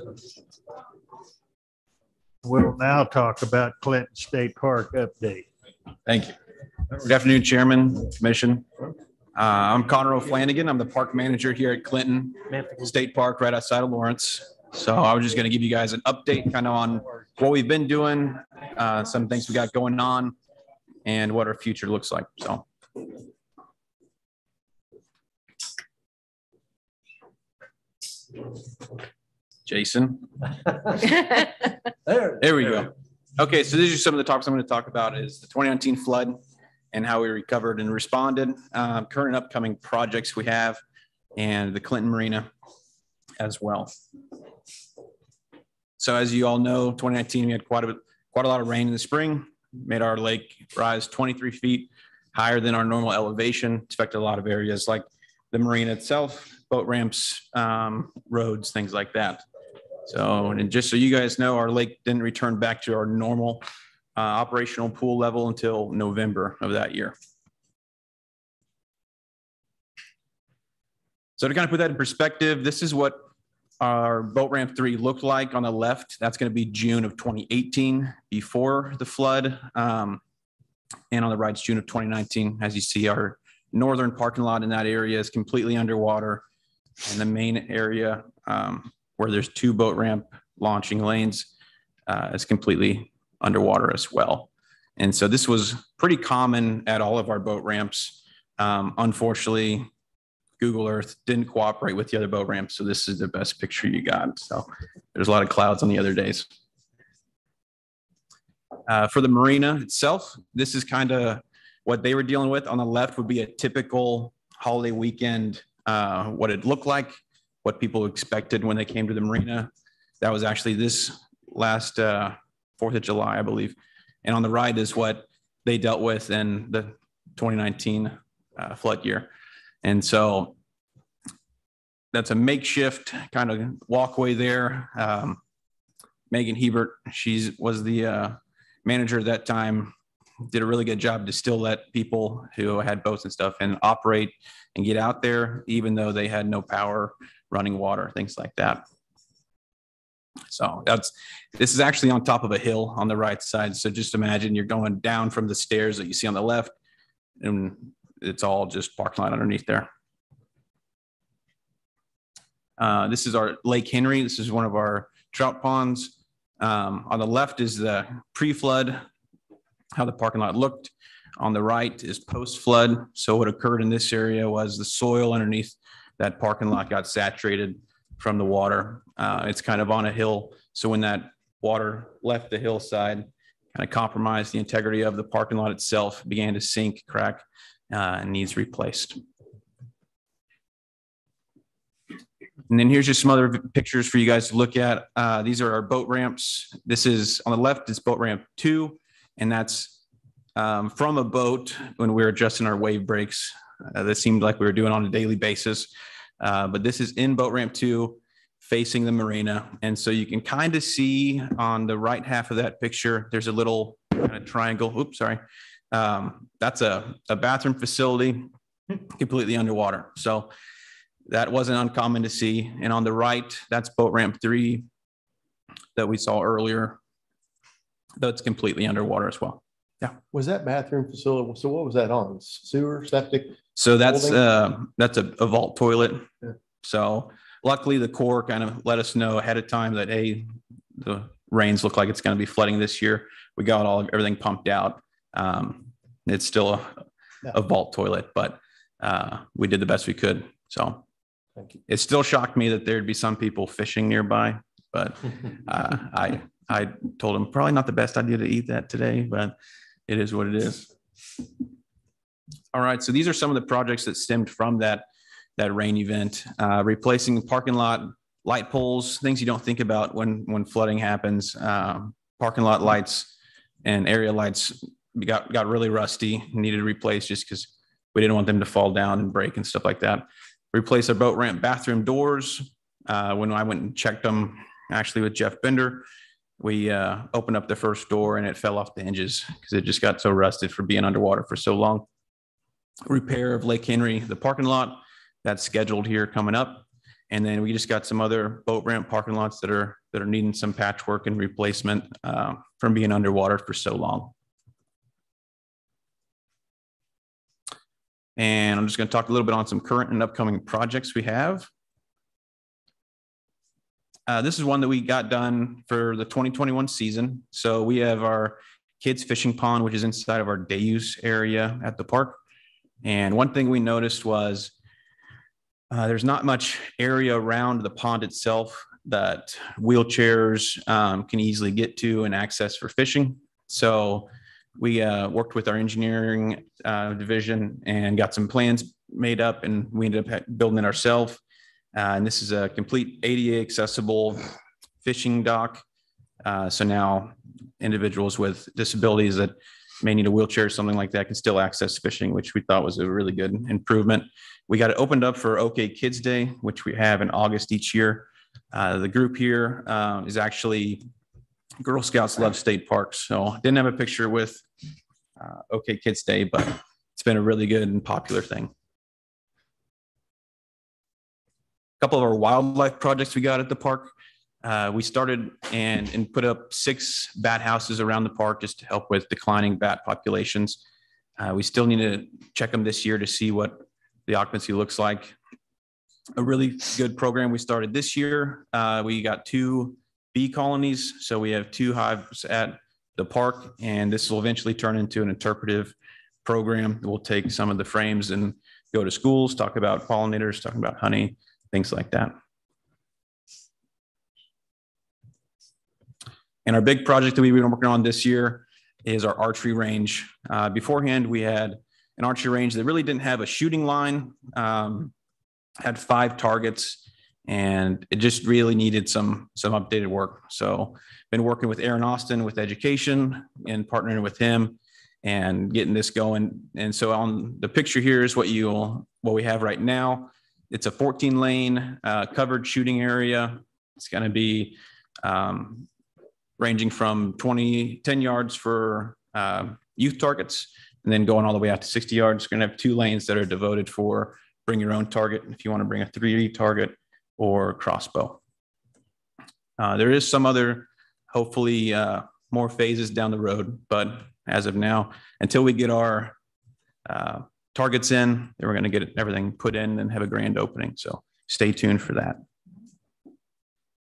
We'll now talk about Clinton State Park update. Thank you. Good afternoon, Chairman, Commission. Uh, I'm Connor O'Flanagan. I'm the park manager here at Clinton State Park right outside of Lawrence. So I was just going to give you guys an update kind of on what we've been doing, uh, some things we got going on, and what our future looks like. So. Jason. There. There we go. Okay, so these are some of the topics I'm going to talk about is the 2019 flood and how we recovered and responded, um, current and upcoming projects we have, and the Clinton Marina as well. So as you all know, 2019, we had quite a, quite a lot of rain in the spring, made our lake rise 23 feet higher than our normal elevation, affected a lot of areas like the marina itself, boat ramps, um, roads, things like that. So, and just so you guys know, our lake didn't return back to our normal uh, operational pool level until November of that year. So to kind of put that in perspective, this is what our boat ramp three looked like on the left. That's going to be June of 2018 before the flood. Um, and on the right, it's June of 2019. As you see, our northern parking lot in that area is completely underwater. And the main area um, where there's two boat ramp launching lanes uh, is completely underwater as well. And so this was pretty common at all of our boat ramps. Um, unfortunately, Google Earth didn't cooperate with the other boat ramps. So this is the best picture you got. So there's a lot of clouds on the other days. Uh, for the marina itself, this is kind of what they were dealing with. On the left would be a typical holiday weekend, uh, what it looked like, what people expected when they came to the marina. That was actually this last uh, 4th of July, I believe. And on the right is what they dealt with in the 2019 uh, flood year. And so that's a makeshift kind of walkway there. Um, Megan Hebert, she was the uh, manager at that time, did a really good job to still let people who had boats and stuff and operate and get out there, even though they had no power, running water, things like that. So that's this is actually on top of a hill on the right side. So just imagine you're going down from the stairs that you see on the left, and it's all just parking lot underneath there. Uh, this is our Lake Henry. This is one of our trout ponds. Um, on the left is the pre-flood, how the parking lot looked. On the right is post-flood. So what occurred in this area was the soil underneath that parking lot got saturated from the water. Uh, it's kind of on a hill. So when that water left the hillside, kind of compromised the integrity of the parking lot itself, began to sink, crack, uh, and needs replaced. And then here's just some other pictures for you guys to look at. Uh, these are our boat ramps. This is on the left is boat ramp two, and that's um, from a boat when we were adjusting our wave breaks. Uh, that seemed like we were doing on a daily basis. Uh, but this is in boat ramp two facing the marina. And so you can kind of see on the right half of that picture, there's a little kind of triangle. Oops, sorry. Um, that's a, a bathroom facility completely underwater. So that wasn't uncommon to see. And on the right, that's boat ramp three that we saw earlier. That's completely underwater as well. Yeah. Was that bathroom facility, so what was that on? Sewer, septic? So that's uh, that's a, a vault toilet. Yeah. So luckily the Corps kind of let us know ahead of time that hey, the rains look like it's going to be flooding this year. We got all of everything pumped out. Um, it's still a, a vault toilet, but uh, we did the best we could. So Thank you. it still shocked me that there'd be some people fishing nearby, but uh, I I told them probably not the best idea to eat that today, but it is what it is. All right, so these are some of the projects that stemmed from that that rain event, uh, replacing the parking lot light poles, things you don't think about when when flooding happens. Um, parking lot lights and area lights got got really rusty, needed replaced just because we didn't want them to fall down and break and stuff like that. Replace our boat ramp bathroom doors. Uh, when I went and checked them, actually with Jeff Bender, we uh, opened up the first door and it fell off the hinges because it just got so rusted for being underwater for so long. Repair of Lake Henry, the parking lot, that's scheduled here coming up. And then we just got some other boat ramp parking lots that are, that are needing some patchwork and replacement uh, from being underwater for so long. And I'm just going to talk a little bit on some current and upcoming projects we have. Uh, this is one that we got done for the 2021 season. So we have our kids fishing pond, which is inside of our day use area at the park. And one thing we noticed was uh, there's not much area around the pond itself that wheelchairs um, can easily get to and access for fishing. So we uh, worked with our engineering uh, division and got some plans made up and we ended up building it ourselves. Uh, and this is a complete ADA accessible fishing dock. Uh, so now individuals with disabilities that may need a wheelchair or something like that can still access fishing, which we thought was a really good improvement. We got it opened up for OK Kids Day, which we have in August each year. Uh, the group here uh, is actually Girl Scouts Love State Parks. So didn't have a picture with uh, OK Kids Day, but it's been a really good and popular thing. Couple of our wildlife projects we got at the park. Uh, we started and, and put up six bat houses around the park just to help with declining bat populations. Uh, we still need to check them this year to see what the occupancy looks like. A really good program we started this year. Uh, we got two bee colonies. So we have two hives at the park, and this will eventually turn into an interpretive program. We'll take some of the frames and go to schools, talk about pollinators, talk about honey, things like that. And our big project that we've been working on this year is our archery range. Uh, beforehand, we had an archery range that really didn't have a shooting line, um, had five targets, and it just really needed some some updated work. So, been working with Aaron Austin with education and partnering with him and getting this going. And so, on the picture here is what you'll what we have right now. It's a 14 lane uh, covered shooting area. It's going to be um, ranging from 20, 10 yards for uh, youth targets, and then going all the way out to 60 yards. Going to have two lanes that are devoted for bring your own target if you want to bring a 3D target or crossbow. Uh, there is some other, hopefully, uh, more phases down the road, but as of now, until we get our uh, targets in, then we're going to get everything put in and have a grand opening. So stay tuned for that.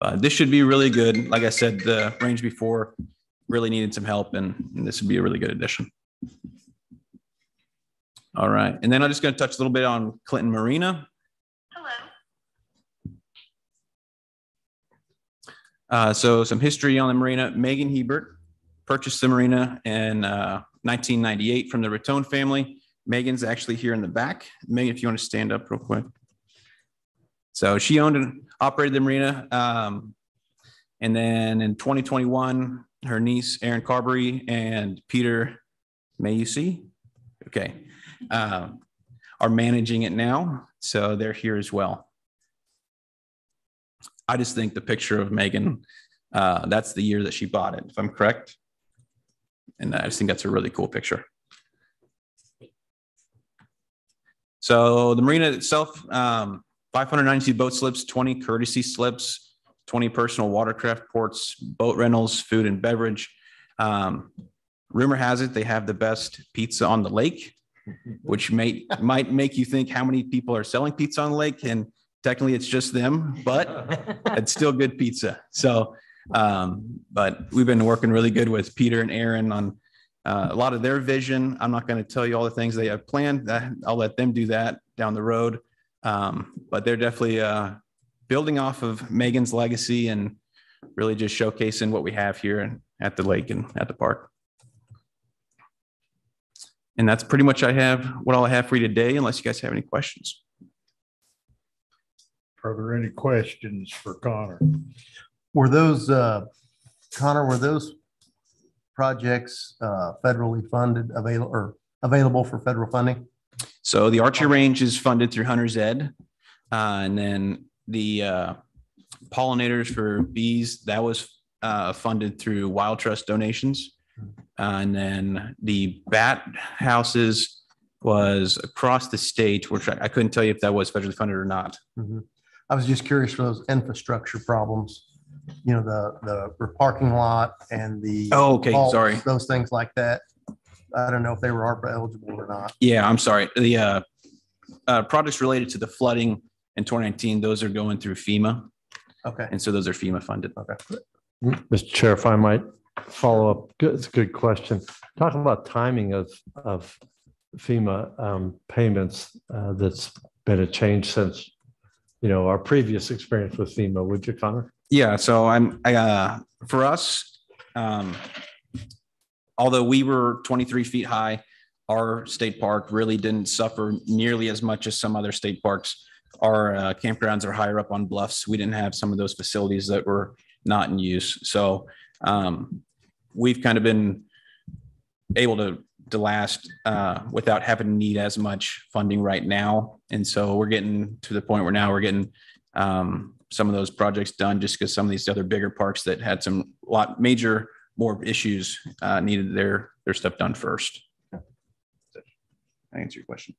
Uh, this should be really good. Like I said, the range before really needed some help, and, and this would be a really good addition. All right. And then I'm just going to touch a little bit on Clinton Marina. Uh, so some history on the marina. Megan Hebert purchased the marina in uh, 1998 from the Raton family. Megan's actually here in the back. Megan, if you want to stand up real quick. So she owned and operated the marina. Um, and then in 2021, her niece, Erin Carberry, and Peter May you see? Okay. Um, are managing it now. So they're here as well. I just think the picture of Megan, uh, that's the year that she bought it, if I'm correct. And I just think that's a really cool picture. So the marina itself, um, 592 boat slips, 20 courtesy slips, 20 personal watercraft ports, boat rentals, food and beverage. Um, rumor has it they have the best pizza on the lake, which may might make you think how many people are selling pizza on the lake. And technically it's just them, but it's still good pizza. So, um, but we've been working really good with Peter and Aaron on uh, a lot of their vision. I'm not going to tell you all the things they have planned. I'll let them do that down the road. Um, but they're definitely uh, building off of Megan's legacy and really just showcasing what we have here at the lake and at the park. And that's pretty much I have what all I have for you today, unless you guys have any questions. Are there any questions for Connor? Were those, uh, Connor, were those projects, uh, federally funded, available, or available for federal funding? So the archery range is funded through Hunter's Ed. Uh, and then the uh, pollinators for bees, that was uh, funded through Wild Trust donations. Uh, and then the bat houses was across the state, which I, I couldn't tell you if that was federally funded or not. Mhm. I was just curious for those infrastructure problems, you know, the, the parking lot and the. Oh, okay, vaults, sorry. Those things like that. I don't know if they were ARPA eligible or not. Yeah, I'm sorry. The uh, uh, projects related to the flooding in 2019, those are going through FEMA. Okay. And so those are FEMA funded. Okay. Mr. Chair, if I might follow up, good, it's a good question. Talking about timing of, of FEMA um, payments, uh, that's been a change since, you know, our previous experience with FEMA, would you, Connor? Yeah, so I'm, I, uh, for us, um, although we were 23 feet high, our state park really didn't suffer nearly as much as some other state parks. Our uh, campgrounds are higher up on bluffs. We didn't have some of those facilities that were not in use. So um, we've kind of been able to to last uh, without having to need as much funding right now. And so we're getting to the point where now we're getting um, some of those projects done just because some of these other bigger parks that had some lot major more issues uh, needed their their stuff done first. I answer your question.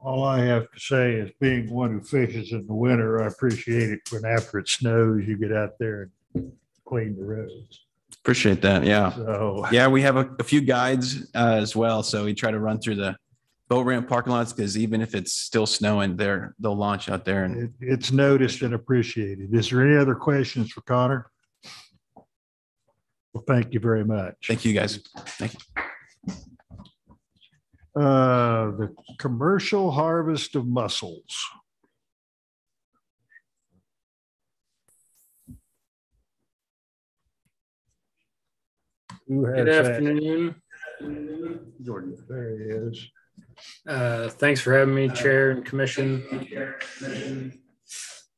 All I have to say is being one who fishes in the winter, I appreciate it when after it snows, you get out there and clean the roads. Appreciate that. Yeah. So- yeah, we have a, a few guides uh, as well. So we try to run through the boat ramp parking lots because even if it's still snowing, they're they'll launch out there and It- It's noticed and appreciated. Is there any other questions for Connor? Well, thank you very much. thank you guys. Thank you. Uh, the commercial harvest of mussels. Who has Good that? afternoon. Jordan, there he is. Uh, thanks for having me, Chair and Commission.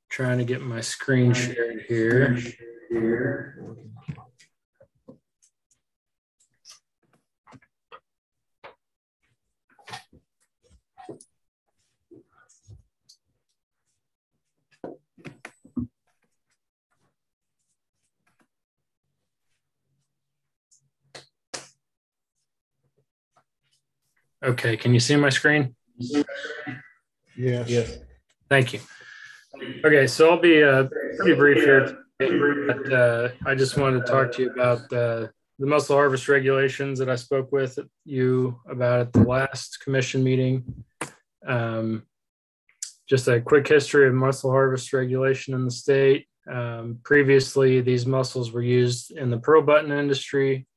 Trying to get my screen shared here. Okay, can you see my screen? Yes. Yes. Thank you. Okay, so I'll be uh, pretty brief here. But, uh, I just wanted to talk to you about uh, the mussel harvest regulations that I spoke with you about at the last commission meeting. Um, just a quick history of mussel harvest regulation in the state. Um, previously, these mussels were used in the pearl button industry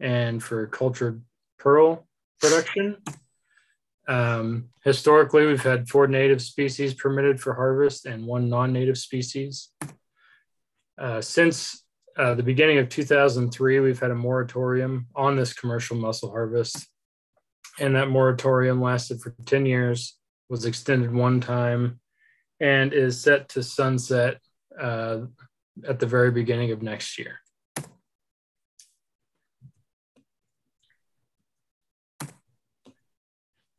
and for cultured pearl production. Um, historically, we've had four native species permitted for harvest and one non-native species. Uh, since uh, the beginning of 2003, we've had a moratorium on this commercial mussel harvest. And that moratorium lasted for 10 years, was extended one time, and is set to sunset uh, at the very beginning of next year.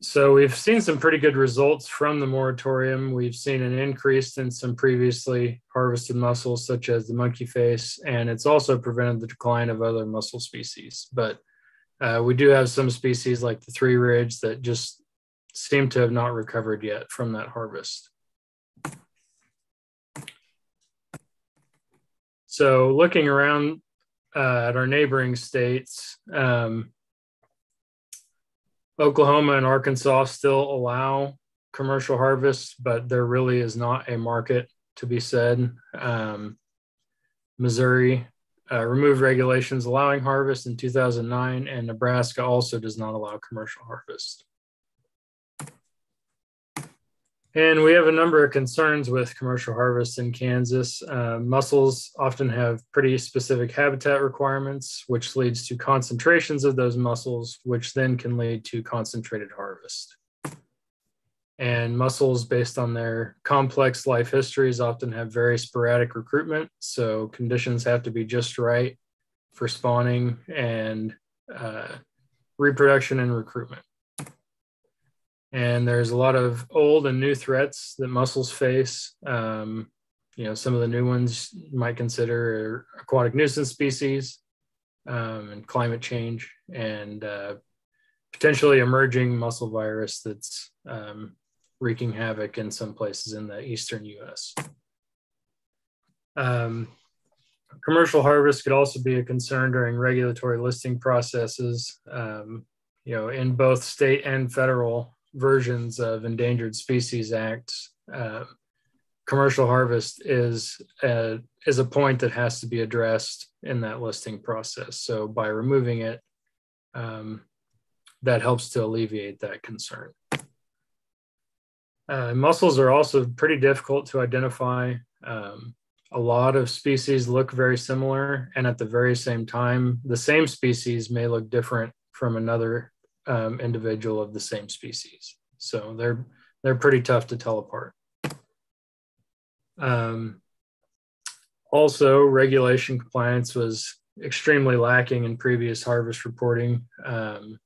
So we've seen some pretty good results from the moratorium. We've seen an increase in some previously harvested mussels, such as the monkey face, and it's also prevented the decline of other mussel species. But uh, we do have some species like the three ridge that just seem to have not recovered yet from that harvest. So looking around uh, at our neighboring states, um, Oklahoma and Arkansas still allow commercial harvests, but there really is not a market to be said. Um, Missouri uh, removed regulations allowing harvest in 2009, and Nebraska also does not allow commercial harvest. And we have a number of concerns with commercial harvests in Kansas. Uh, mussels often have pretty specific habitat requirements, which leads to concentrations of those mussels, which then can lead to concentrated harvest. And mussels, based on their complex life histories, often have very sporadic recruitment. So conditions have to be just right for spawning and uh, reproduction and recruitment. And there's a lot of old and new threats that mussels face. Um, you know, some of the new ones you might consider aquatic nuisance species um, and climate change. And uh, potentially emerging mussel virus that's um, wreaking havoc in some places in the eastern US. Um, commercial harvest could also be a concern during regulatory listing processes. Um, you know, in both state and federal versions of Endangered Species Act, uh, commercial harvest is a, is a point that has to be addressed in that listing process. So by removing it, um, that helps to alleviate that concern. Uh, mussels are also pretty difficult to identify. Um, a lot of species look very similar, and at the very same time, the same species may look different from another um, individual of the same species. So they're they're pretty tough to tell apart. Um, also, regulation compliance was extremely lacking in previous harvest reporting. Um,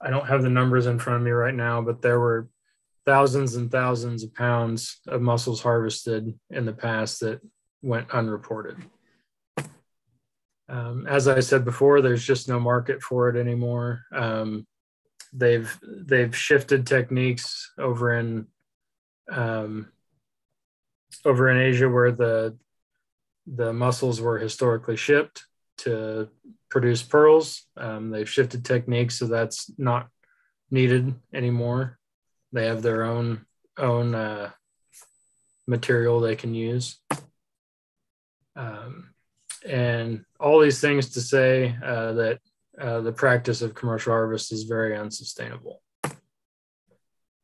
I don't have the numbers in front of me right now, but there were thousands and thousands of pounds of mussels harvested in the past that went unreported. Um, as I said before, there's just no market for it anymore. Um, they've they've shifted techniques over in um, over in Asia where the the mussels were historically shipped to produce pearls. Um, they've shifted techniques, so that's not needed anymore. They have their own own uh, material they can use. Um, and all these things to say uh, that uh, the practice of commercial harvest is very unsustainable.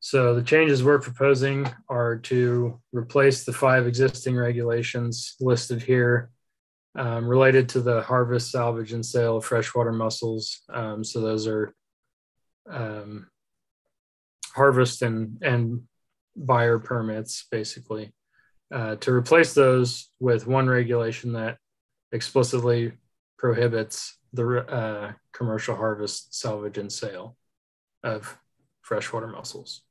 So the changes we're proposing are to replace the five existing regulations listed here um, related to the harvest, salvage, and sale of freshwater mussels. Um, so those are um, harvest and, and buyer permits, basically. Uh, to replace those with one regulation that explicitly prohibits the uh, commercial harvest, salvage, and sale of freshwater mussels.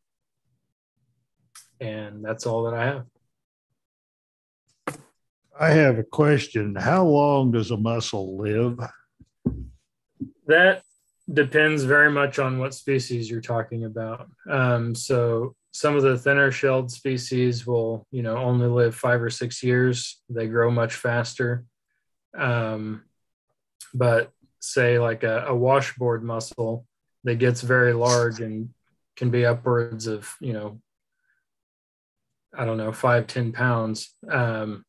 And that's all that I have. I have a question. How long does a mussel live? That depends very much on what species you're talking about. Um, so some of the thinner shelled species will, you know, only live five or six years. They grow much faster. Um, but say like a, a washboard mussel that gets very large and can be upwards of, you know, I don't know, five ten pounds, um,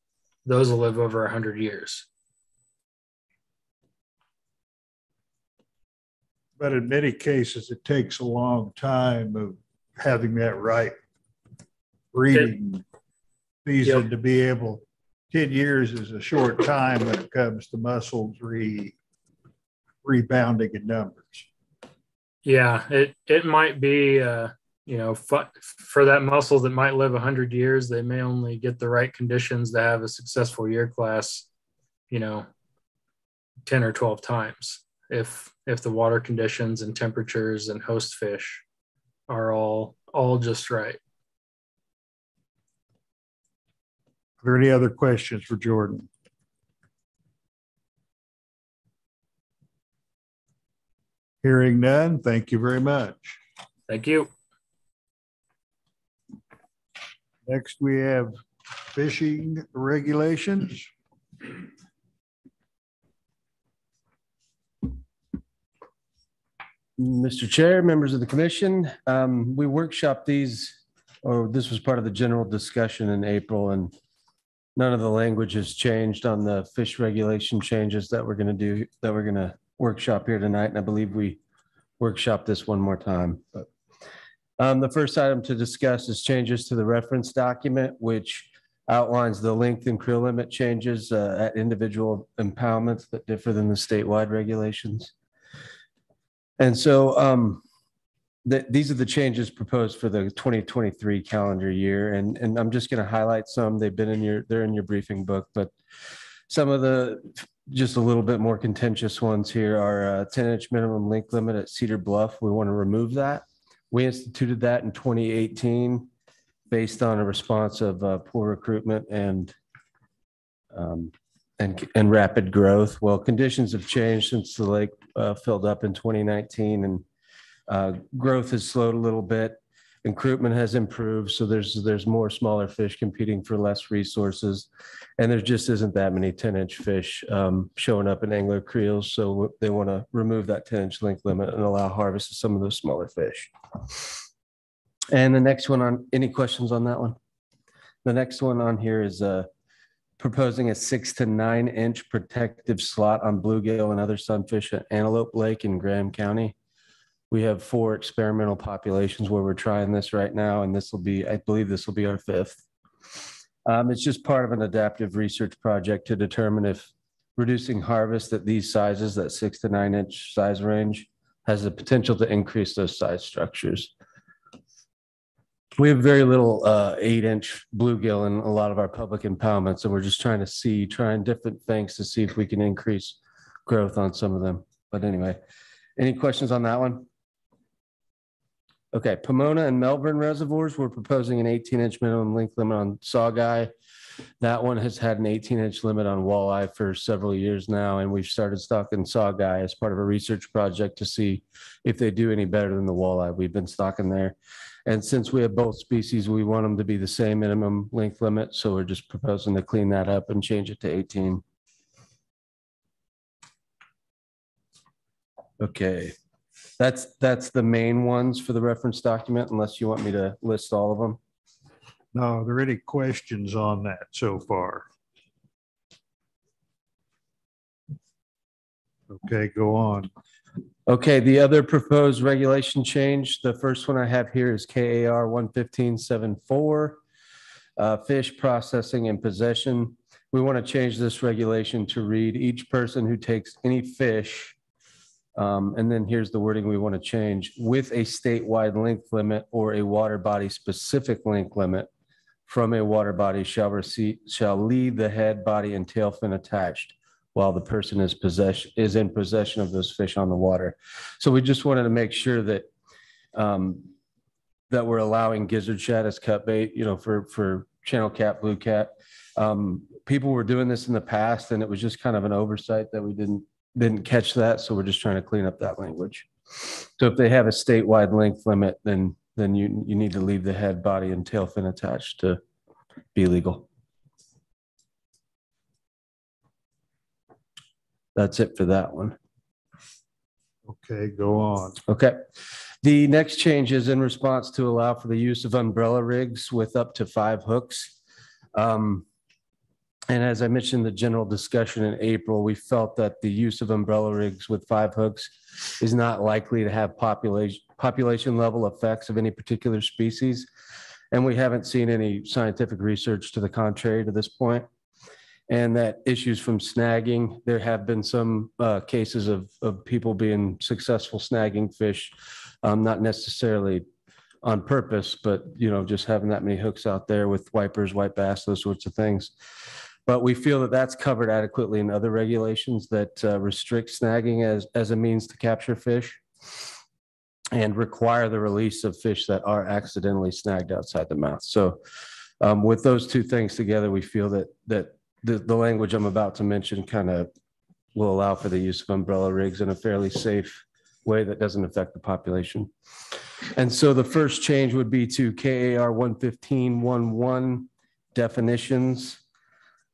those will live over a 100 years. But in many cases, it takes a long time of having that right breeding season yep. to be able. 10 years is a short time when it comes to mussels re, rebounding in numbers. Yeah, it, it might be, uh, you know, for that mussel that might live 100 years, they may only get the right conditions to have a successful year class, you know, 10 or 12 times if if the water conditions and temperatures and host fish are all all just right. Are there any other questions for Jordan? Hearing none, thank you very much. Thank you. Next, we have fishing regulations. Mr. Chair, members of the commission, um, we workshopped these, or this was part of the general discussion in April, and none of the language has changed on the fish regulation changes that we're going to do, that we're going to workshop here tonight. And I believe we workshop this one more time. But um, the first item to discuss is changes to the reference document, which outlines the length and creel limit changes uh, at individual impoundments that differ than the statewide regulations. And so um, the, these are the changes proposed for the 2023 calendar year. And, and I'm just going to highlight some. They've been in your, they're in your briefing book, but some of the just a little bit more contentious ones here are 10 inch minimum link limit at Cedar Bluff. We want to remove that. We instituted that in 2018 based on a response of uh, poor recruitment and um, and, and rapid growth. Well, conditions have changed since the lake uh, filled up in 2019 and uh, growth has slowed a little bit. Recruitment has improved, so there's, there's more smaller fish competing for less resources. And there just isn't that many 10-inch fish um, showing up in angler creels, so they want to remove that 10-inch length limit and allow harvest of some of those smaller fish. And the next one on, any questions on that one? The next one on here is uh, proposing a six to nine inch protective slot on bluegill and other sunfish at Antelope Lake in Graham County. We have four experimental populations where we're trying this right now, and this will be, I believe this will be our fifth. Um, it's just part of an adaptive research project to determine if reducing harvest at these sizes, that six to nine inch size range, has the potential to increase those size structures. We have very little uh, eight inch bluegill in a lot of our public impoundments, and we're just trying to see, trying different things to see if we can increase growth on some of them. But anyway, any questions on that one? Okay, Pomona and Melvern reservoirs, we're proposing an eighteen inch minimum length limit on saugeye. That one has had an eighteen inch limit on walleye for several years now, and we've started stocking saugeye as part of a research project to see if they do any better than the walleye. We've been stocking there. And since we have both species, we want them to be the same minimum length limit, so we're just proposing to clean that up and change it to eighteen. Okay, that's, that's the main ones for the reference document, unless you want me to list all of them. No, are there any questions on that so far? Okay, go on. Okay, the other proposed regulation change, the first one I have here is KAR one fifteen seven four. Uh, fish processing and possession. We want to change this regulation to read each person who takes any fish. Um, and then here's the wording we want to change with a statewide length limit or a water body specific length limit from a water body shall receive, shall leave the head, body and tail fin attached while the person is possession, is in possession of those fish on the water. So we just wanted to make sure that, um, that we're allowing gizzard shad as cut bait, you know, for, for channel cat, blue cat. Um, people were doing this in the past and it was just kind of an oversight that we didn't, didn't catch that. So we're just trying to clean up that language. So if they have a statewide length limit, then, then you, you need to leave the head, body and tail fin attached to be legal. That's it for that one. Okay, go on. Okay. The next change is in response to allow for the use of umbrella rigs with up to five hooks. Um, and as I mentioned, the general discussion in April, we felt that the use of umbrella rigs with five hooks is not likely to have population, population level effects of any particular species. And we haven't seen any scientific research to the contrary to this point. and that issues from snagging. There have been some uh, cases of, of people being successful snagging fish, um, not necessarily on purpose, but you know, just having that many hooks out there with wipers, white bass, those sorts of things. But we feel that that's covered adequately in other regulations that uh, restrict snagging as, as a means to capture fish and require the release of fish that are accidentally snagged outside the mouth. So um, with those two things together, we feel that that the, the language I'm about to mention kind of will allow for the use of umbrella rigs in a fairly safe way that doesn't affect the population. And so the first change would be to KAR 115.11 definitions.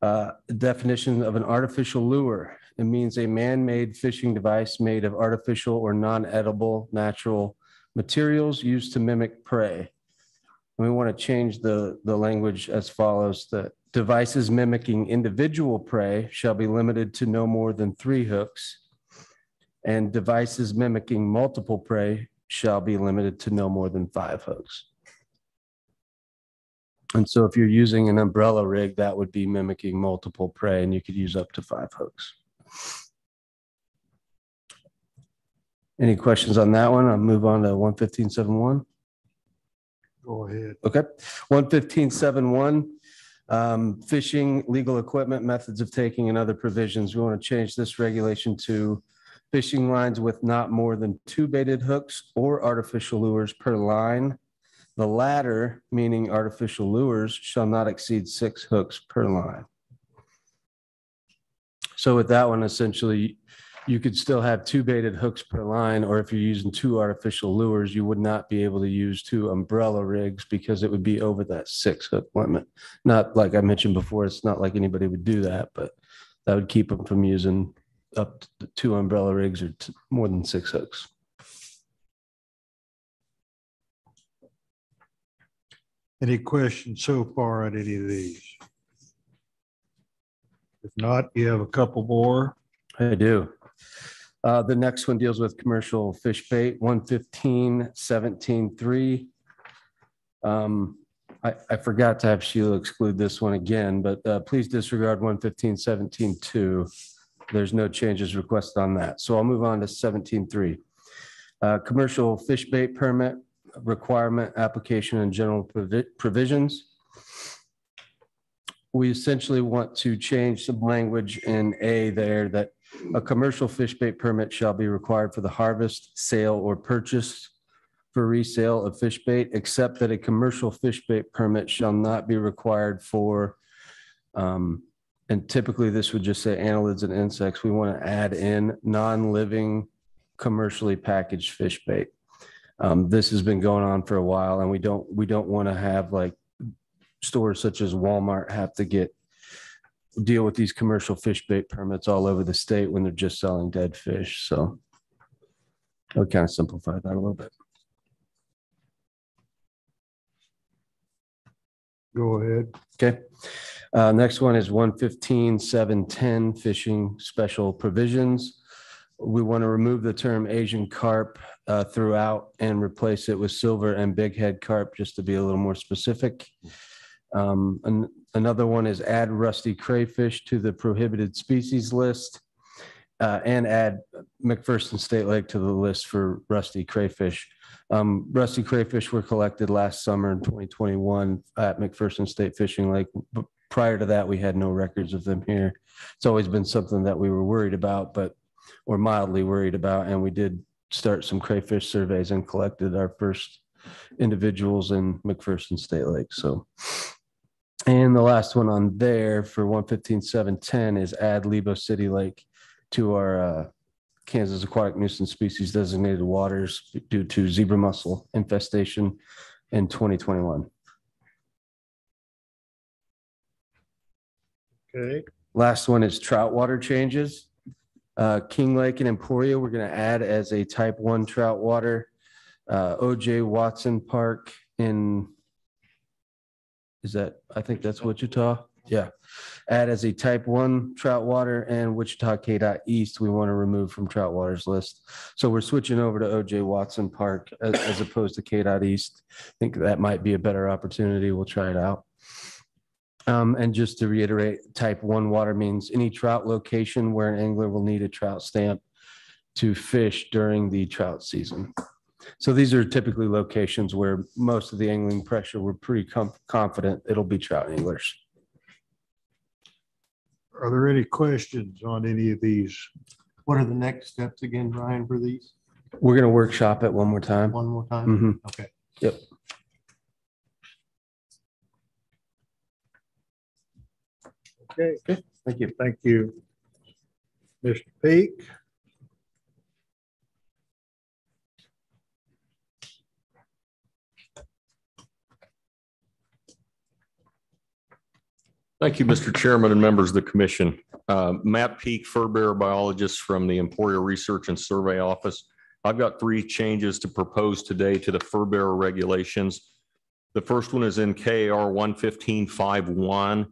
Uh, definition of an artificial lure. It means a man-made fishing device made of artificial or non-edible natural materials used to mimic prey. And we want to change the, the language as follows The Devices mimicking individual prey shall be limited to no more than three hooks. And devices mimicking multiple prey shall be limited to no more than five hooks. And so if you're using an umbrella rig, that would be mimicking multiple prey and you could use up to five hooks. Any questions on that one? I'll move on to 115.71. Go ahead. Okay, 115.71 um, fishing, legal equipment, methods of taking, and other provisions. We want to change this regulation to fishing lines with not more than two baited hooks or artificial lures per line. The latter, meaning artificial lures, shall not exceed six hooks per line. So with that one, essentially, you could still have two baited hooks per line, or if you're using two artificial lures, you would not be able to use two umbrella rigs because it would be over that six hook limit. Not like I mentioned before, it's not like anybody would do that, but that would keep them from using up to two umbrella rigs or more than six hooks. Any questions so far on any of these? If not, you have a couple more. I do. Uh, the next one deals with commercial fish bait, one fifteen seventeen three. Um, I, I forgot to have Sheila exclude this one again, but, uh, please disregard one fifteen seventeen two. There's no changes requested on that. So I'll move on to seventeen three. Uh, commercial fish bait permit requirement, application and general provi- provisions. We essentially want to change some language in A there that a commercial fish bait permit shall be required for the harvest, sale, or purchase for resale of fish bait, except that a commercial fish bait permit shall not be required for, um, and typically this would just say annelids and insects. We want to add in non-living commercially packaged fish bait. Um, this has been going on for a while and we don't, we don't want to have like stores such as Walmart have to get deal with these commercial fish bait permits all over the state when they're just selling dead fish. So I would kind of simplify that a little bit. Go ahead. Okay. Uh, next one is one fifteen, seven ten, fishing special provisions. We want to remove the term Asian carp uh, throughout and replace it with silver and big head carp, just to be a little more specific. Um, an- another one is add rusty crayfish to the prohibited species list. uh, and add McPherson State Lake to the list for rusty crayfish. Um, rusty crayfish were collected last summer in twenty twenty-one at McPherson State Fishing Lake. But prior to that, we had no records of them here. It's always been something that we were worried about, but, or mildly worried about, and we did start some crayfish surveys and collected our first individuals in McPherson State Lake, so. And the last one on there for one fifteen, seven ten is add Lebo City Lake to our uh, Kansas Aquatic Nuisance Species Designated Waters due to zebra mussel infestation in twenty twenty-one. Okay. Last one is trout water changes. Uh, King Lake and Emporia, we're gonna add as a type one trout water. Uh, OJ Watson Park in is that, I think that's Wichita? Yeah. Add as a type one trout water and Wichita K dot east, we want to remove from trout waters list. So we're switching over to OJ Watson Park as, as opposed to K dot east. I think that might be a better opportunity. We'll try it out. Um, and just to reiterate, type one water means any trout location where an angler will need a trout stamp to fish during the trout season. So these are typically locations where most of the angling pressure, we're pretty com- confident it'll be trout anglers. Are there any questions on any of these? What are the next steps again, Ryan, for these? We're gonna workshop it one more time. One more time? Mhm. Okay. Yep. Okay. Thank you. Thank you. Mr. Peak? Thank you, Mr. Chairman and members of the commission. Uh, Matt Peak, fur bearer biologist from the Emporia Research and Survey Office. I've got three changes to propose today to the fur bearer regulations. The first one is in KR one fifteen five one,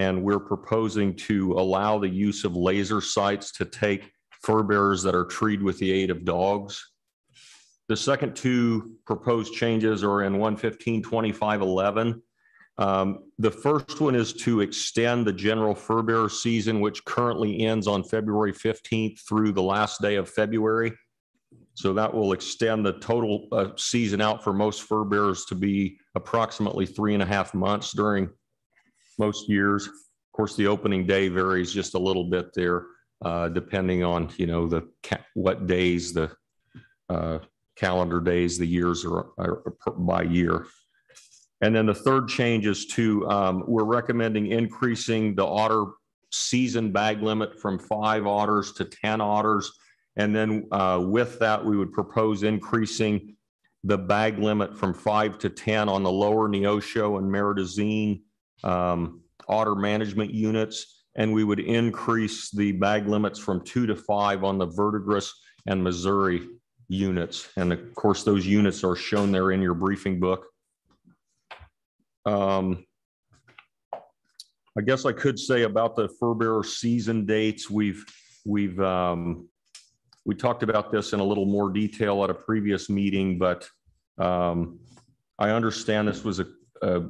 and we're proposing to allow the use of laser sights to take fur bearers that are treed with the aid of dogs. The second two proposed changes are in one fifteen twenty-five eleven. Um, the first one is to extend the general fur bearer season, which currently ends on February 15th through the last day of February. So that will extend the total uh, season out for most fur bearers to be approximately three and a half months during most years. Of course, the opening day varies just a little bit there, uh, depending on, you know, the what days, the uh, calendar days, the years are, are by year. And then the third change is to, um, we're recommending increasing the otter season bag limit from five otters to 10 otters. And then uh, with that, we would propose increasing the bag limit from five to 10 on the lower Neosho and Marais des Cygnes um, otter management units. And we would increase the bag limits from two to five on the verdigris and Missouri units. And of course, those units are shown there in your briefing book. Um, I guess I could say about the fur bearer season dates, we've, we've, um, we talked about this in a little more detail at a previous meeting, but um, I understand this was a, a,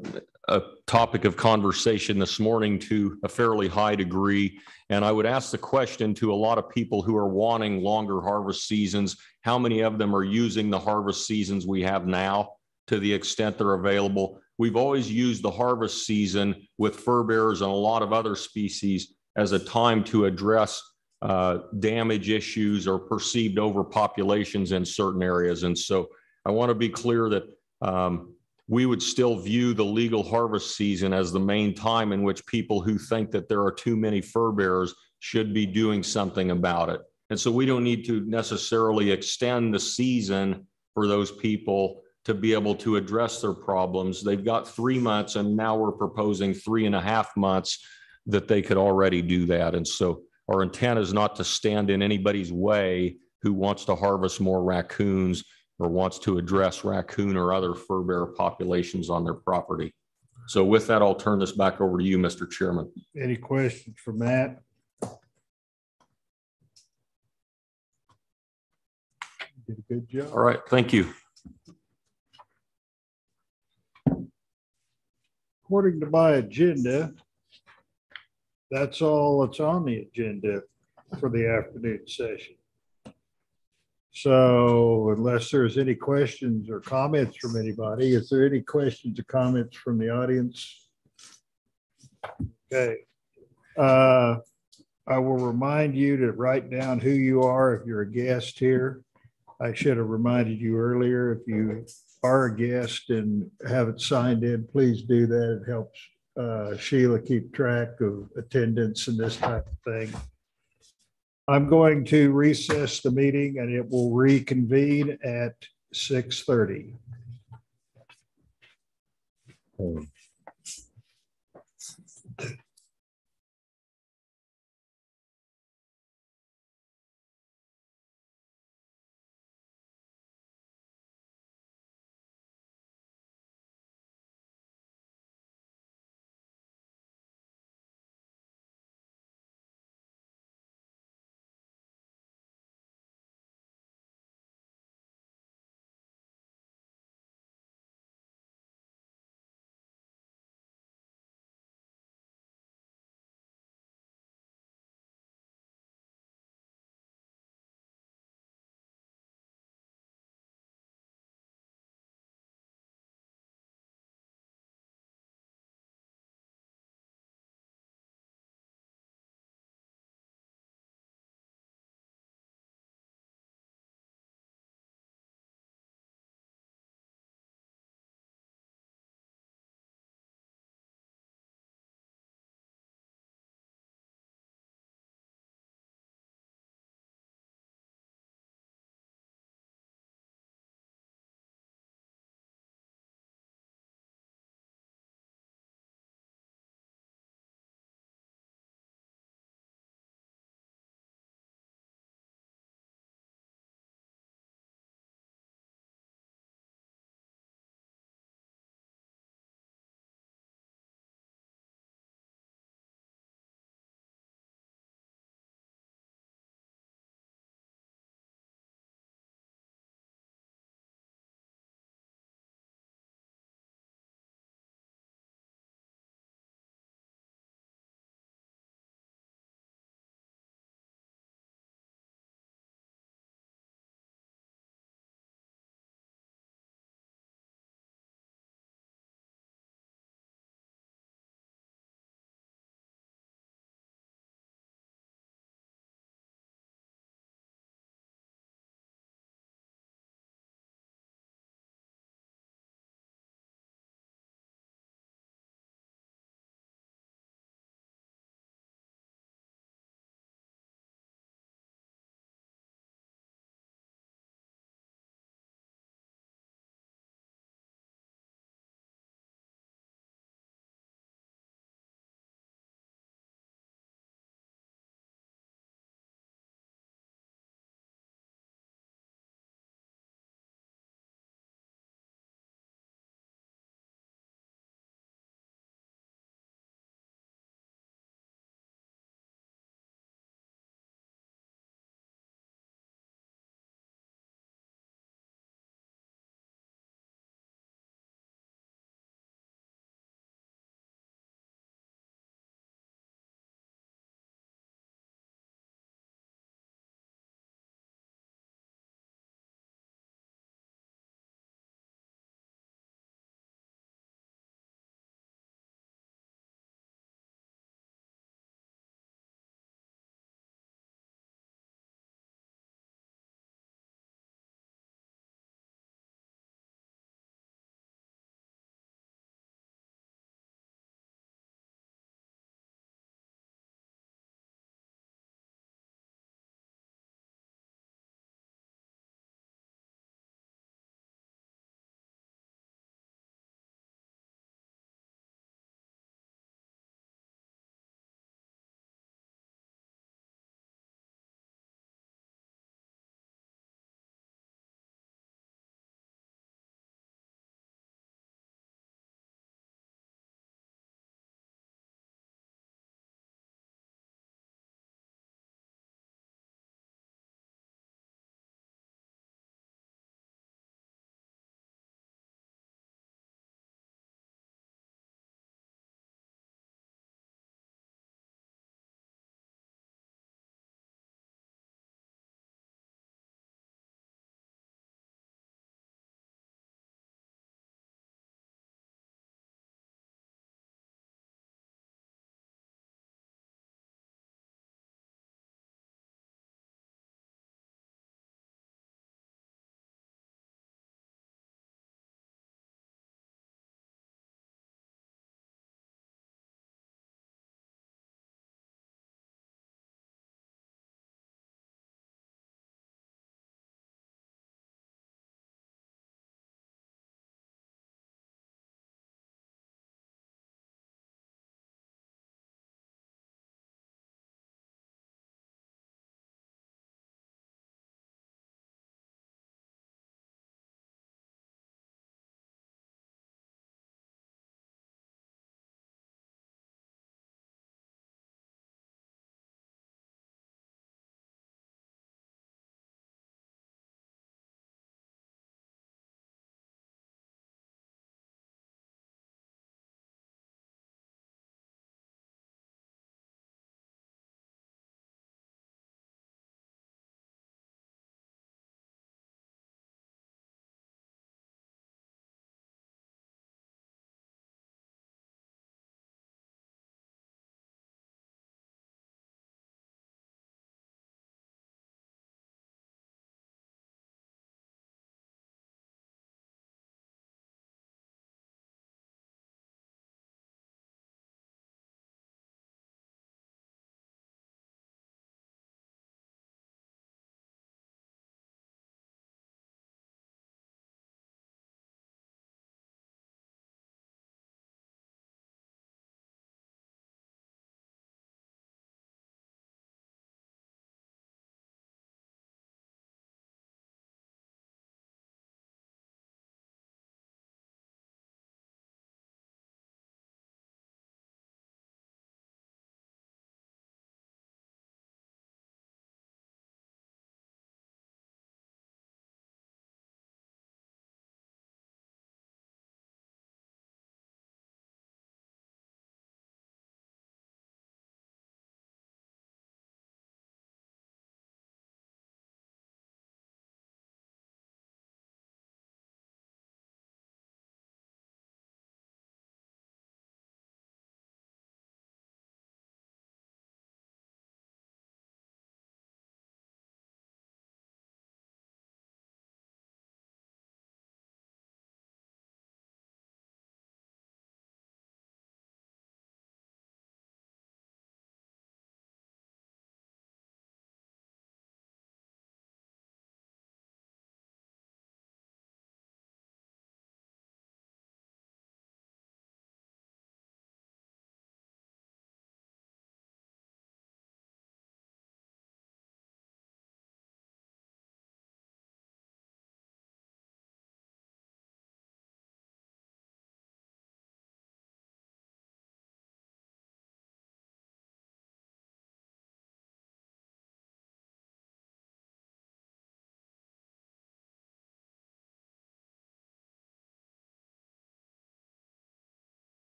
a topic of conversation this morning to a fairly high degree. And I would ask the question to a lot of people who are wanting longer harvest seasons, how many of them are using the harvest seasons we have now to the extent they're available? We've always used the harvest season with fur bearers and a lot of other species as a time to address uh, damage issues or perceived overpopulations in certain areas. And so I want to be clear that um, we would still view the legal harvest season as the main time in which people who think that there are too many fur bearers should be doing something about it. And so we don't need to necessarily extend the season for those people to be able to address their problems. They've got three months and now we're proposing three and a half months that they could already do that. And so our intent is not to stand in anybody's way who wants to harvest more raccoons or wants to address raccoon or other fur bearer populations on their property. So with that, I'll turn this back over to you, Mr. Chairman. Any questions for Matt? Did a good job. All right, thank you. According to my agenda, that's all that's on the agenda for the afternoon session. So unless there's any questions or comments from anybody, is there any questions or comments from the audience? Okay. Uh, I will remind you to write down who you are if you're a guest here. I should have reminded you earlier, if you are a guest and haven't signed in, please do that. It helps uh, Sheila keep track of attendance and this type of thing. I'm going to recess the meeting and it will reconvene at 6:30.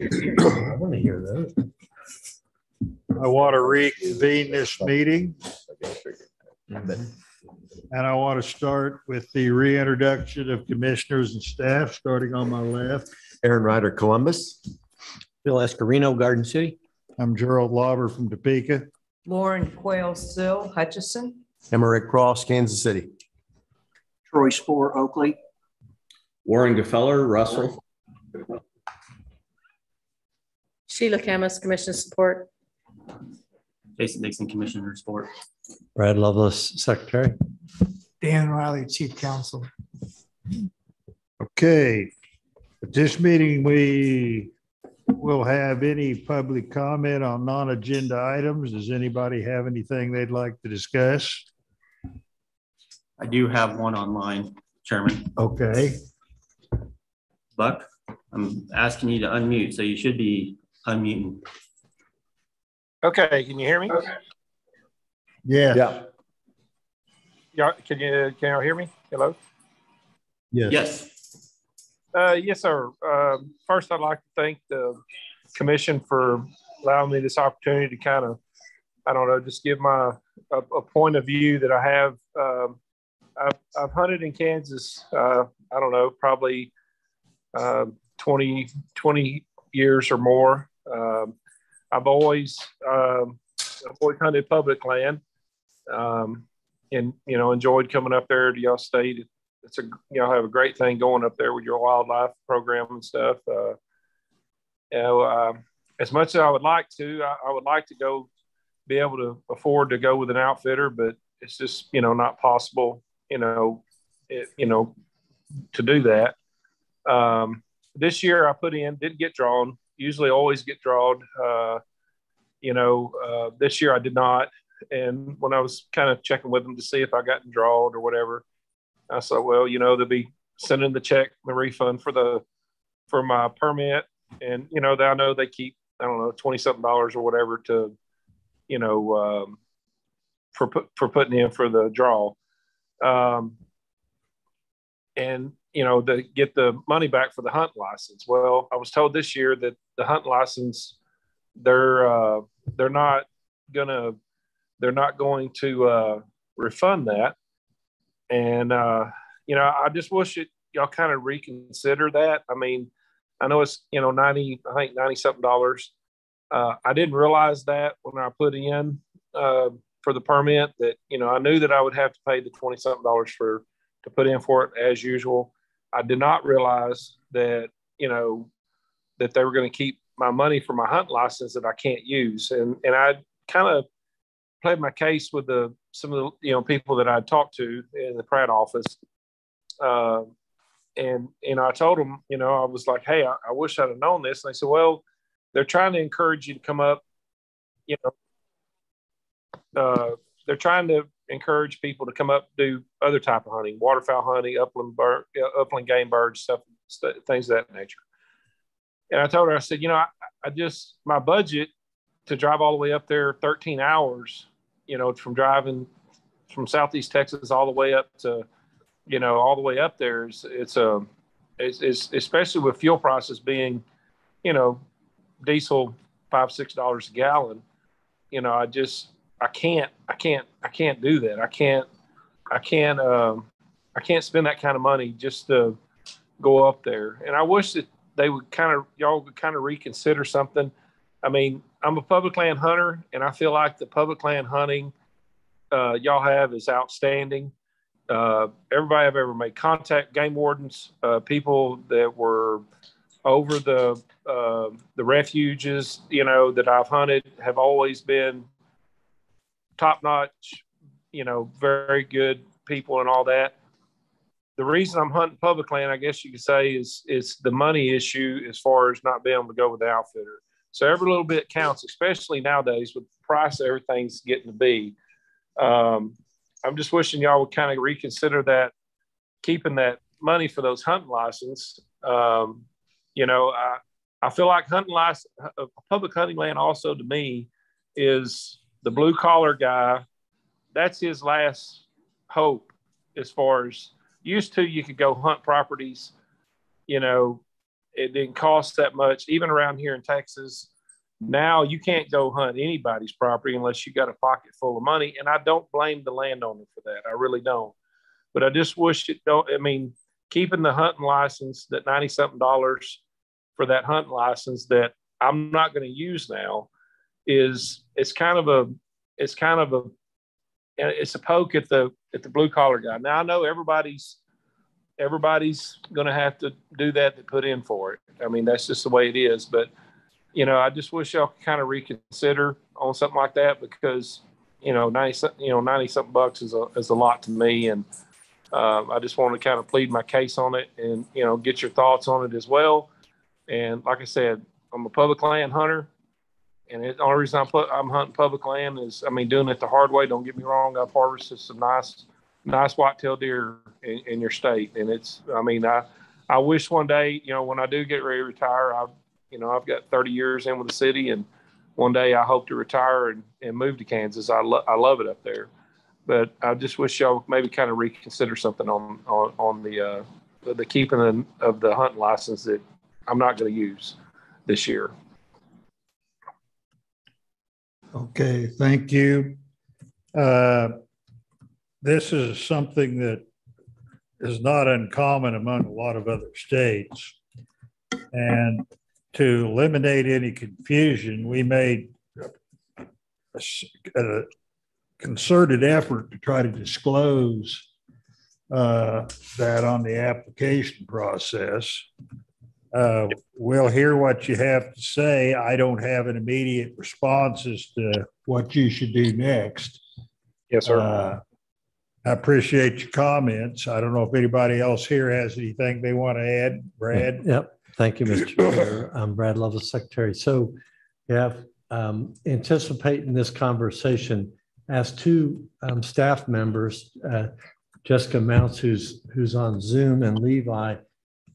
I want to hear those. I want to reconvene this meeting. And I want to start with the reintroduction of commissioners and staff, starting on my left. Aaron Rider, Columbus. Bill Escareno, Garden City. I'm Gerald Lauber from Topeka. Lauren Quayle Sill, Hutchinson. Emerick Cross, Kansas City. Troy Sporer, Oakley. Warren Gfeller, Russell. Sheila Kemmis, Commissioner support. Jason Dixon, Commissioner support. Brad Loveless, Secretary. Dan Riley, Chief Counsel. Okay, at this meeting, we will have any public comment on non-agenda items. Does anybody have anything they'd like to discuss? I do have one online, Chairman. Okay, Buck, I'm asking you to unmute, so you should be unmuting. Okay, can you hear me? Okay. yeah. Yeah. Y'all, can you, can y'all hear me? Hello? Yes. Uh, yes, sir. Um, first, I'd like to thank the commission for allowing me this opportunity to kind of, I don't know, just give my, a, a point of view that I have. Um, I've, I've hunted in Kansas, uh, I don't know, probably, um, 20, 20 years or more. Um, I've always, um, I've always hunted public land. Um, and, you know, enjoyed coming up there to y'all state. It's a, you know, have a great thing going up there with your wildlife program and stuff. Uh, you know, um, as much as I would like to, I, I would like to go be able to afford to go with an outfitter, but it's just, you know, not possible, you know, it, you know, to do that. Um, this year I put in, didn't get drawn, usually always get drawn. Uh, you know, uh, this year I did not. And when I was kind of checking with them to see if I got drawn or whatever, I said, well, you know, they'll be sending the check, the refund for the, for my permit. And, you know, I know they keep, I don't know, 20 something dollars or whatever to, you know, um, for, for putting in for the draw. Um, and, you know, to get the money back for the hunt license. Well, I was told this year that the hunt license, they're, uh, they're not gonna, they're not going to, uh, refund that. And, uh, you know, I just wish it, y'all kind of reconsider that. I mean, I know it's, you know, 90, I think 90 something dollars. Uh, I didn't realize that when I put in, uh, for the permit that, you know, I knew that I would have to pay the 20 something dollars for, to put in for it as usual. I did not realize that, you know, that they were going to keep my money for my hunt license that I can't use. And, and I kind of played my case with the, some of the, you know, people that I talked to in the Pratt office. Uh, and, and I told them, you know, I was like, Hey, I, I wish I'd have known this. And they said, well, they're trying to encourage you to come up, you know, uh, they're trying to encourage people to come up do other type of hunting, waterfowl hunting, upland bird, upland game birds, stuff, st- things of that nature. And I told her, I said, you know, I, I just my budget to drive all the way up there 13 hours, you know, from driving from Southeast Texas all the way up to, you know, all the way up there is it's a, it's, it's especially with fuel prices being, you know, diesel five six dollars a gallon. You know, I just I can't I can't I can't do that. I can't I can't um, I can't spend that kind of money just to go up there. And I wish that they would kind of y'all would kind of reconsider something. I mean, I'm a public land hunter, and I feel like the public land hunting uh, y'all have is outstanding. Uh, everybody I've ever made contact, game wardens, uh, people that were over the uh, the refuges, you know, that I've hunted have always been top notch, you know, very good people and all that. The reason I'm hunting public land, I guess you could say, is is the money issue as far as not being able to go with the outfitter. So every little bit counts, especially nowadays with the price everything's getting to be. Um, I'm just wishing y'all would kind of reconsider that, keeping that money for those hunting license. Um, you know, I, I feel like hunting license, public hunting land also to me is the blue collar guy. That's his last hope as far as used to, you could go hunt properties, you know, it didn't cost that much. Even around here in Texas, now you can't go hunt anybody's property unless you got a pocket full of money. And I don't blame the landowner for that. I really don't. But I just wish it don't. I mean, keeping the hunting license that ninety something dollars for that hunting license that I'm not going to use now is it's kind of a it's kind of a it's a poke at the at the blue collar guy. Now I know everybody's everybody's going to have to do that to put in for it. I mean that's just the way it is. But you know I just wish y'all could kind of reconsider on something like that because you know ninety you know ninety something bucks is a is a lot to me and. Um, I just want to kind of plead my case on it and you know get your thoughts on it as well. And like I said, I'm a public land hunter. And the only reason I'm, put, I'm hunting public land is, I mean, doing it the hard way. Don't get me wrong. I've harvested some nice, nice whitetail deer in, in your state. And it's, I mean, I, I wish one day, you know, when I do get ready to retire, I, you know, I've got 30 years in with the city and one day I hope to retire and, and move to Kansas. I, lo- I love it up there, but I just wish y'all maybe kind of reconsider something on, on, on the, uh, the, the keeping of the hunting license that I'm not going to use this year. Okay, thank you. Uh, This is something that is not uncommon among a lot of other states. And to eliminate any confusion, we made a concerted effort to try to disclose uh, that on the application process. Uh, We'll hear what you have to say. I don't have an immediate response as to what you should do next. Yes, sir. Uh, I appreciate your comments. I don't know if anybody else here has anything they want to add. Brad? Yep. Thank you, Mr. Chair. I'm Brad Lovell, Secretary. So we have um, anticipating this conversation, asked two um, staff members, uh, Jessica Mounts, who's, who's on Zoom, and Levi,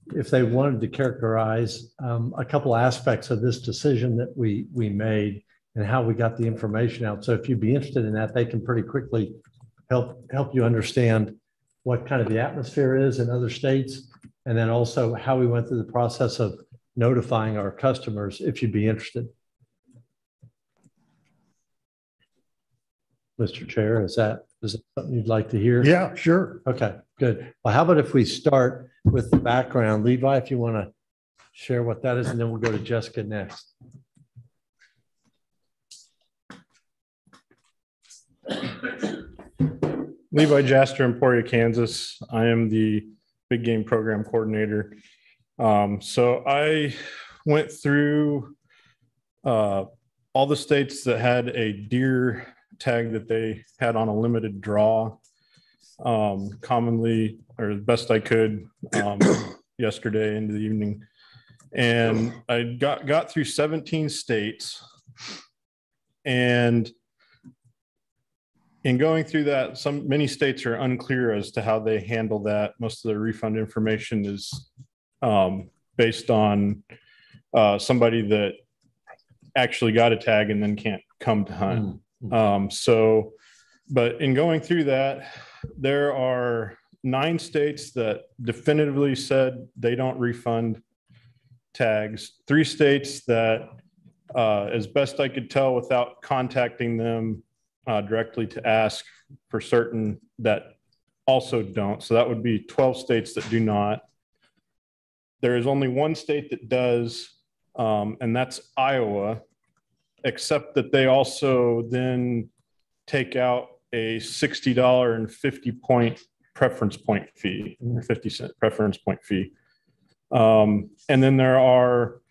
if they wanted to characterize um, a couple aspects of this decision that we, we made and how we got the information out. So if you'd be interested in that, they can pretty quickly help, help you understand what kind of the atmosphere is in other states. And then also how we went through the process of notifying our customers, if you'd be interested. Mr. Chair, is that, is that something you'd like to hear? Yeah, sure. Okay, good. Well, how about if we start with the background? Levi, if you want to share what that is, and then we'll go to Jessica next. Levi Jaster, Emporia, Kansas. I am the big game program coordinator. Um, so I went through uh, all the states that had a deer tag that they had on a limited draw. Um, commonly, or the best I could, um, yesterday into the evening. And I got, got through 17 states. And in going through that, some, many states are unclear as to how they handle that. Most of the refund information is um, based on uh, somebody that actually got a tag and then can't come to hunt. Um, so, but in going through that, there are nine states that definitively said they don't refund tags. Three states that, uh, as best I could tell without contacting them uh, directly to ask for certain that also don't. So that would be 12 states that do not. There is only one state that does, um, and that's Iowa, except that they also then take out a $60 and 50 point preference point fee, or 50 cent preference point fee. Um, and then there are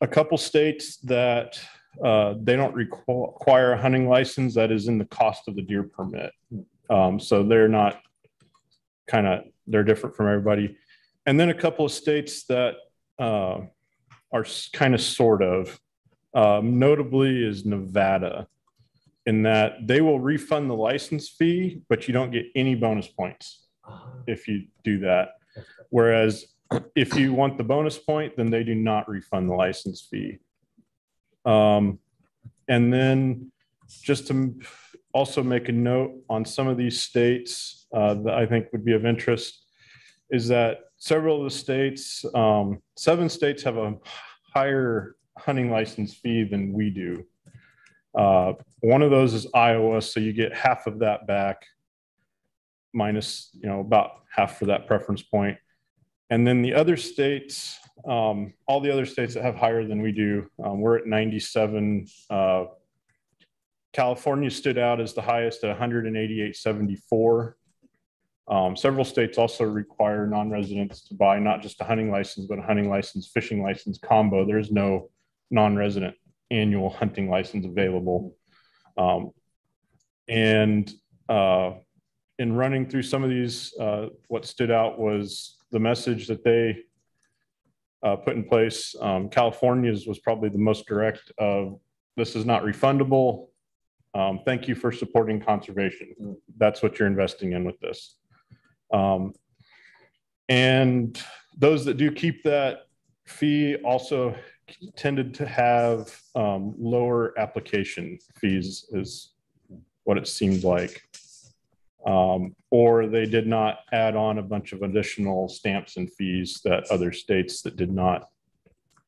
a couple states that uh, they don't requ- require a hunting license that is in the cost of the deer permit. Um, so they're not kind of, they're different from everybody. And then a couple of states that uh, are kind of sort of, um, notably is Nevada, in that they will refund the license fee, but you don't get any bonus points if you do that. Whereas if you want the bonus point, then they do not refund the license fee. Um, and then just to also make a note on some of these states uh, that I think would be of interest. is that several of the states, um, seven states have a higher hunting license fee than we do. Uh, one of those is Iowa, so you get half of that back minus, you know, about half for that preference point. And then the other states, um, all the other states that have higher than we do, um, we're at 97. Uh, California stood out as the highest at 188.74. Um, several states also require non-residents to buy not just a hunting license, but a hunting license, fishing license combo. There's no non-resident annual hunting license available. Um, and uh, in running through some of these, uh, what stood out was the message that they uh, put in place. Um, California's was probably the most direct of this is not refundable. Um, thank you for supporting conservation. That's what you're investing in with this. Um, and those that do keep that fee also tended to have um, lower application fees is what it seemed like. Um, or they did not add on a bunch of additional stamps and fees that other states that did not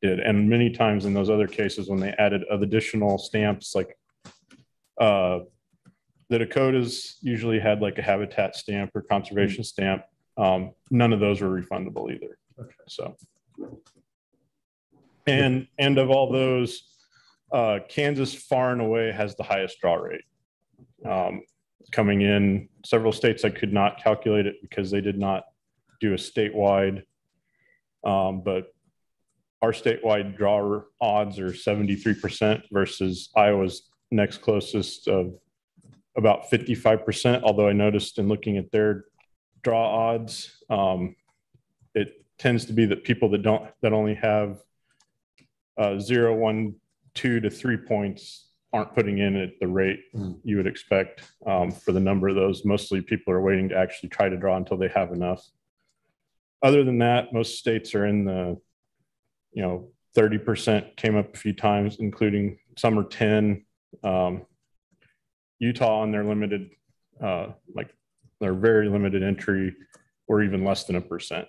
did. And many times in those other cases, when they added additional stamps, like uh, the Dakotas usually had like a habitat stamp or conservation stamp. Um, none of those were refundable either. Okay. So, and and of all those, uh, Kansas far and away has the highest draw rate. Um, coming in several states, I could not calculate it because they did not do a statewide. Um, but our statewide draw odds are 73% versus Iowa's next closest of about 55%, although I noticed in looking at their draw odds, um, it tends to be that people that don't, that only have uh, zero, one, two to three points aren't putting in at the rate mm. you would expect um, for the number of those. Mostly people are waiting to actually try to draw until they have enough. Other than that, most states are in the, you know, 30% came up a few times, including some are 10. Um, Utah on their limited, uh, like their very limited entry, or even less than a percent.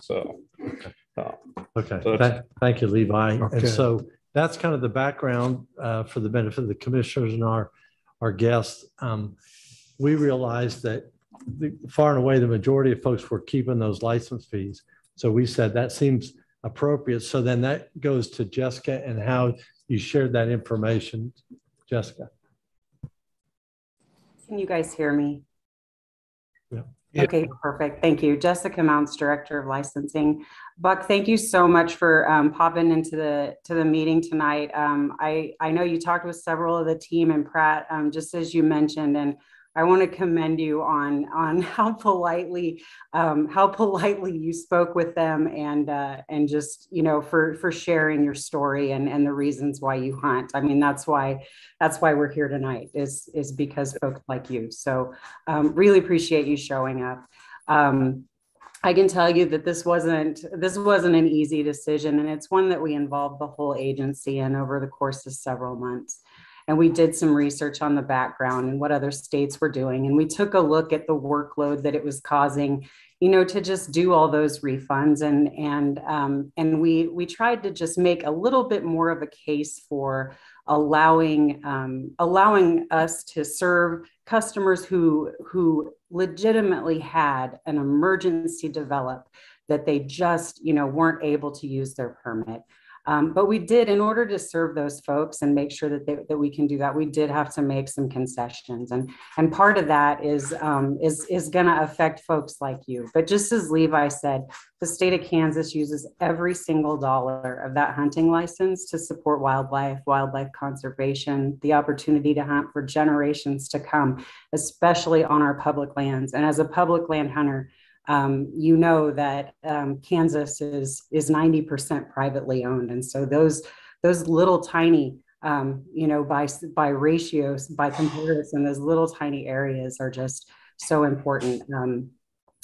So, uh, okay. So Th- thank you, Levi. Okay. And so that's kind of the background uh, for the benefit of the commissioners and our our guests. Um, we realized that the, far and away the majority of folks were keeping those license fees. So we said that seems appropriate. So then that goes to Jessica and how you shared that information, Jessica. Can you guys hear me? Yeah. Okay, perfect. Thank you. Jessica Mounts, Director of Licensing. Buck, thank you so much for um, popping into the to the meeting tonight. Um, I, I know you talked with several of the team and Pratt, um, just as you mentioned, and I want to commend you on on how politely um, how politely you spoke with them and uh, and just you know for for sharing your story and and the reasons why you hunt. I mean that's why that's why we're here tonight is is because folks like you. So um, really appreciate you showing up. Um, I can tell you that this wasn't this wasn't an easy decision, and it's one that we involved the whole agency in over the course of several months. And we did some research on the background and what other states were doing and we took a look at the workload that it was causing you know to just do all those refunds and and um, and we we tried to just make a little bit more of a case for allowing um, allowing us to serve customers who who legitimately had an emergency develop that they just you know weren't able to use their permit um, but we did, in order to serve those folks and make sure that, they, that we can do that, we did have to make some concessions. And, and part of that is, um, is, is going to affect folks like you. But just as Levi said, the state of Kansas uses every single dollar of that hunting license to support wildlife, wildlife conservation, the opportunity to hunt for generations to come, especially on our public lands. And as a public land hunter, um, you know that um, Kansas is is 90% privately owned, and so those those little tiny um, you know by by ratios by comparison, those little tiny areas are just so important um,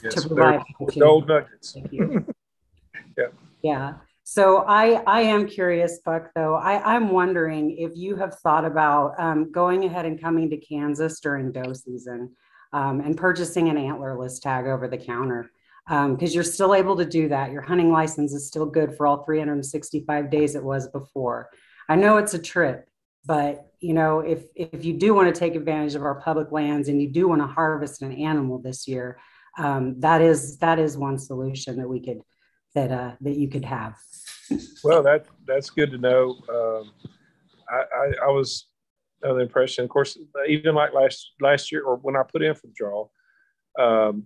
yes, to provide. Gold nuggets. yeah. Yeah. So I, I am curious, Buck, though. I, I'm wondering if you have thought about um, going ahead and coming to Kansas during doe season um, and purchasing an antlerless tag over the counter. because um, you're still able to do that. Your hunting license is still good for all 365 days it was before. I know it's a trip, but you know, if if you do want to take advantage of our public lands and you do want to harvest an animal this year, um, that is that is one solution that we could that uh, that you could have. Well, that that's good to know. Um, I, I, I was under the impression, of course, even like last last year or when I put in for the draw, um,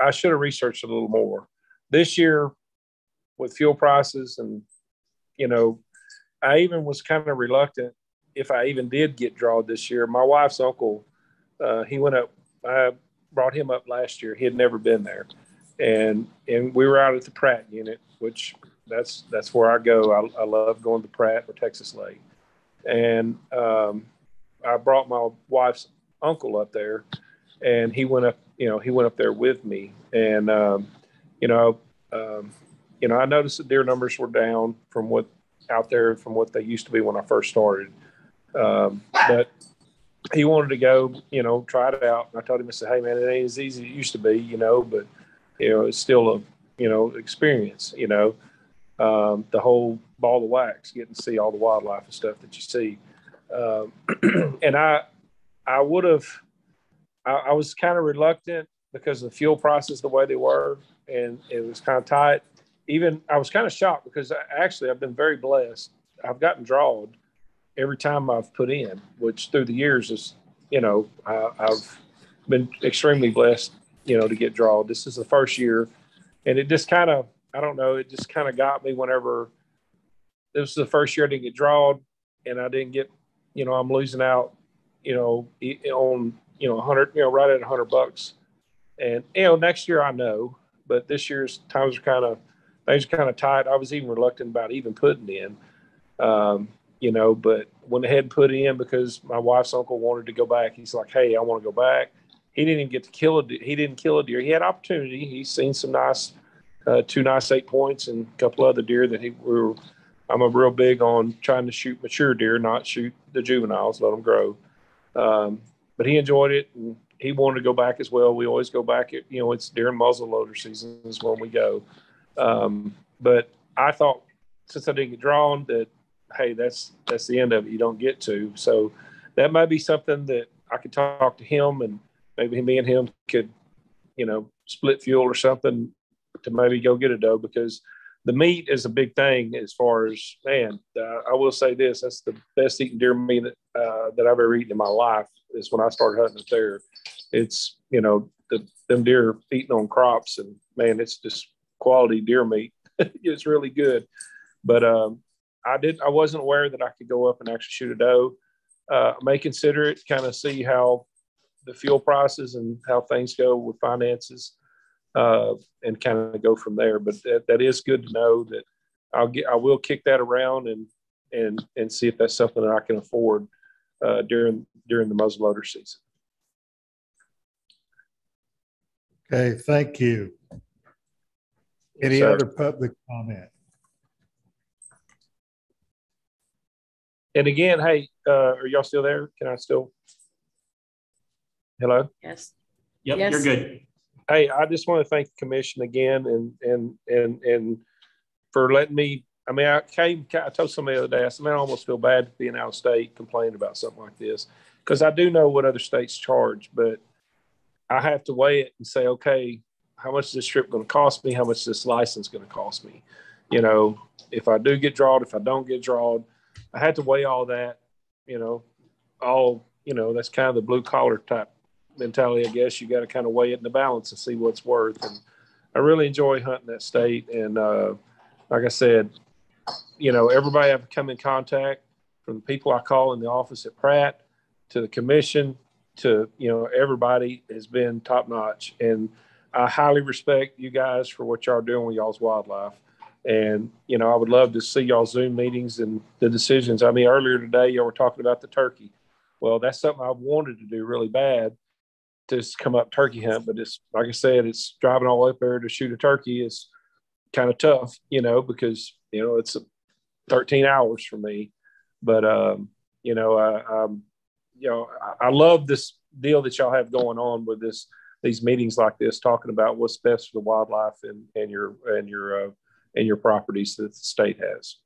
I should have researched a little more. This year, with fuel prices and you know, I even was kind of reluctant if I even did get drawn this year. My wife's uncle, uh, he went up. I brought him up last year. He had never been there, and and we were out at the Pratt unit, which that's that's where I go. I, I love going to Pratt or Texas Lake, and um, I brought my wife's uncle up there, and he went up. You know, he went up there with me, and um, you know, um, you know, I noticed the deer numbers were down from what out there from what they used to be when I first started. Um, but he wanted to go, you know, try it out. And I told him, I said, hey, man, it ain't as easy as it used to be, you know, but, you know, it's still a, you know, experience, you know, um, the whole ball of wax, getting to see all the wildlife and stuff that you see. Um, and I, I would have, I, I was kind of reluctant because of the fuel prices the way they were, and it was kind of tight. Even I was kind of shocked because I, actually I've been very blessed. I've gotten drawed every time I've put in, which through the years is, you know, I, have been extremely blessed, you know, to get drawn. This is the first year, and it just kind of, I don't know, it just kind of got me whenever this was the first year I didn't get drawn, and I didn't get, you know, I'm losing out, you know, on you know, hundred, you know, right at hundred bucks, and you know, next year I know, but this year's times are kind of things are kind of tight. I was even reluctant about even putting in. Um, you know, but went ahead and put in because my wife's uncle wanted to go back. He's like, Hey, I want to go back. He didn't even get to kill a deer. He didn't kill a deer. He had opportunity. He's seen some nice, uh, two nice eight points and a couple other deer that he were, I'm a real big on trying to shoot mature deer, not shoot the juveniles, let them grow. Um, but he enjoyed it and he wanted to go back as well. We always go back at, you know, it's during muzzle loader seasons when we go. Um, but I thought since I didn't get drawn that hey, that's that's the end of it. You don't get to. So that might be something that I could talk to him and maybe me and him could, you know, split fuel or something to maybe go get a doe because the meat is a big thing as far as man. Uh, I will say this: that's the best eating deer meat that, uh, that I've ever eaten in my life. Is when I started hunting there. It's you know the them deer eating on crops and man, it's just quality deer meat. it's really good. But um, I did. I wasn't aware that I could go up and actually shoot a doe. Uh, I may consider it, kind of see how the fuel prices and how things go with finances, uh, and kind of go from there. But that, that is good to know that I'll get. I will kick that around and and and see if that's something that I can afford uh, during during the muzzleloader season. Okay, thank you. Any Sir. other public comment? And again, hey, uh, are y'all still there? Can I still? Hello. Yes. Yep, Yes. you're good. Hey, I just want to thank the commission again and and and and for letting me. I mean, I came. I told somebody the other day. I said, "Man, I almost feel bad being out of state, complaining about something like this, because I do know what other states charge, but I have to weigh it and say, okay, how much is this trip going to cost me? How much is this license going to cost me? You know, if I do get drawn, if I don't get drawn, I had to weigh all that, you know, all, you know, that's kind of the blue collar type mentality, I guess. You got to kind of weigh it in the balance and see what's worth. And I really enjoy hunting that state. And uh, like I said, you know, everybody I've come in contact from the people I call in the office at Pratt to the commission to, you know, everybody has been top notch. And I highly respect you guys for what y'all are doing with y'all's wildlife. And, you know, I would love to see y'all Zoom meetings and the decisions. I mean, earlier today, y'all were talking about the turkey. Well, that's something I've wanted to do really bad just come up turkey hunt. But it's, like I said, it's driving all up there to shoot a turkey is kind of tough, you know, because, you know, it's 13 hours for me. But, um, you know, I, you know, I, I love this deal that y'all have going on with this these meetings like this, talking about what's best for the wildlife and, and your and your uh, and your properties that the state has.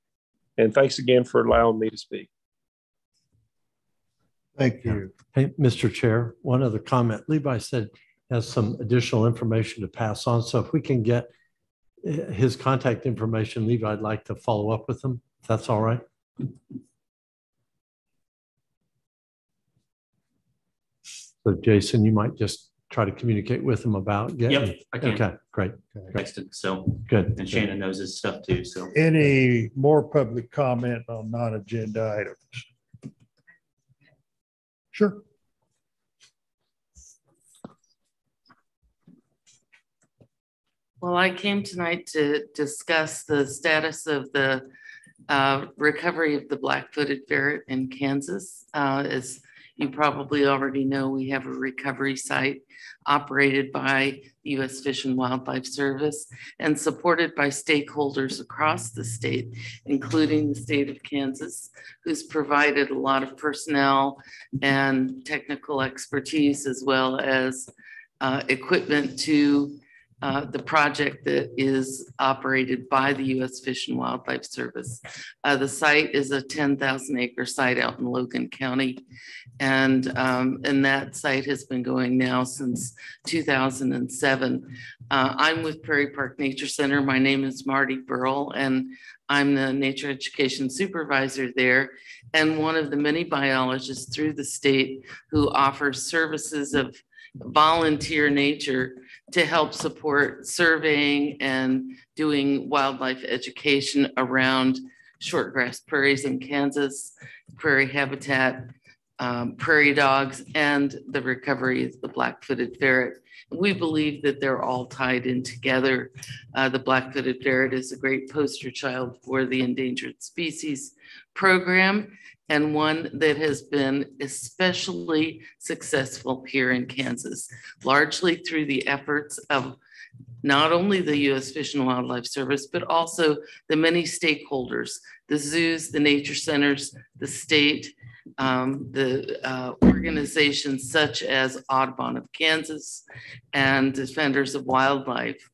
And thanks again for allowing me to speak. Thank you. Hey, Mr. Chair, one other comment. Levi said has some additional information to pass on. So if we can get eh, his contact information, Levi, I'd like to follow up with him, if that's all right. So Jason, you might just try to communicate with him about getting. Yep, I can. Okay, great. great. Texted, so. Good. And Shannon knows his stuff too, so. Any more public comment on non-agenda items? Sure. Well, I came tonight to discuss the status of the uh, recovery of the black-footed ferret in Kansas. Uh, As you probably already know, we have a recovery site operated by the U.S. Fish and Wildlife Service and supported by stakeholders across the state, including the state of Kansas, who's provided a lot of personnel and technical expertise as well as uh, equipment to uh, the project that is operated by the U.S. Fish and Wildlife Service. Uh, the site is a 10,000 acre site out in Logan County. And, um, and that site has been going now since 2007. Uh, I'm with Prairie Park Nature Center. My name is Marty Burrell, and I'm the nature education supervisor there and one of the many biologists through the state who offers services of volunteer nature to help support surveying and doing wildlife education around shortgrass prairies in Kansas, prairie habitat, um, prairie dogs, and the recovery of the black-footed ferret. We believe that they're all tied in together. Uh, the black-footed ferret is a great poster child for the endangered species program and one that has been especially successful here in Kansas, largely through the efforts of not only the U.S. Fish and Wildlife Service, but also the many stakeholders, the zoos, the nature centers, the state, um, the uh, organizations such as Audubon of Kansas and Defenders of Wildlife.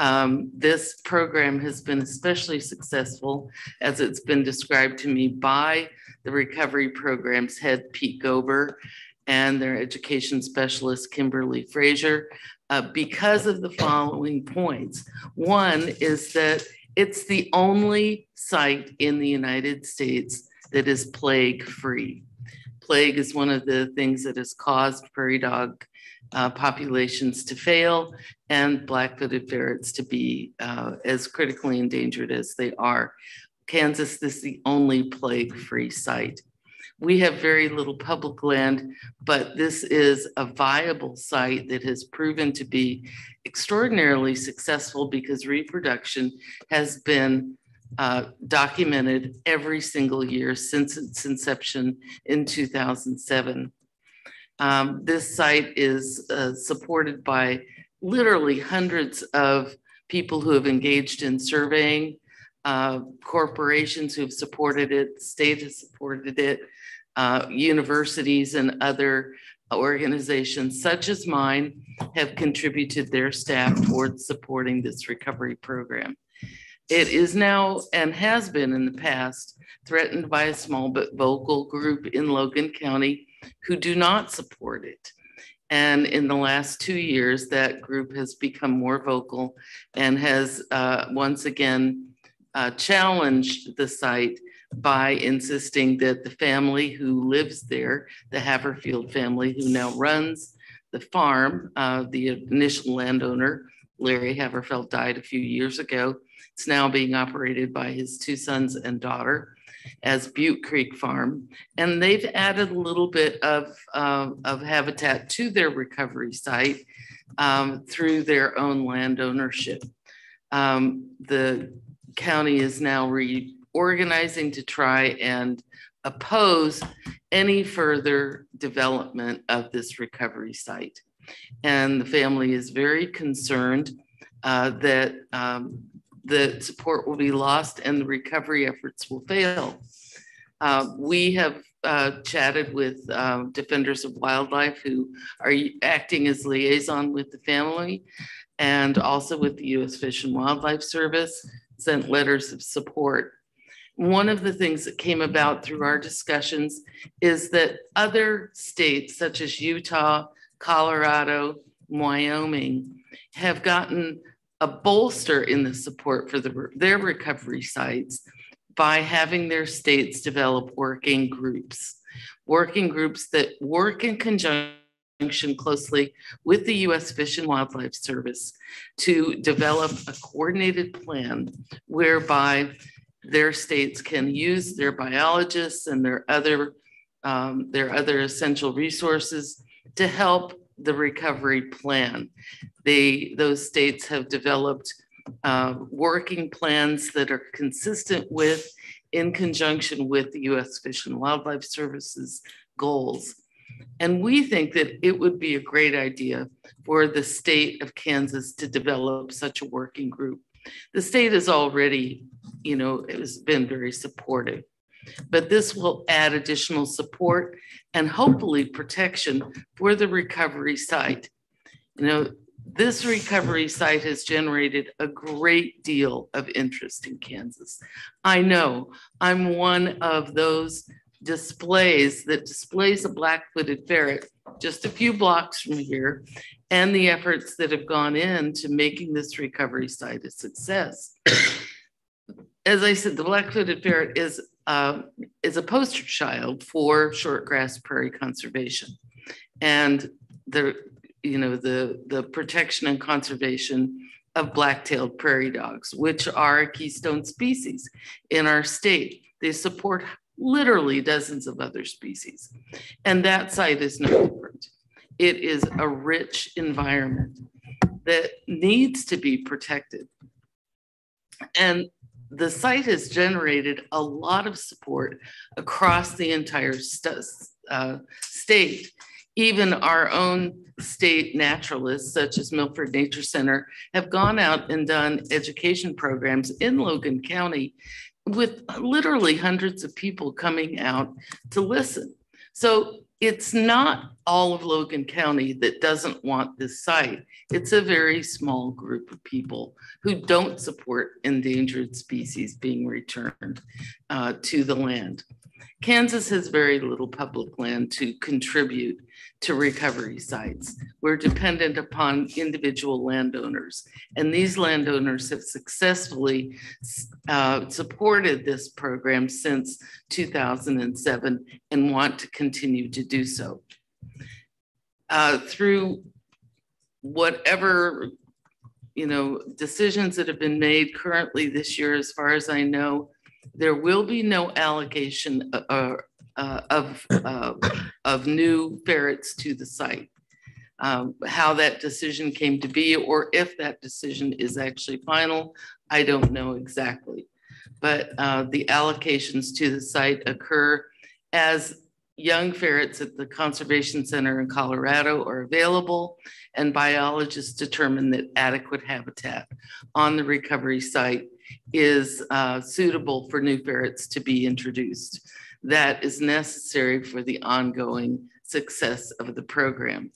Um, this program has been especially successful as it's been described to me by the recovery program's head, Pete Gober, and their education specialist, Kimberly Frazier, uh, because of the following points. One is that it's the only site in the United States that is plague free. Plague is one of the things that has caused prairie dog uh, populations to fail and black-footed ferrets to be uh, as critically endangered as they are. Kansas is the only plague-free site. We have very little public land, but this is a viable site that has proven to be extraordinarily successful because reproduction has been uh, documented every single year since its inception in 2007. Um, this site is uh, supported by literally hundreds of people who have engaged in surveying, uh, corporations who have supported it, state has supported it, uh, universities and other organizations such as mine have contributed their staff towards supporting this recovery program. It is now and has been in the past threatened by a small but vocal group in Logan County who do not support it. And in the last two years, that group has become more vocal and has uh, once again uh, challenged the site by insisting that the family who lives there, the Haverfield family who now runs the farm, uh, the initial landowner, Larry Haverfield died a few years ago. It's now being operated by his two sons and daughter as Butte Creek Farm. And they've added a little bit of, uh, of habitat to their recovery site um, through their own land ownership. Um, the county is now reorganizing to try and oppose any further development of this recovery site. And the family is very concerned uh, that um, the support will be lost and the recovery efforts will fail. Uh, we have uh, chatted with uh, Defenders of Wildlife who are acting as liaison with the family and also with the U.S. Fish and Wildlife Service, sent letters of support. One of the things that came about through our discussions is that other states, such as Utah, Colorado, Wyoming, have gotten a bolster in the support for the, their recovery sites by having their states develop working groups, working groups that work in conjunction closely with the U.S. Fish and Wildlife Service to develop a coordinated plan whereby their states can use their biologists and their other um, their other essential resources to help the recovery plan. They those states have developed uh, working plans that are consistent with, in conjunction with the U.S. Fish and Wildlife Services goals. And we think that it would be a great idea for the state of Kansas to develop such a working group. The state has already, you know, it has been very supportive, but this will add additional support and hopefully protection for the recovery site. You know, this recovery site has generated a great deal of interest in Kansas. I know I'm one of those displays that displays a black-footed ferret just a few blocks from here and the efforts that have gone into making this recovery site a success. As I said, the black-footed ferret is, uh, is a poster child for shortgrass prairie conservation. And the, you know, the, the protection and conservation of black-tailed prairie dogs, which are a keystone species in our state. They support literally dozens of other species. And that site is no different. It is a rich environment that needs to be protected. And the site has generated a lot of support across the entire st uh, state. Even our own state naturalists, such as Milford Nature Center, have gone out and done education programs in Logan County with literally hundreds of people coming out to listen. So it's not all of Logan County that doesn't want this site. It's a very small group of people who don't support endangered species being returned uh, to the land. Kansas has very little public land to contribute to recovery sites. We're dependent upon individual landowners, and these landowners have successfully uh, supported this program since 2007 and want to continue to do so. Uh, through whatever you know decisions that have been made currently this year, as far as I know, there will be no allocation uh, uh, of, uh, of new ferrets to the site. Um, how that decision came to be, or if that decision is actually final, I don't know exactly. But uh, the allocations to the site occur as young ferrets at the Conservation Center in Colorado are available, and biologists determine that adequate habitat on the recovery site is uh, suitable for new ferrets to be introduced that is necessary for the ongoing success of the program.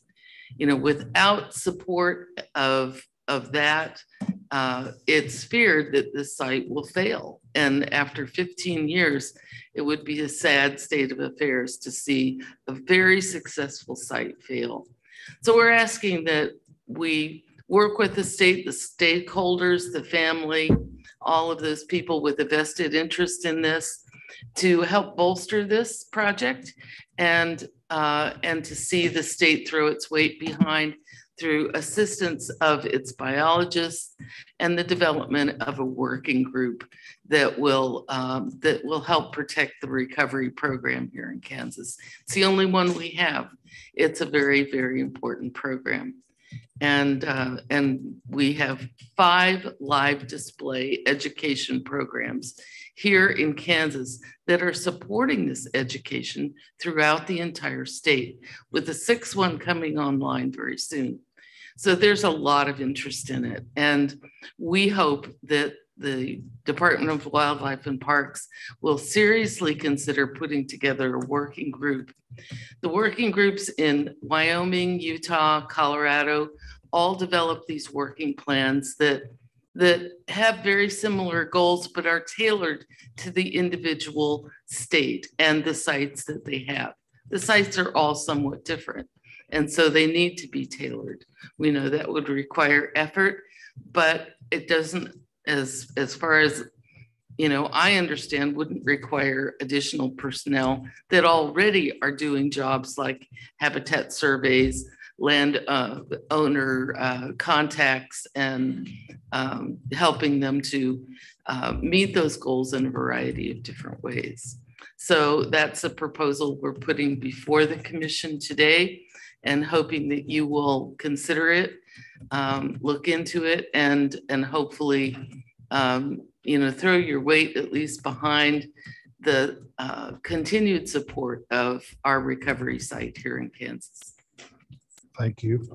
You know, without support of, of that, uh, it's feared that the site will fail. And after 15 years, it would be a sad state of affairs to see a very successful site fail. So we're asking that we work with the state, the stakeholders, the family, all of those people with a vested interest in this to help bolster this project and uh, and to see the state throw its weight behind through assistance of its biologists and the development of a working group that will um, that will help protect the recovery program here in Kansas. It's the only one we have. It's a very very important program, and uh, and we have five live display education programs here in Kansas that are supporting this education throughout the entire state, with the sixth one coming online very soon. So there's a lot of interest in it. And we hope that the Department of Wildlife and Parks will seriously consider putting together a working group. The working groups in Wyoming, Utah, Colorado all develop these working plans that that have very similar goals but are tailored to the individual state and the sites that they have. The sites are all somewhat different. And so they need to be tailored. We know that would require effort, but it doesn't, as, as far as you know, I understand wouldn't require additional personnel that already are doing jobs like habitat surveys, land uh, owner uh, contacts, and um, helping them to uh, meet those goals in a variety of different ways. So that's a proposal we're putting before the commission today and hoping that you will consider it, um, look into it, and, and hopefully, um, you know, throw your weight at least behind the uh, continued support of our recovery site here in Kansas. Thank you.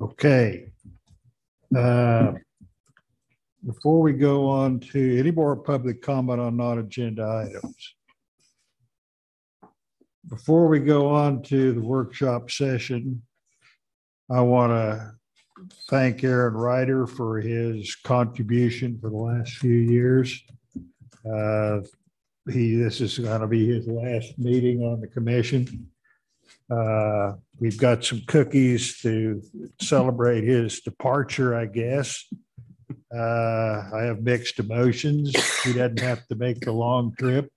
Okay. Uh, Before we go on to any more public comment on non-agenda items. Before we go on to the workshop session, I want to thank Aaron Rider for his contribution for the last few years. Uh, He, this is going to be his last meeting on the commission. Uh, We've got some cookies to celebrate his departure, I guess. Uh, I have mixed emotions. He doesn't have to make the long trip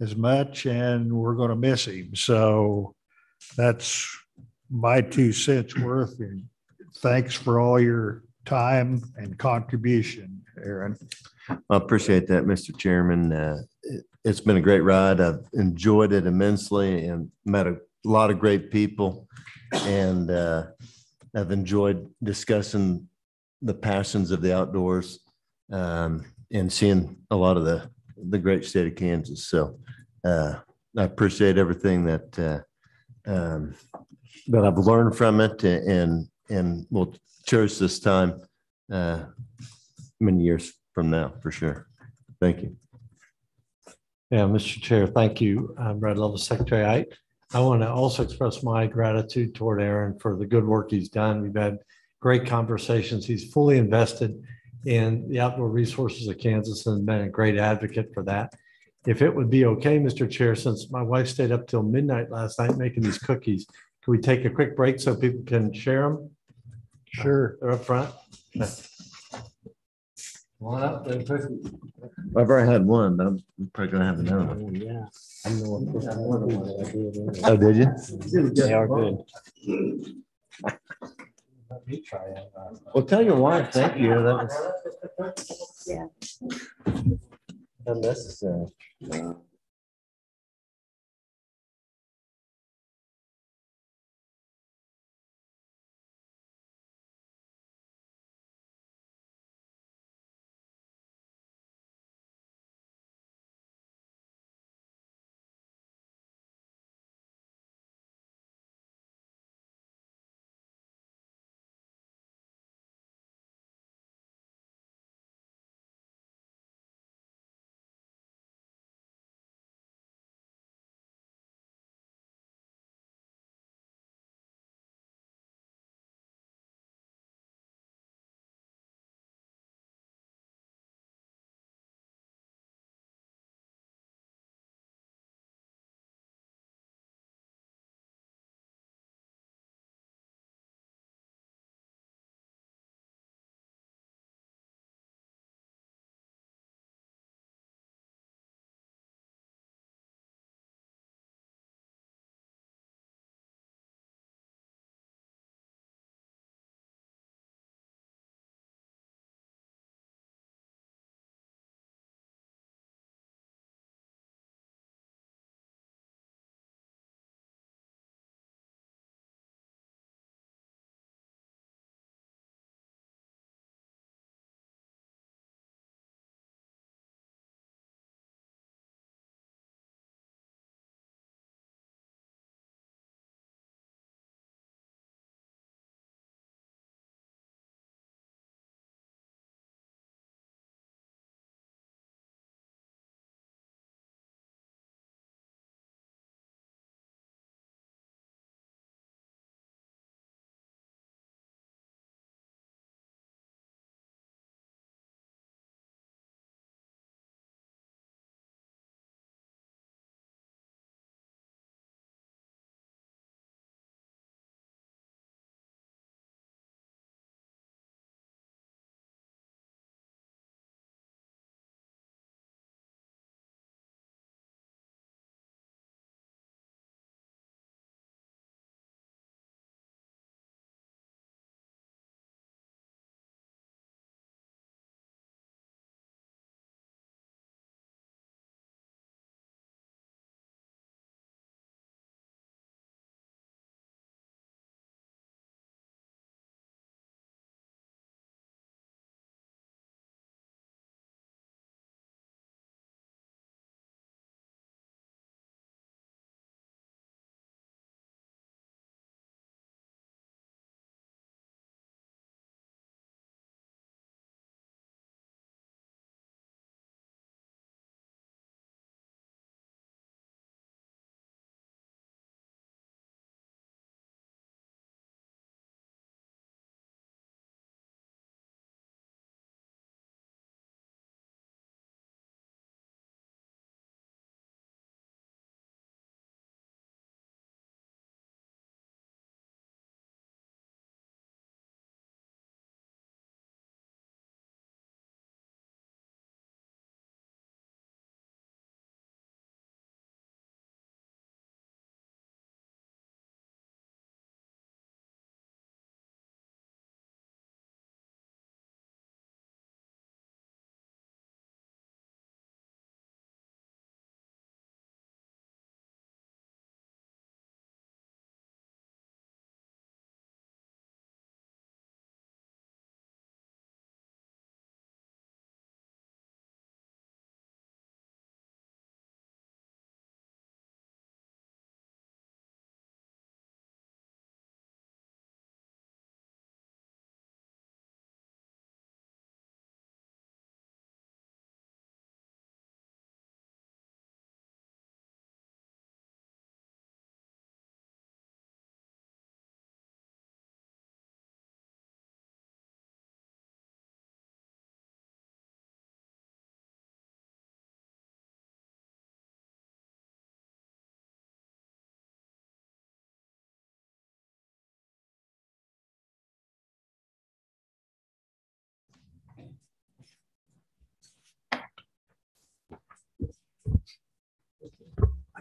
as much and we're going to miss him. So that's my two cents worth. And thanks for all your time and contribution, Aaron. I appreciate that, Mr. Chairman. Uh, it- It's been a great ride. I've enjoyed it immensely and met a lot of great people. And uh, I've enjoyed discussing the passions of the outdoors um, and seeing a lot of the, the great state of Kansas. So uh, I appreciate everything that uh, um, that I've learned from it and, and will cherish this time uh, many years from now, for sure. Thank you. Yeah, Mr. Chair, thank you, uh, Brad Loveless, Secretary. I, I want to also express my gratitude toward Aaron for the good work he's done. We've had great conversations. He's fully invested in the outdoor resources of Kansas and been a great advocate for that. If it would be okay, Mr. Chair, since my wife stayed up till midnight last night making these cookies, can we take a quick break so people can share them? Sure. They're up front. Come on up. there, cookie. I've already had one, but I'm probably gonna have another one. Oh, yeah. I know what- Oh, did you? They are good. Let me try it. Well, tell your wife, thank you. That was Yeah. unnecessary.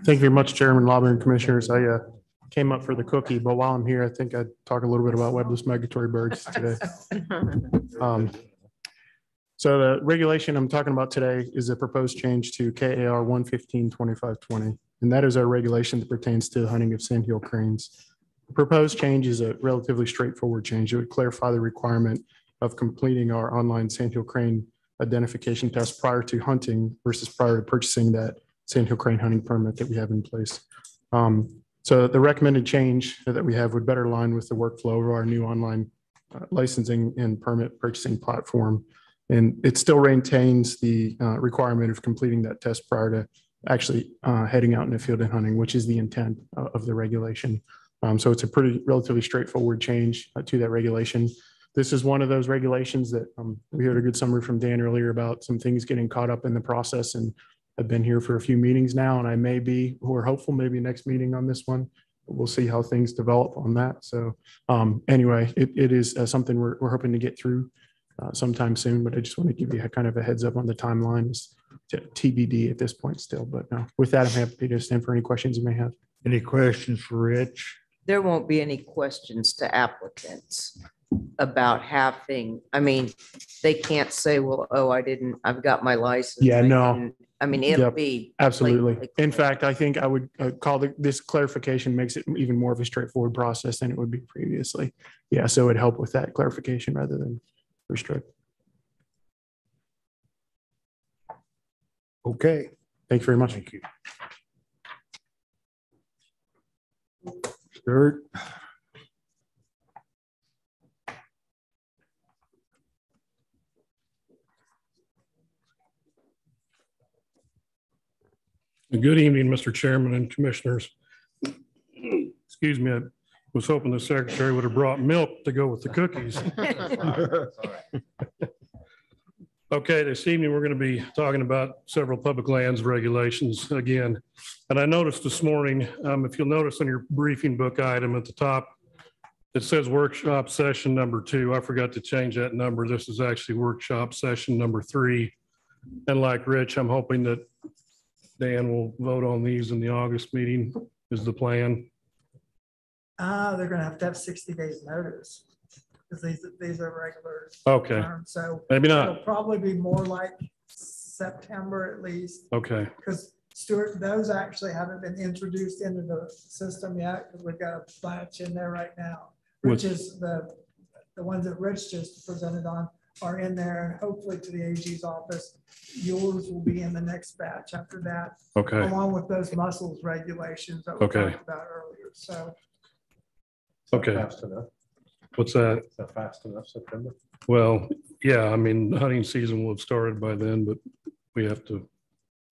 Thank you very much, Chairman, Lauber and Commissioners. I uh, came up for the cookie, but while I'm here, I think I'd talk a little bit about webless migratory birds today. Um, So the regulation I'm talking about today is a proposed change to KAR 115-2520, and that is our regulation that pertains to the hunting of sandhill cranes. The Proposed change is a relatively straightforward change. It would clarify the requirement of completing our online sandhill crane identification test prior to hunting versus prior to purchasing that sandhill crane hunting permit that we have in place. Um, So the recommended change that we have would better align with the workflow of our new online uh, licensing and permit purchasing platform. And it still maintains the uh, requirement of completing that test prior to actually uh, heading out in the field and hunting, which is the intent uh, of the regulation. Um, So it's a pretty relatively straightforward change uh, to that regulation. This is one of those regulations that um, we heard a good summary from Dan earlier about some things getting caught up in the process and I've been here for a few meetings now and I may be, we're hopeful, maybe next meeting on this one. We'll see how things develop on that. So um, anyway, it, it is uh, something we're, we're hoping to get through uh, sometime soon, but I just want to give you a kind of a heads up on the timeline is to TBD at this point still. But uh, with that, I'm happy to stand for any questions you may have. Any questions for Rich? There won't be any questions to applicants about having, I mean, they can't say, well, oh, I didn't, I've got my license. Yeah, I no. Didn't- I mean, it'll Yep, be. Absolutely. blatantly In fact, I think I would uh, call the- this clarification makes it even more of a straightforward process than it would be previously. Yeah, so it'd help with that clarification rather than restrict. Okay. Thank you very much. Thank you. Stuart? Good evening, Mr. Chairman and Commissioners. Excuse me, I was hoping the secretary would have brought milk to go with the cookies. Okay, this evening, we're going to be talking about several public lands regulations again. And I noticed this morning, um, if you'll notice on your briefing book item at the top, it says workshop session number two. I forgot to change that number. This is actually workshop session number three. And like Rich, I'm hoping that Dan will vote on these in the August meeting is the plan. Uh, they're gonna have to have sixty days notice. Because these, these are regular. Okay. terms, So. Maybe not. It'll probably be more like September at least. Okay, Because Stuart, those actually haven't been introduced into the system yet, because we've got a batch in there right now. Which Which- is the, the ones that Rich just presented on are in there and hopefully to the AG's office. Yours will be in the next batch after that. Okay. Along with those mussels regulations that we Okay. talked about earlier, so. okay. Fast enough. What's that? Is that fast enough, September? Well, yeah, I mean, hunting season will have started by then, but we have to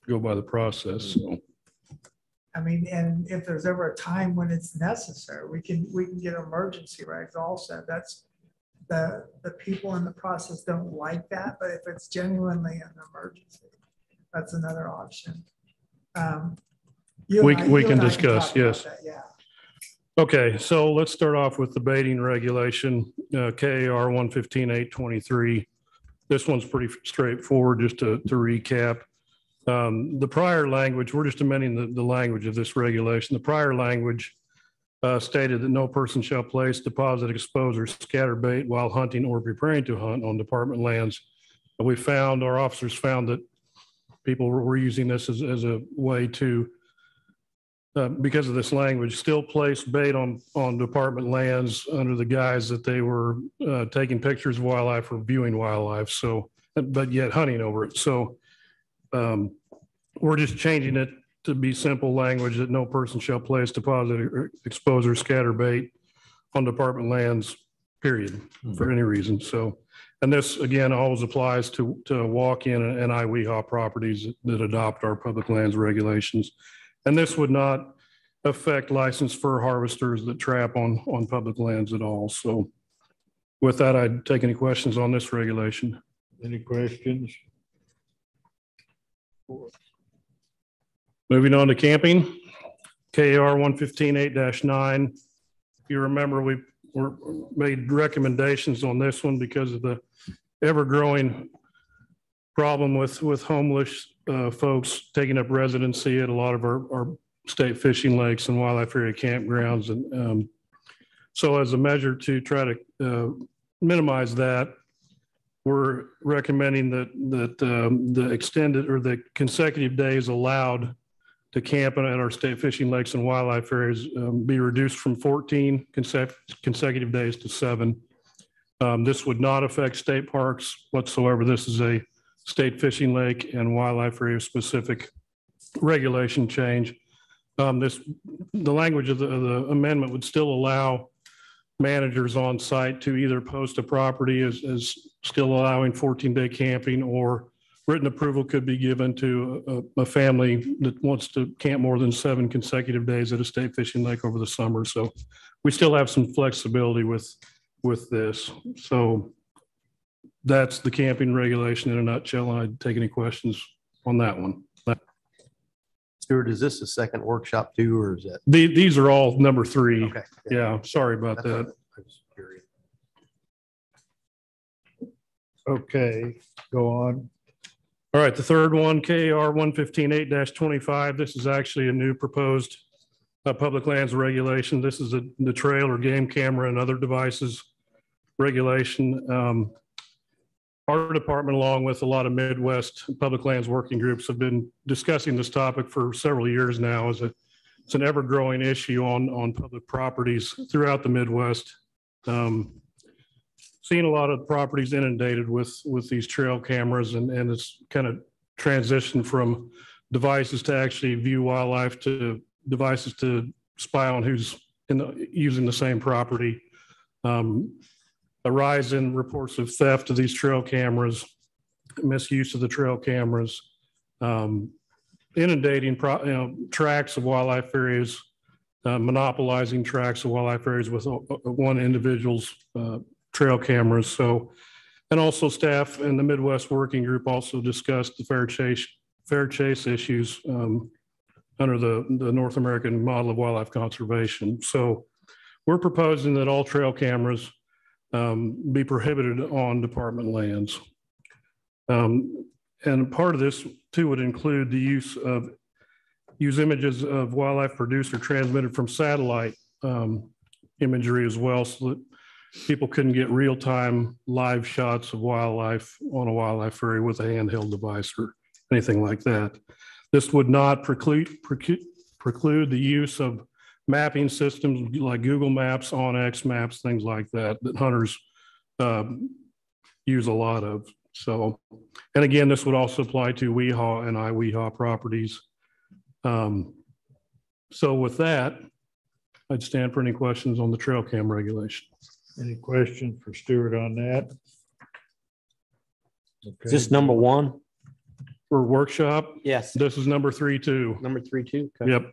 go by the process. So, I mean, and if there's ever a time when it's necessary, we can, we can get emergency regs also. That's the, the people in the process don't like that, but if it's genuinely an emergency, that's another option. Um, you We, and I- we you can and I discuss, talk about yes. that, Yeah. Okay, so let's start off with the baiting regulation, uh, KAR one fifteen eight twenty-three. This one's pretty straightforward, just to, to recap. Um, the prior language, we're just amending the, the language of this regulation. The prior language uh, stated that no person shall place, deposit, expose, or scatter bait while hunting or preparing to hunt on department lands. And We found, our officers found that people were using this as, as a way to uh, because of this language, still place bait on, on department lands under the guise that they were uh, taking pictures of wildlife or viewing wildlife. So, but yet hunting over it. So um, we're just changing it to be simple language that no person shall place, deposit, or expose or scatter bait on department lands, period, hmm. for any reason. So, and this again always applies to, to walk-in and iWIHA properties that adopt our public lands regulations. And this would not affect licensed fur harvesters that trap on, on public lands at all. So with that, I'd take any questions on this regulation. Any questions? Moving on to camping, KR one fifteen eight nine. If you remember, we were made recommendations on this one because of the ever-growing problem with, with homeless uh, folks taking up residency at a lot of our, our state fishing lakes and wildlife area campgrounds. And um, so as a measure to try to uh, minimize that, we're recommending that, that um, the extended or the consecutive days allowed to camp at our state fishing lakes and wildlife areas um, be reduced from 14 consec- consecutive days to seven. Um, This would not affect state parks whatsoever. This is a state fishing lake and wildlife area specific regulation change. Um, This, the language of the the amendment would still allow managers on site to either post a property as, as still allowing 14-day camping or written approval could be given to a, a family that wants to camp more than seven consecutive days at a state fishing lake over the summer. So we still have some flexibility with, with this. So that's the camping regulation in a nutshell. And I'd take any questions on that one. Stuart, is this the second workshop too, or is that? The, these are all number three. Okay. Yeah, sorry about That's that. right. Curious. Okay, go on. All right, the third one, KR one fifteen eight twenty-five. This is actually a new proposed uh, public lands regulation. This is a- the trail or game camera and other devices regulation. Um, Our department, along with a lot of Midwest public lands working groups, have been discussing this topic for several years now as a, it's an ever-growing issue on, on public properties throughout the Midwest. Um, Seeing a lot of properties inundated with, with these trail cameras and, and it's kind of transitioned from devices to actually view wildlife to devices to spy on who's in the, using the same property. Um, a rise in reports of theft of these trail cameras, misuse of the trail cameras, um, inundating, pro- you know, tracts of wildlife areas, uh, monopolizing tracts of wildlife areas with one individual's uh, trail cameras. So, and also staff and the Midwest Working Group also discussed the fair chase, fair chase issues um, under the, the North American model of wildlife conservation. So we're proposing that all trail cameras um, be prohibited on department lands. Um, and part of this too would include the use of, use images of wildlife produced or transmitted from satellite um, imagery as well, so that people couldn't get real-time live shots of wildlife on a wildlife area with a handheld device or anything like that. This would not preclude, preclude, preclude the use of mapping systems like Google Maps, OnX Maps, things like that, that hunters um, use a lot of. So, and again, this would also apply to WIHA and iWIHA properties. Um, so with that, I'd stand for any questions on the trail cam regulation. Any questions for Stuart on that? Is this number one? For workshop? Yes. This is number three, too. Number three, two? Okay. Yep.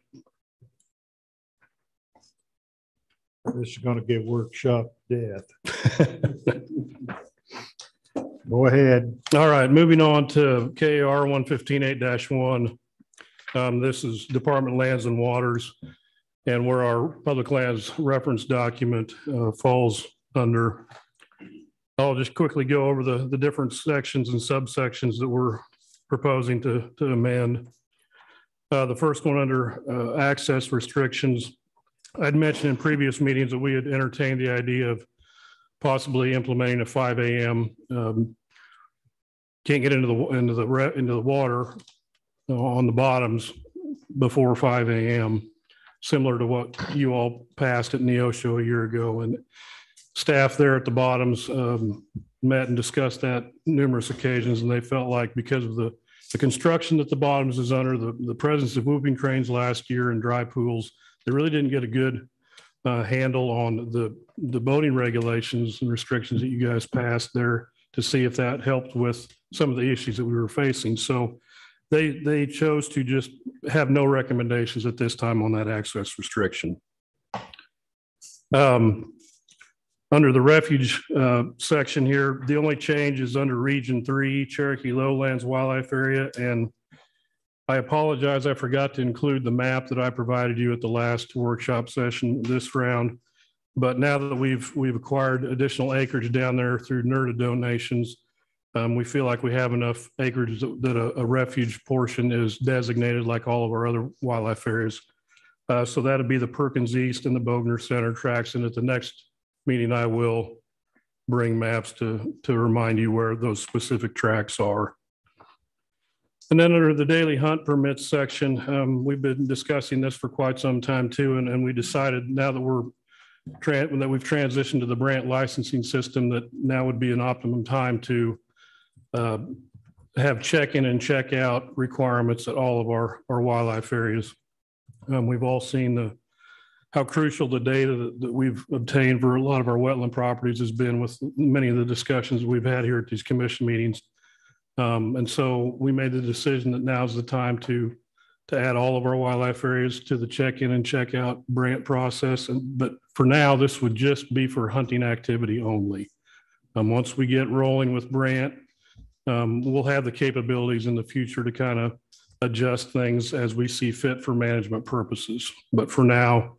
This is gonna get workshop death. Go ahead. All right, moving on to KR one fifteen eight one. Um, this is Department of Lands and Waters and where our public lands reference document uh, falls under. I'll just quickly go over the, the different sections and subsections that we're proposing to, to amend. Uh, the first one under uh, access restrictions. I'd mentioned in previous meetings that we had entertained the idea of possibly implementing a five AM. um, Can't get into the, into the, into the water uh, on the bottoms before five AM, similar to what you all passed at Neosho a year ago. And staff there at the bottoms um, met and discussed that numerous occasions, and they felt like because of the, the construction that the bottoms is under, the, the presence of whooping cranes last year and dry pools, they really didn't get a good uh, handle on the, the boating regulations and restrictions that you guys passed there to see if that helped with some of the issues that we were facing. So they, they chose to just have no recommendations at this time on that access restriction. Um, under the refuge uh, section here, the only change is under Region Three, Cherokee Lowlands Wildlife Area. And I apologize, I forgot to include the map that I provided you at the last workshop session this round. But now that we've, we've acquired additional acreage down there through NRDA donations, um, we feel like we have enough acreage that a, a refuge portion is designated like all of our other wildlife areas Uh, so that'd be the Perkins East and the Bogner Center tracks. And at the next meeting, I will bring maps to, to remind you where those specific tracks are. And then under the daily hunt permits section, um, we've been discussing this for quite some time too, and, and we decided now that we're that we've transitioned to the Brandt licensing system, that now would be an optimum time to uh, have check-in and check-out requirements at all of our, our wildlife areas. Um, we've all seen the how crucial the data that, that we've obtained for a lot of our wetland properties has been with many of the discussions we've had here at these commission meetings. Um, and so we made the decision that now's the time to to add all of our wildlife areas to the check-in and check-out Brandt process. And but for now, this would just be for hunting activity only. Um, once we get rolling with Brandt, um, we'll have the capabilities in the future to kind of adjust things as we see fit for management purposes. But for now,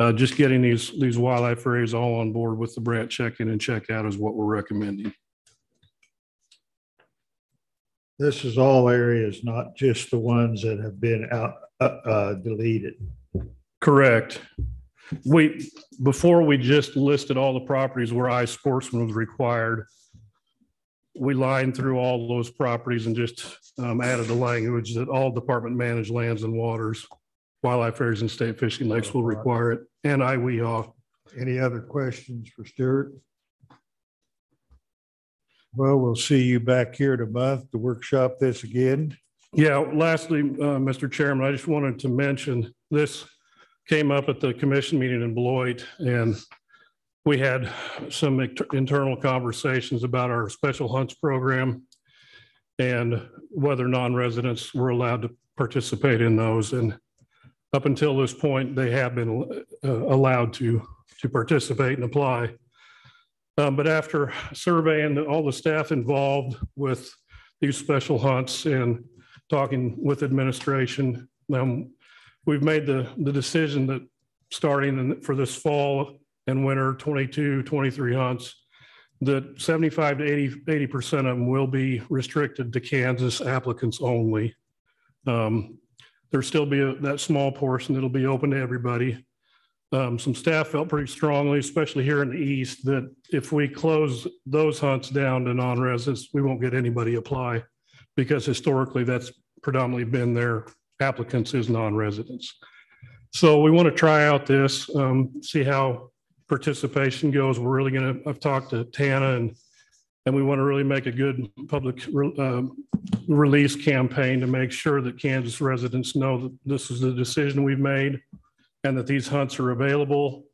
uh, just getting these these wildlife areas all on board with the Brandt check-in and check-out is what we're recommending. This is all areas, not just the ones that have been out, uh, uh, deleted. Correct. We, before we just listed all the properties where iSportsman was required, we lined through all those properties and just um, added the language that all department managed lands and waters, wildlife areas and state fishing lakes will require it, and I we iWIHA. Any other questions for Stuart? Well, we'll see you back here in a month to workshop this again. Yeah, lastly, uh, Mr. Chairman, I just wanted to mention this came up at the commission meeting in Beloit and we had some internal conversations about our special hunts program and whether non-residents were allowed to participate in those. And up until this point, they have been uh, allowed to, to participate and apply. Um, but after surveying all the staff involved with these special hunts and talking with administration, um, we've made the, the decision that starting in, for this fall and winter 22, 23 hunts, that 75 to 80, 80% of them will be restricted to Kansas applicants only. Um, there'll still be a, that small portion that'll be open to everybody. Um, some staff felt pretty strongly, especially here in the east, that if we close those hunts down to non-residents, we won't get anybody apply because historically that's predominantly been their applicants is non-residents. So we want to try out this, um, see how participation goes. We're really going to, I've talked to Tana and and we want to really make a good public uh, release campaign to make sure that Kansas residents know that this is the decision we've made and that these hunts are available.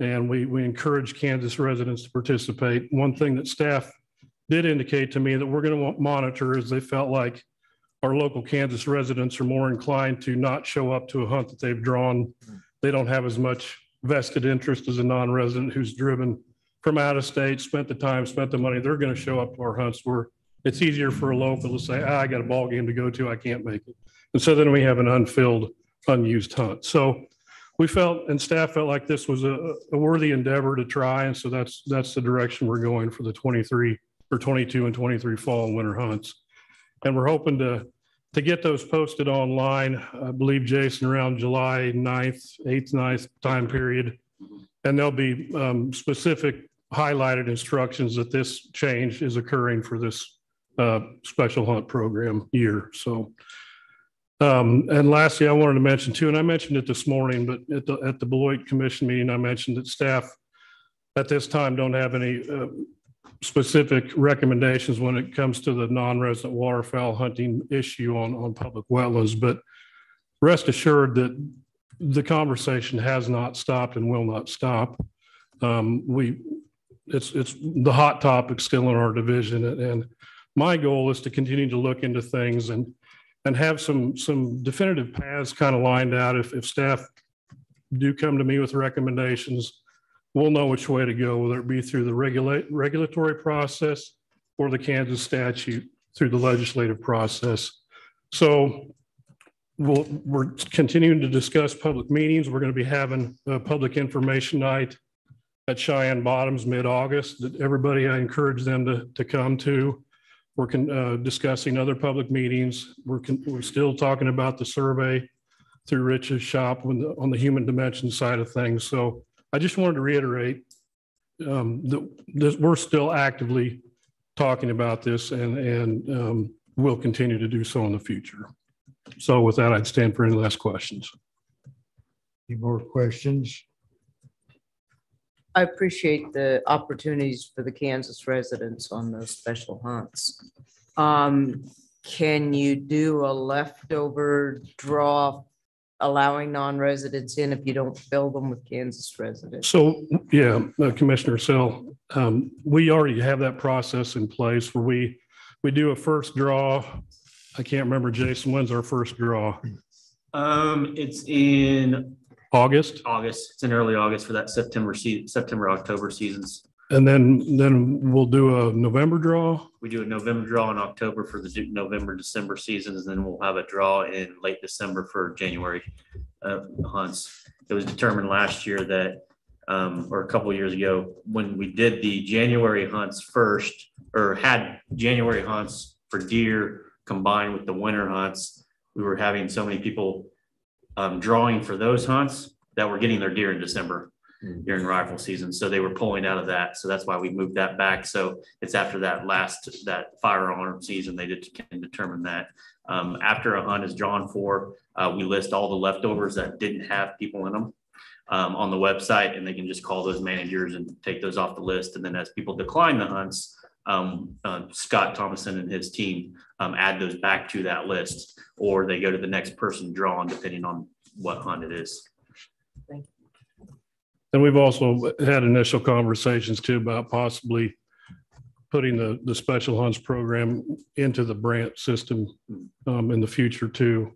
And we, we encourage Kansas residents to participate. One thing that staff did indicate to me that we're going to monitor is they felt like our local Kansas residents are more inclined to not show up to a hunt that they've drawn. They don't have as much vested interest as a non-resident who's driven from out of state, spent the time, spent the money. They're going to show up to our hunts where it's easier for a local to say, ah, I got a ball game to go to. I can't make it. And so then we have an unfilled, unused hunt. So we felt and staff felt like this was a, a worthy endeavor to try. And so that's that's the direction we're going for the 23 or 22 and 23 fall and winter hunts. And we're hoping to to get those posted online, I believe Jason around July 9th, 8th, 9th time period. And there'll be um, specific highlighted instructions that this change is occurring for this uh, special hunt program year. So um, and lastly, I wanted to mention too, and I mentioned it this morning, but at the, at the Beloit Commission meeting, I mentioned that staff at this time don't have any uh, specific recommendations when it comes to the non-resident waterfowl hunting issue on, on public wetlands, but rest assured that the conversation has not stopped and will not stop. Um, we, it's, it's the hot topic still in our division. And my goal is to continue to look into things and and have some some definitive paths kind of lined out. If, if staff do come to me with recommendations, we'll know which way to go, whether it be through the regulate regulatory process or the Kansas statute through the legislative process. So we'll, we're continuing to discuss public meetings. We're going to be having a public information night at Cheyenne Bottoms mid-August that everybody, I encourage them to, to come to. We're uh, discussing other public meetings. We're, we're still talking about the survey through Rich's shop the, on the human dimension side of things. So I just wanted to reiterate um, that this, we're still actively talking about this and, and um, we'll continue to do so in the future. So with that, I'd stand for any last questions. Any more questions? I appreciate the opportunities for the Kansas residents on those special hunts. Um, can you do a leftover draw allowing non-residents in if you don't fill them with Kansas residents? So, yeah, uh, Commissioner Sill, um, we already have that process in place where we, we do a first draw. I can't remember, Jason, when's our first draw? Um, it's in August? August. It's in early August for that September se- September, October seasons. And then, then we'll do a November draw? We do a November draw in October for the November, December seasons, and then we'll have a draw in late December for January uh, hunts. It was determined last year that, um, or a couple years ago, when we did the January hunts first, or had January hunts for deer combined with the winter hunts, we were having so many people um, drawing for those hunts that were getting their deer in December during rifle season. So they were pulling out of that. So that's why we moved that back. So it's after that last, that firearm season, they did can determine that. Um, after a hunt is drawn for, uh, we list all the leftovers that didn't have people in them um, on the website and they can just call those managers and take those off the list. And then as people decline the hunts, um, uh, Scott Thomason and his team um, add those back to that list, or they go to the next person drawn depending on what hunt it is. And we've also had initial conversations too about possibly putting the, the special hunts program into the Brandt system um, in the future too.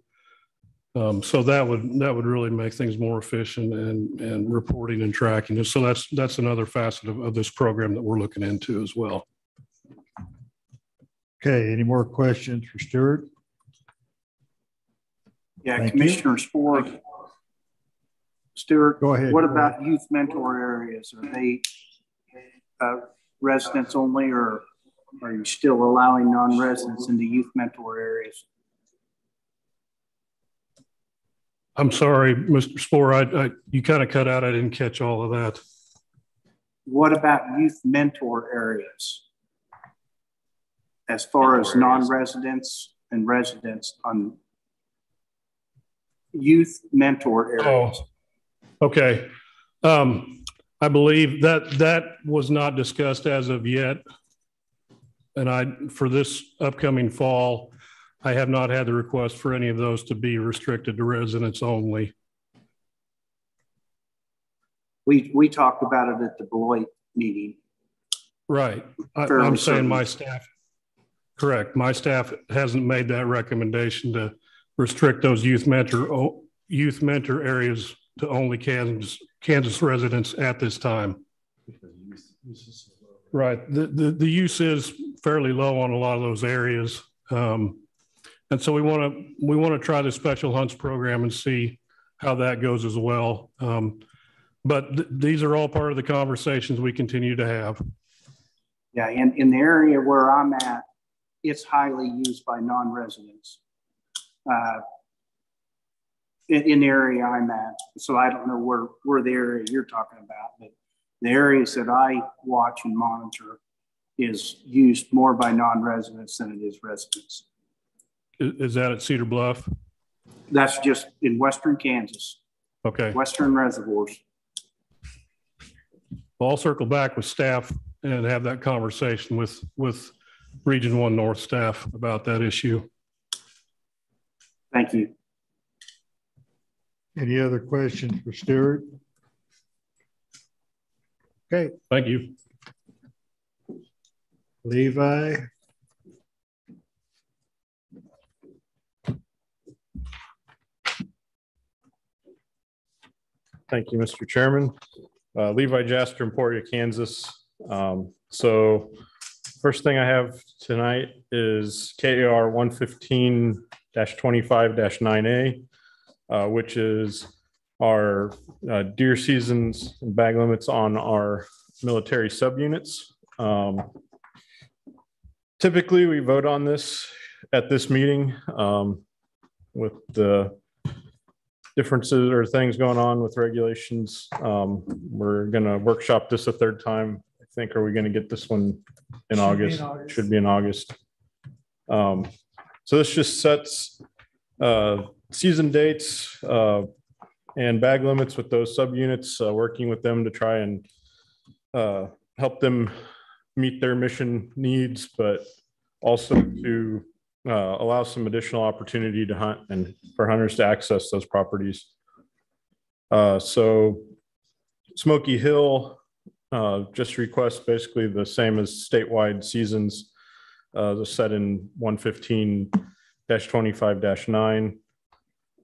Um, so that would, that would really make things more efficient and, and reporting and tracking. And so that's, that's another facet of, of this program that we're looking into as well. Okay, any more questions for Stuart? Yeah, Thank you. Sporer. Stuart. Go ahead. What about youth mentor areas? Are they uh, residents only or are you still allowing non-residents into youth mentor areas? I'm sorry, Mr. Sporer, I, I, you kind of cut out. I didn't catch all of that. What about youth mentor areas? As far as non-residents and residents on youth mentor areas? Oh, okay. Um, I believe that that was not discussed as of yet. And I, for this upcoming fall, I have not had the request for any of those to be restricted to residents only. We, we talked about it at the Beloit meeting. Right. I, I'm saying my staff, correct. My staff hasn't made that recommendation to restrict those youth mentor, youth mentor areas to only Kansas, Kansas residents at this time. Right. The, the, the use is fairly low on a lot of those areas. Um, and so we want to, we want to try the special hunts program and see how that goes as well. Um, but th- these are all part of the conversations we continue to have. Yeah, and in the area where I'm at, it's highly used by non-residents. Uh, in, in the area I'm at, so I don't know where, where the area you're talking about, but the areas that I watch and monitor is used more by non-residents than it is residents. Is, that at Cedar Bluff? That's just in western Kansas, Okay. western reservoirs. Well, I'll circle back with staff and have that conversation with, with Region One North staff about that issue. Thank you. Any other questions for Stuart? Okay. Thank you. Levi. Thank you, Mr. Chairman. Uh, Levi Jaster, Emporia, Kansas. Um, so first thing I have tonight is KAR 115-25-9A uh, which is our uh, deer seasons and bag limits on our military subunits. Um, Typically, we vote on this at this meeting um, with the differences or things going on with regulations. Um, we're gonna workshop this a third time. I think, are we gonna get this one in Should be in August? August. Should be in August. Um, so this just sets, uh, season dates, uh, and bag limits with those subunits, uh, working with them to try and, uh, help them meet their mission needs, but also to uh, allow some additional opportunity to hunt and for hunters to access those properties. Uh, so Smoky Hill uh, just requests basically the same as statewide seasons, uh, set in one fifteen twenty-five nine.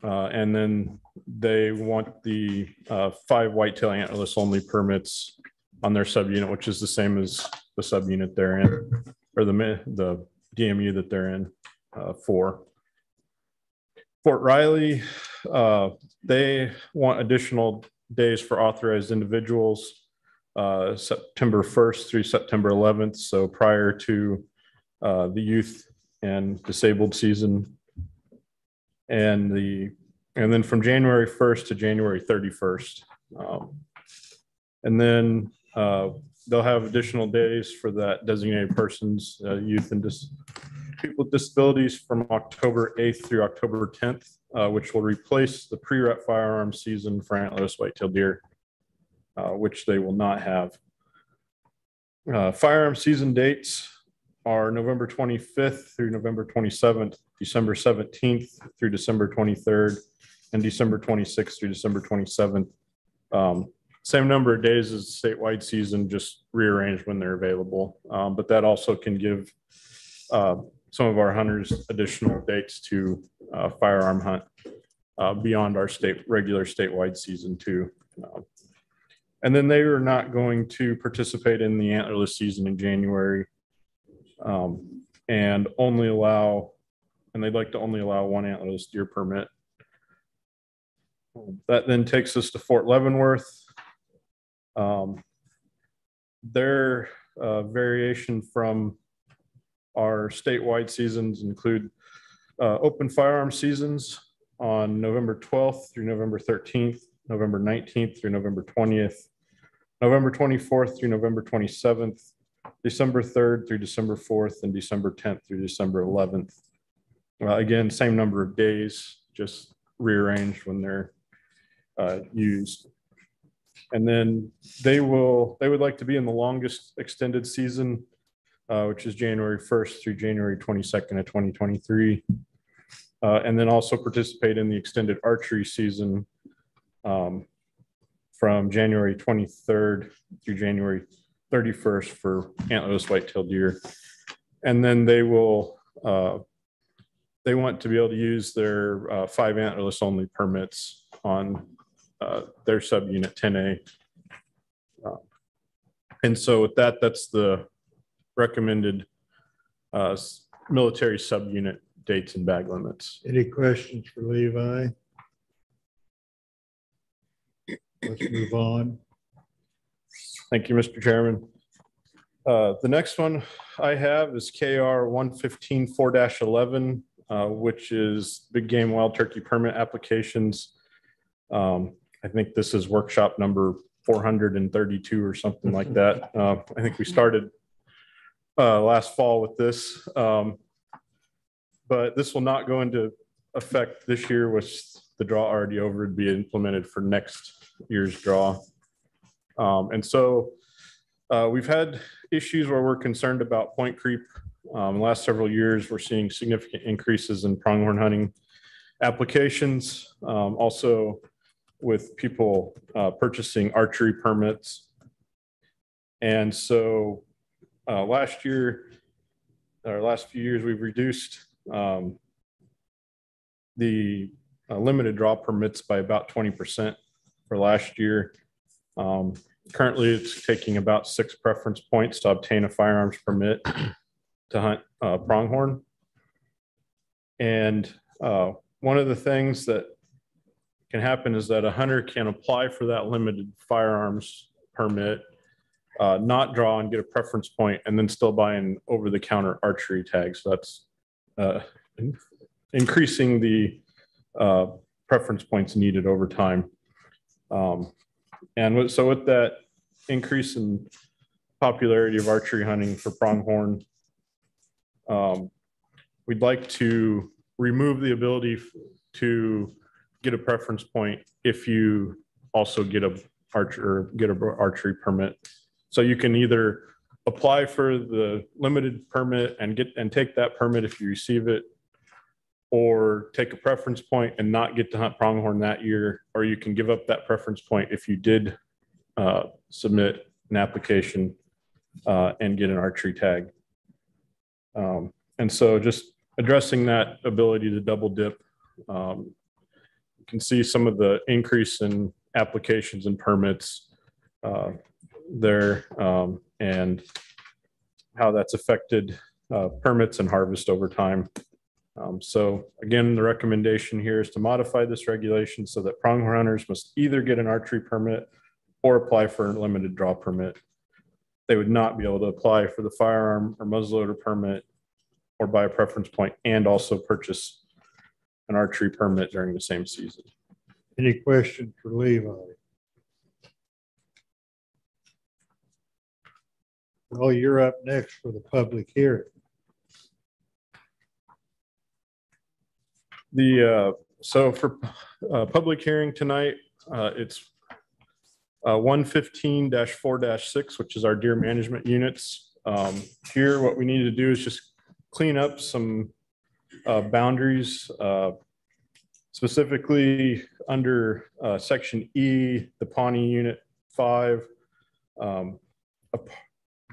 Uh, and then they want the uh, five whitetail antlerless only permits on their subunit, which is the same as the subunit they're in, or the, the DMU that they're in uh, for. Fort Riley, uh, they want additional days for authorized individuals, uh, September 1st through September 11th, so prior to uh, the youth and disabled season. And the, and then from January 1st to January 31st. Um, And then uh, they'll have additional days for that designated persons, uh, youth and dis, people with disabilities from October 8th through October 10th, uh, which will replace the pre-rut firearm season for antlerless whitetail deer, uh, which they will not have. Uh, Firearm season dates are November 25th through November 27th, December 17th through December 23rd, and December 26th through December 27th. Um, Same number of days as the statewide season, just rearranged when they're available. Um, But that also can give uh, some of our hunters additional dates to uh, firearm hunt uh, beyond our state, regular statewide season too. Uh, And then they are not going to participate in the antlerless season in January um, and only allow, and they'd like to only allow one antlerless deer permit. That then takes us to Fort Leavenworth. Um, Their uh, variation from our statewide seasons include uh, open firearm seasons on November 12th through November 13th, November 19th through November 20th, November 24th through November 27th, December 3rd through December 4th, and December 10th through December 11th. Uh, Again, same number of days, just rearranged when they're uh, used. And then they will, they would like to be in the longest extended season, uh, which is January 1st through January 22nd of 2023. Uh, And then also participate in the extended archery season um, from January 23rd through January 31st for antlerless white-tailed deer. And then they will, uh, they want to be able to use their uh, five antlerless only permits on uh, their subunit 10A. Uh, And so with that, that's the recommended uh, military subunit dates and bag limits. Any questions for Levi? Let's move on. Thank you, Mr. Chairman. Uh, The next one I have is KR 115-4-11, uh, which is big game wild turkey permit applications. Um, I think this is workshop number 432 or something like that. Uh, I think we started uh, last fall with this. um, But this will not go into effect this year with the draw already over, it'd be implemented for next year's draw. Um, and so uh, we've had issues where we're concerned about point creep. Um, the last several years, we're seeing significant increases in pronghorn hunting applications. Um, also with people uh, purchasing archery permits. And so uh, last year, or last few years, we've reduced um, the uh, limited draw permits by about 20% for last year. Um, Currently, it's taking about six preference points to obtain a firearms permit to hunt uh, pronghorn. And uh, one of the things that can happen is that a hunter can apply for that limited firearms permit, uh, not draw and get a preference point, and then still buy an over-the-counter archery tag. So that's uh, in- increasing the uh, preference points needed over time. Um, and so with that increase in popularity of archery hunting for pronghorn, um, we'd like to remove the ability to get a preference point if you also get a archer, get a archery permit. So you can either apply for the limited permit and get, and take that permit if you receive it, or take a preference point and not get to hunt pronghorn that year, or you can give up that preference point if you did uh, submit an application uh, and get an archery tag. Um, and so just addressing that ability to double dip, um, you can see some of the increase in applications and permits uh, there um, and how that's affected uh, permits and harvest over time. Um, so again, the recommendation here is to modify this regulation so that pronghorn hunters must either get an archery permit or apply for a limited draw permit. They would not be able to apply for the firearm or muzzleloader permit or buy a preference point and also purchase an archery permit during the same season. Any questions for Levi? Well, you're up next for the public hearing. The, uh, so for uh, public hearing tonight, uh, it's uh, 115-4-6, which is our deer management units. Um, Here, what we need to do is just clean up some uh, boundaries, uh, specifically under uh, section E, the Pawnee Unit 5. um,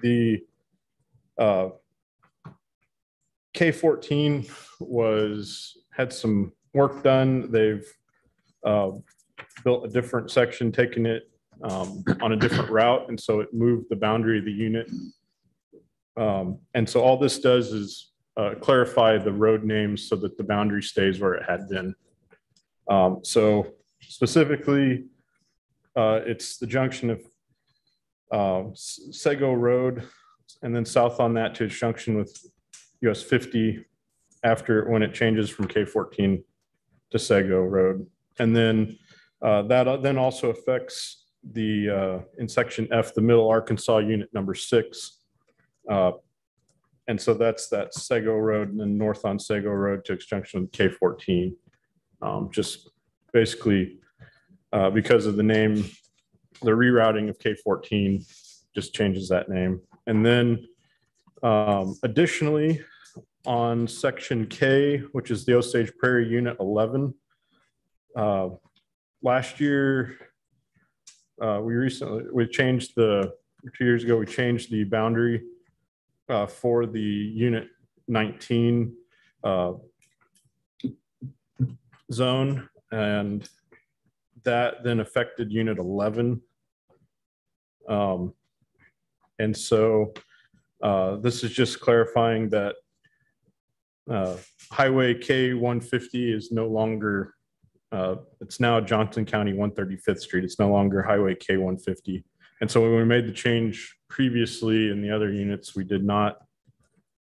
The uh, K-14 was, had some work done. They've uh, built a different section, taking it um, on a different route, and so it moved the boundary of the unit. Um, And so all this does is uh, clarify the road names so that the boundary stays where it had been. Um, So specifically, uh, it's the junction of uh, Sego Road, and then south on that to its junction with US 50 after, when it changes from K14 to Sego Road. And then uh, that then also affects the, uh, in section F, the Middle Arkansas Unit Number Six. Uh, And so that's that Sego Road and then north on Sego Road to junction with K14. Um, Just basically uh, because of the name, the rerouting of K14 just changes that name. And then um, additionally, on section K, which is the Osage Prairie Unit 11, uh, last year, uh, we recently, we changed the, two years ago, we changed the boundary uh, for the Unit 19 uh, zone. And that then affected Unit 11. Um, And so uh, this is just clarifying that uh, Highway K 150 is no longer, uh, it's now Johnson County 135th Street. It's no longer Highway K 150. And so when we made the change previously in the other units, we did not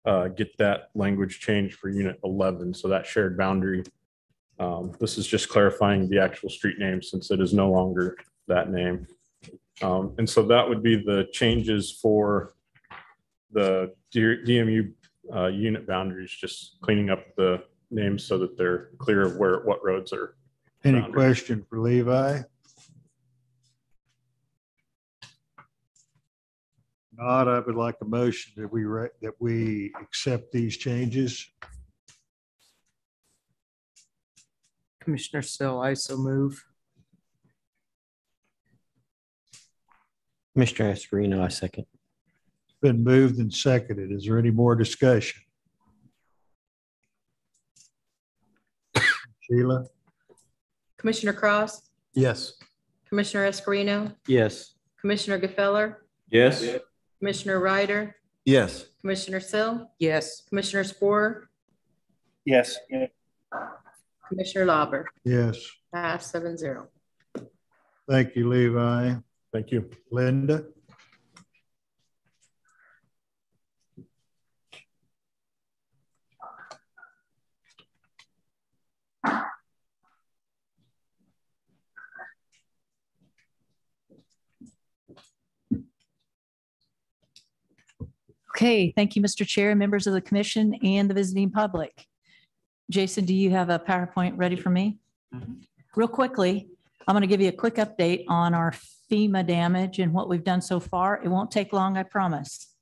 uh, get that language changed for Unit 11. So that shared boundary. Um, This is just clarifying the actual street name since it is no longer that name. Um, And so that would be the changes for the DMU uh, unit boundaries, just cleaning up the names so that they're clear of where, what roads are. Any bounded. question for Levi? Not, I would like a motion that we, re- that we accept these changes. Commissioner Sill, I so move. Commissioner Escareno, I second. It's Been moved and seconded. Is there any more discussion? Sheila? Commissioner Cross, Yes. Commissioner Escareno, Yes. Commissioner Gfeller, Yes. Commissioner Rider, Yes. Commissioner Sill, Yes. Commissioner Sporer, Yes. Commissioner Lauber, Yes. pass seven zero. Thank you, Levi. Thank you. Linda? Okay, thank you, Mr. Chair, members of the commission and the visiting public. Jason, do you have a PowerPoint ready for me? Real quickly, I'm going to give you a quick update on our FEMA damage and what we've done so far. It won't take long, I promise.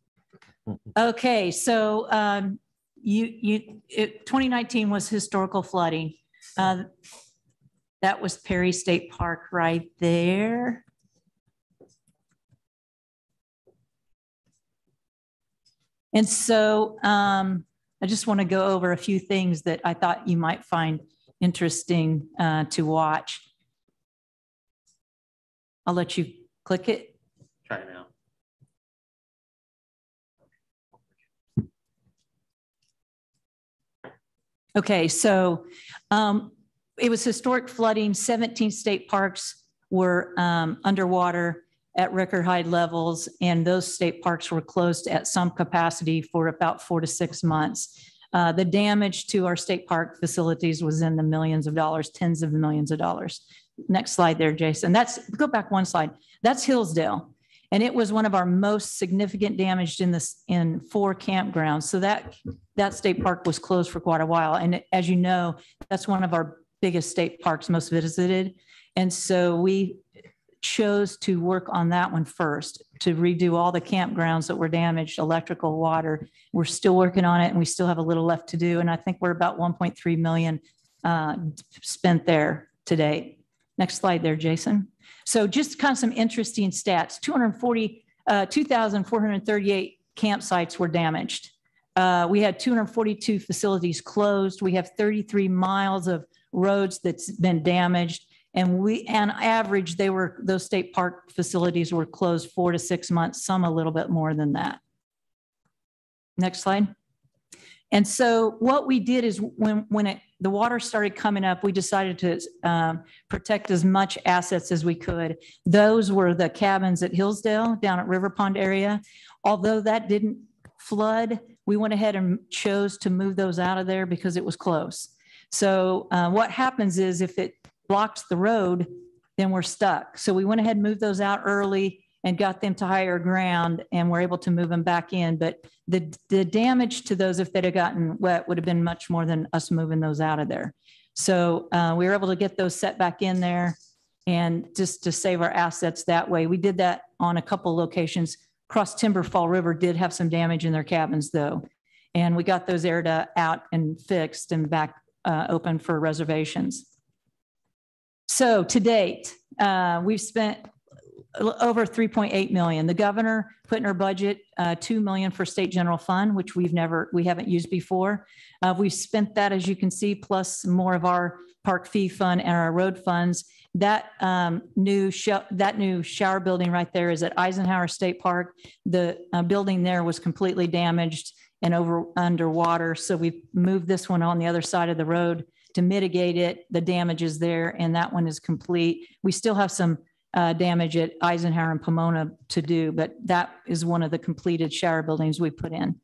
Okay, so um, you, you, it, 2019 was historical flooding. Uh, that was Perry State Park right there. And so um, I just want to go over a few things that I thought you might find interesting uh, to watch. I'll let you click it. Try it now. Okay, so um, it was historic flooding. 17 state parks were um, underwater at record high levels, and those state parks were closed at some capacity for about four to six months. Uh, the damage to our state park facilities was in the millions of dollars, tens of millions of dollars. Next slide there, Jason. That's go back one slide. That's Hillsdale. And it was one of our most significant damaged in this in four campgrounds. So that that state park was closed for quite a while. And as you know, that's one of our biggest state parks, most visited. And so we chose to work on that one first to redo all the campgrounds that were damaged, electrical, water. We're still working on it and we still have a little left to do. And I think we're about 1.3 million uh, spent there today. Next slide there, Jason. So just kind of some interesting stats. 240, uh, 2,438 campsites were damaged. Uh, we had 242 facilities closed. We have 33 miles of roads that's been damaged. And we, on average, they were, those state park facilities were closed four to six months, some a little bit more than that. Next slide. And so what we did is when, when it, the water started coming up, we decided to um, protect as much assets as we could. Those were the cabins at Hillsdale down at River Pond area. Although that didn't flood, we went ahead and chose to move those out of there because it was close. So uh, what happens is if it blocks the road, then we're stuck. So we went ahead and moved those out early and got them to higher ground and we're able to move them back in. But the, the damage to those, if they'd have gotten wet, would have been much more than us moving those out of there. So uh, we were able to get those set back in there and just to save our assets that way. We did that on a couple locations. Cross Timber Fall River did have some damage in their cabins though. And we got those aired out and fixed and back uh, open for reservations. So to date, uh, we've spent over 3.8 million. The governor put in her budget uh, 2 million for state general fund, which we've never, we haven't used before. Uh, we've spent that, as you can see, plus more of our park fee fund and our road funds. That um, new that new shower building right there is at Eisenhower State Park. The uh, building there was completely damaged and over underwater. So we've moved this one on the other side of the road to mitigate it. The damage is there and that one is complete. We still have some uh, damage at Eisenhower and Pomona to do, but that is one of the completed shower buildings we put in.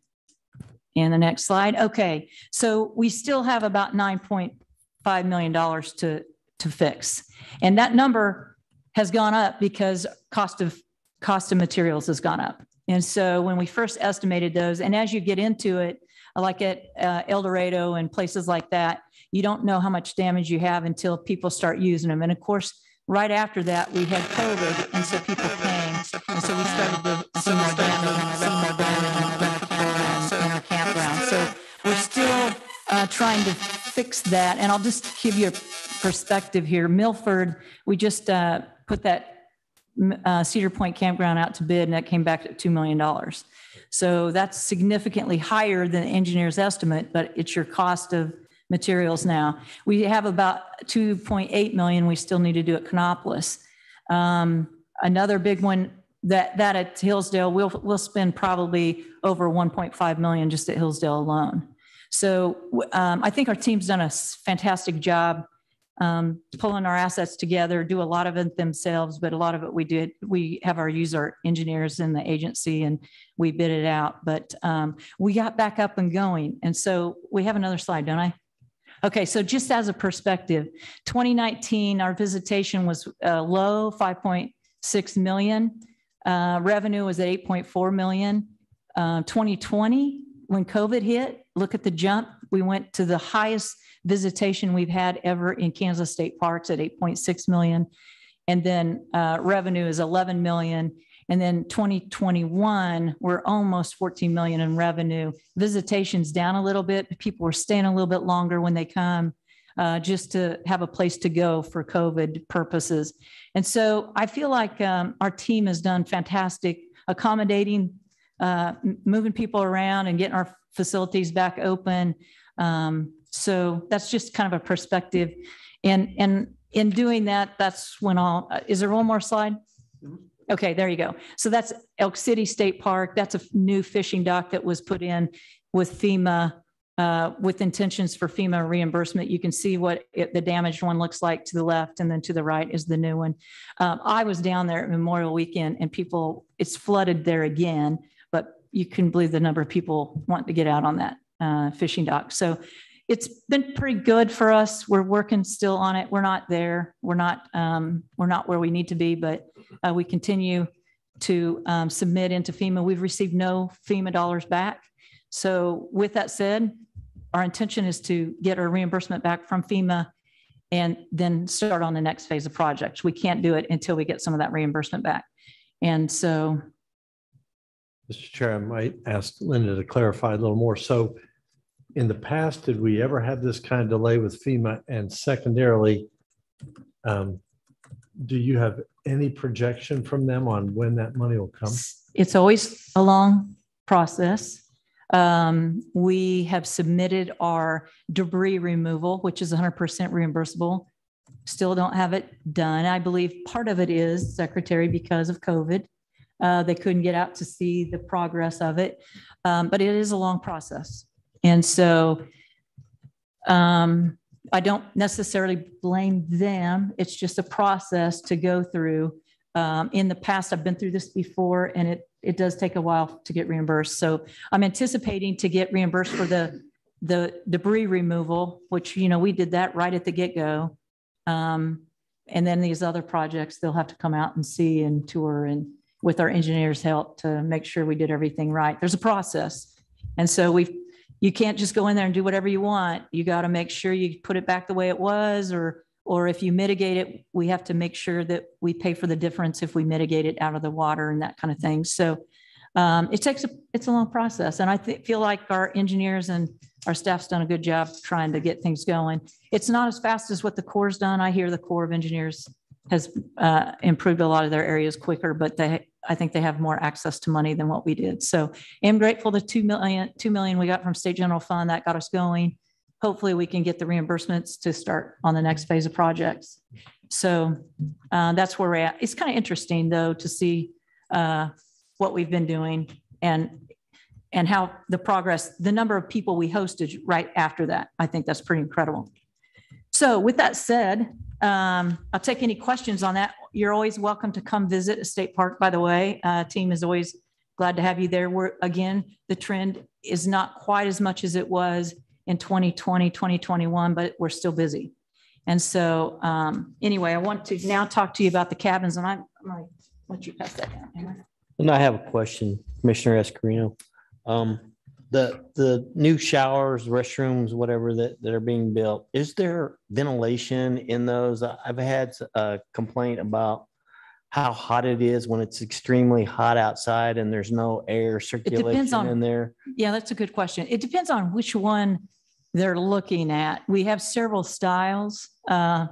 And the next slide. Okay, so we still have about $9.5 million to, to fix. And that number has gone up because cost of cost of materials has gone up. And so when we first estimated those, and as you get into it, like at uh, El Dorado and places like that, you don't know how much damage you have until people start using them. And of course, right after that, we had COVID, and so people came, and so we started to see more damage, see more damage in our campground. So we're still uh, trying to fix that. And I'll just give you a perspective here. Milford, we just uh, put that uh, Cedar Point campground out to bid, and that came back at $2 million. So that's significantly higher than the engineer's estimate, but it's your cost of materials now. We have about 2.8 million we still need to do at Kanopolis. Um, another big one that, that at Hillsdale, we'll, we'll spend probably over 1.5 million just at Hillsdale alone. So um, I think our team's done a fantastic job um, pulling our assets together, do a lot of it themselves, but a lot of it we did, we have our user engineers in the agency and we bid it out, but um, we got back up and going. And so we have another slide, don't I? Okay, so just as a perspective, 2019, our visitation was uh, low, 5.6 million. Uh, revenue was at 8.4 million. uh, 2020, when COVID hit, look at the jump. We went to the highest visitation we've had ever in Kansas State Parks at 8.6 million. And then uh, revenue is 11 million. And then 2021, we're almost 14 million in revenue. Visitation's down a little bit. People are staying a little bit longer when they come uh, just to have a place to go for COVID purposes. And so I feel like um, our team has done fantastic accommodating, uh, moving people around and getting our facilities back open. Um, so that's just kind of a perspective. And, and in doing that, that's when I'll, uh, is there one more slide? Okay, there you go. So that's Elk City State Park. That's a new fishing dock that was put in with FEMA, uh, with intentions for FEMA reimbursement. You can see what it, the damaged one looks like to the left, and then to the right is the new one. Um, I was down there at Memorial Weekend, and people, it's flooded there again, but you can believe the number of people want to get out on that uh, fishing dock. So it's been pretty good for us. We're working still on it. We're not there. We're not um, we're not where we need to be, but uh, we continue to um, submit into FEMA. We've received no FEMA dollars back. So with that said, our intention is to get our reimbursement back from FEMA and then start on the next phase of projects. We can't do it until we get some of that reimbursement back. And so. Mr. Chair, I might ask Linda to clarify a little more. So in the past, did we ever have this kind of delay with FEMA? And secondarily, um, do you have any projection from them on when that money will come? It's always a long process. Um, we have submitted our debris removal, which is 100% reimbursable. Still don't have it done. I believe part of it is, Secretary, because of COVID. Uh, they couldn't get out to see the progress of it, um, but it is a long process. And so um, I don't necessarily blame them. It's just a process to go through. Um, in the past, I've been through this before, and it it does take a while to get reimbursed. So I'm anticipating to get reimbursed for the the debris removal, which you know we did that right at the get go. Um, and then these other projects, they'll have to come out and see and tour and with our engineers' help to make sure we did everything right. There's a process, and so we've you can't just go in there and do whatever you want. You got to make sure you put it back the way it was, or or if you mitigate it, we have to make sure that we pay for the difference if we mitigate it out of the water and that kind of thing. So um, it takes a it's a long process, and I th- feel like our engineers and our staff's done a good job trying to get things going. It's not as fast as what the Corps done. I hear the Corps of Engineers has uh, improved a lot of their areas quicker, but they I think they have more access to money than what we did. So I'm grateful the two million, two million we got from state general fund that got us going. Hopefully we can get the reimbursements to start on the next phase of projects. So uh, that's where we're at. It's kind of interesting though to see uh, what we've been doing and and how the progress, the number of people we hosted right after that. I think that's pretty incredible. So with that said, um, I'll take any questions on that. You're always welcome to come visit a state park, by the way. Uh, team is always glad to have you there. We're, again, the trend is not quite as much as it was in 2020, 2021, but we're still busy. And so um, anyway, I want to now talk to you about the cabins and I'm, I'm to let you pass that down. And I have a question, Commissioner Escareno. Um, the the new showers, restrooms, whatever that, that are being built, is there ventilation in those? I've had a complaint about how hot it is when it's extremely hot outside and there's no air circulation on, in there. Yeah, that's a good question. It depends on which one they're looking at. We have several styles uh,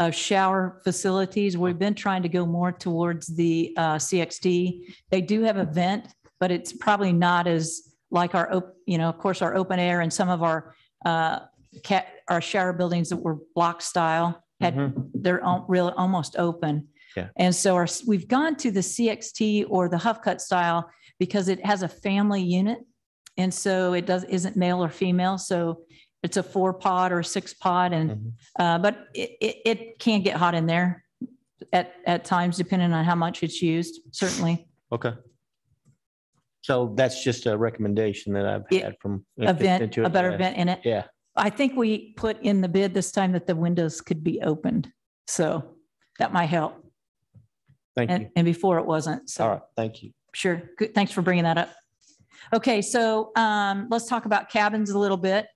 of shower facilities. We've been trying to go more towards the uh, CXT. They do have a vent, but it's probably not as like our, you know, of course, our open air and some of our uh, cat, our shower buildings that were block style had mm-hmm. they're really almost open. Yeah. And so our, we've gone to the CXT or the Huff Cut style because it has a family unit, and so it does isn't male or female. So it's a four pod or six pod, and mm-hmm. uh, but it, it, it can get hot in there at at times depending on how much it's used. Certainly. Okay. So that's just a recommendation that I've It- had from. A vent, a better vent in it. Yeah. I think we put in the bid this time that the windows could be opened. So that might help. Thank And, you. and before it wasn't. So All right, thank you. Sure. Good. Thanks for bringing that up. Okay, so um, let's talk about cabins a little bit.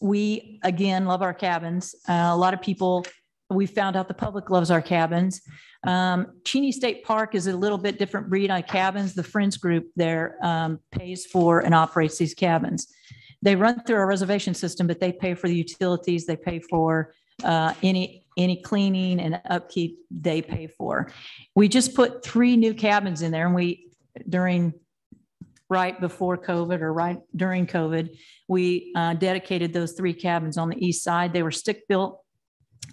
We, again, love our cabins. Uh, a lot of people, we found out the public loves our cabins. Um, Cheney State Park is a little bit different breed on cabins. The Friends Group there um, pays for and operates these cabins. They run through our reservation system, but they pay for the utilities. They pay for uh, any any cleaning and upkeep they pay for. We just put three new cabins in there, and we during right before COVID or right during COVID, we uh, dedicated those three cabins on the east side. They were stick built.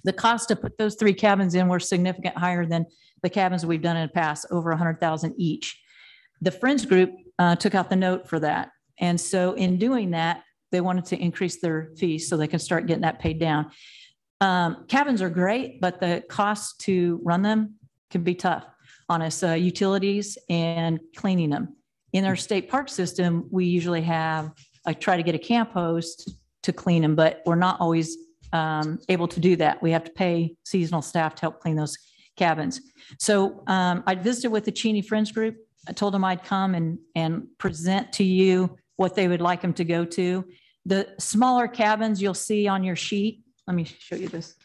The cost to put those three cabins in were significant higher than the cabins we've done in the past, over a hundred thousand each. The Friends Group uh, took out the note for that. And so in doing that, they wanted to increase their fees so they can start getting that paid down. Um, cabins are great, but the cost to run them can be tough on us, uh, utilities and cleaning them. In our state park system, we usually have, I try to get a camp host to clean them, but we're not always um, able to do that. We have to pay seasonal staff to help clean those cabins. So um, I visited with the Cheney Friends Group. I told them I'd come and, and present to you what they would like them to go to. The smaller cabins you'll see on your sheet. Let me show you this.